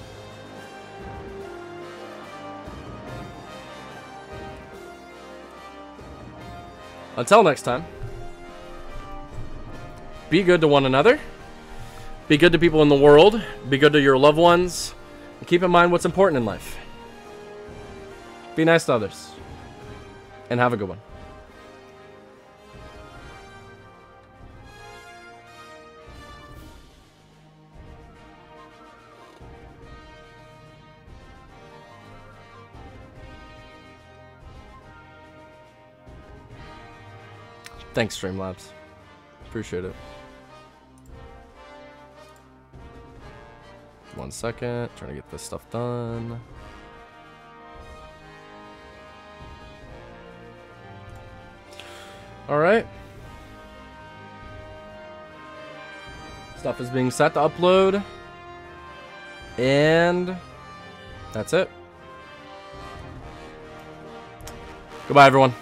Until next time, be good to one another. Be good to people in the world. Be good to your loved ones. And keep in mind what's important in life. Be nice to others. And have a good one. Thanks, Streamlabs. Appreciate it. One second. Trying to get this stuff done. Alright. Stuff is being set to upload. And that's it. Goodbye, everyone.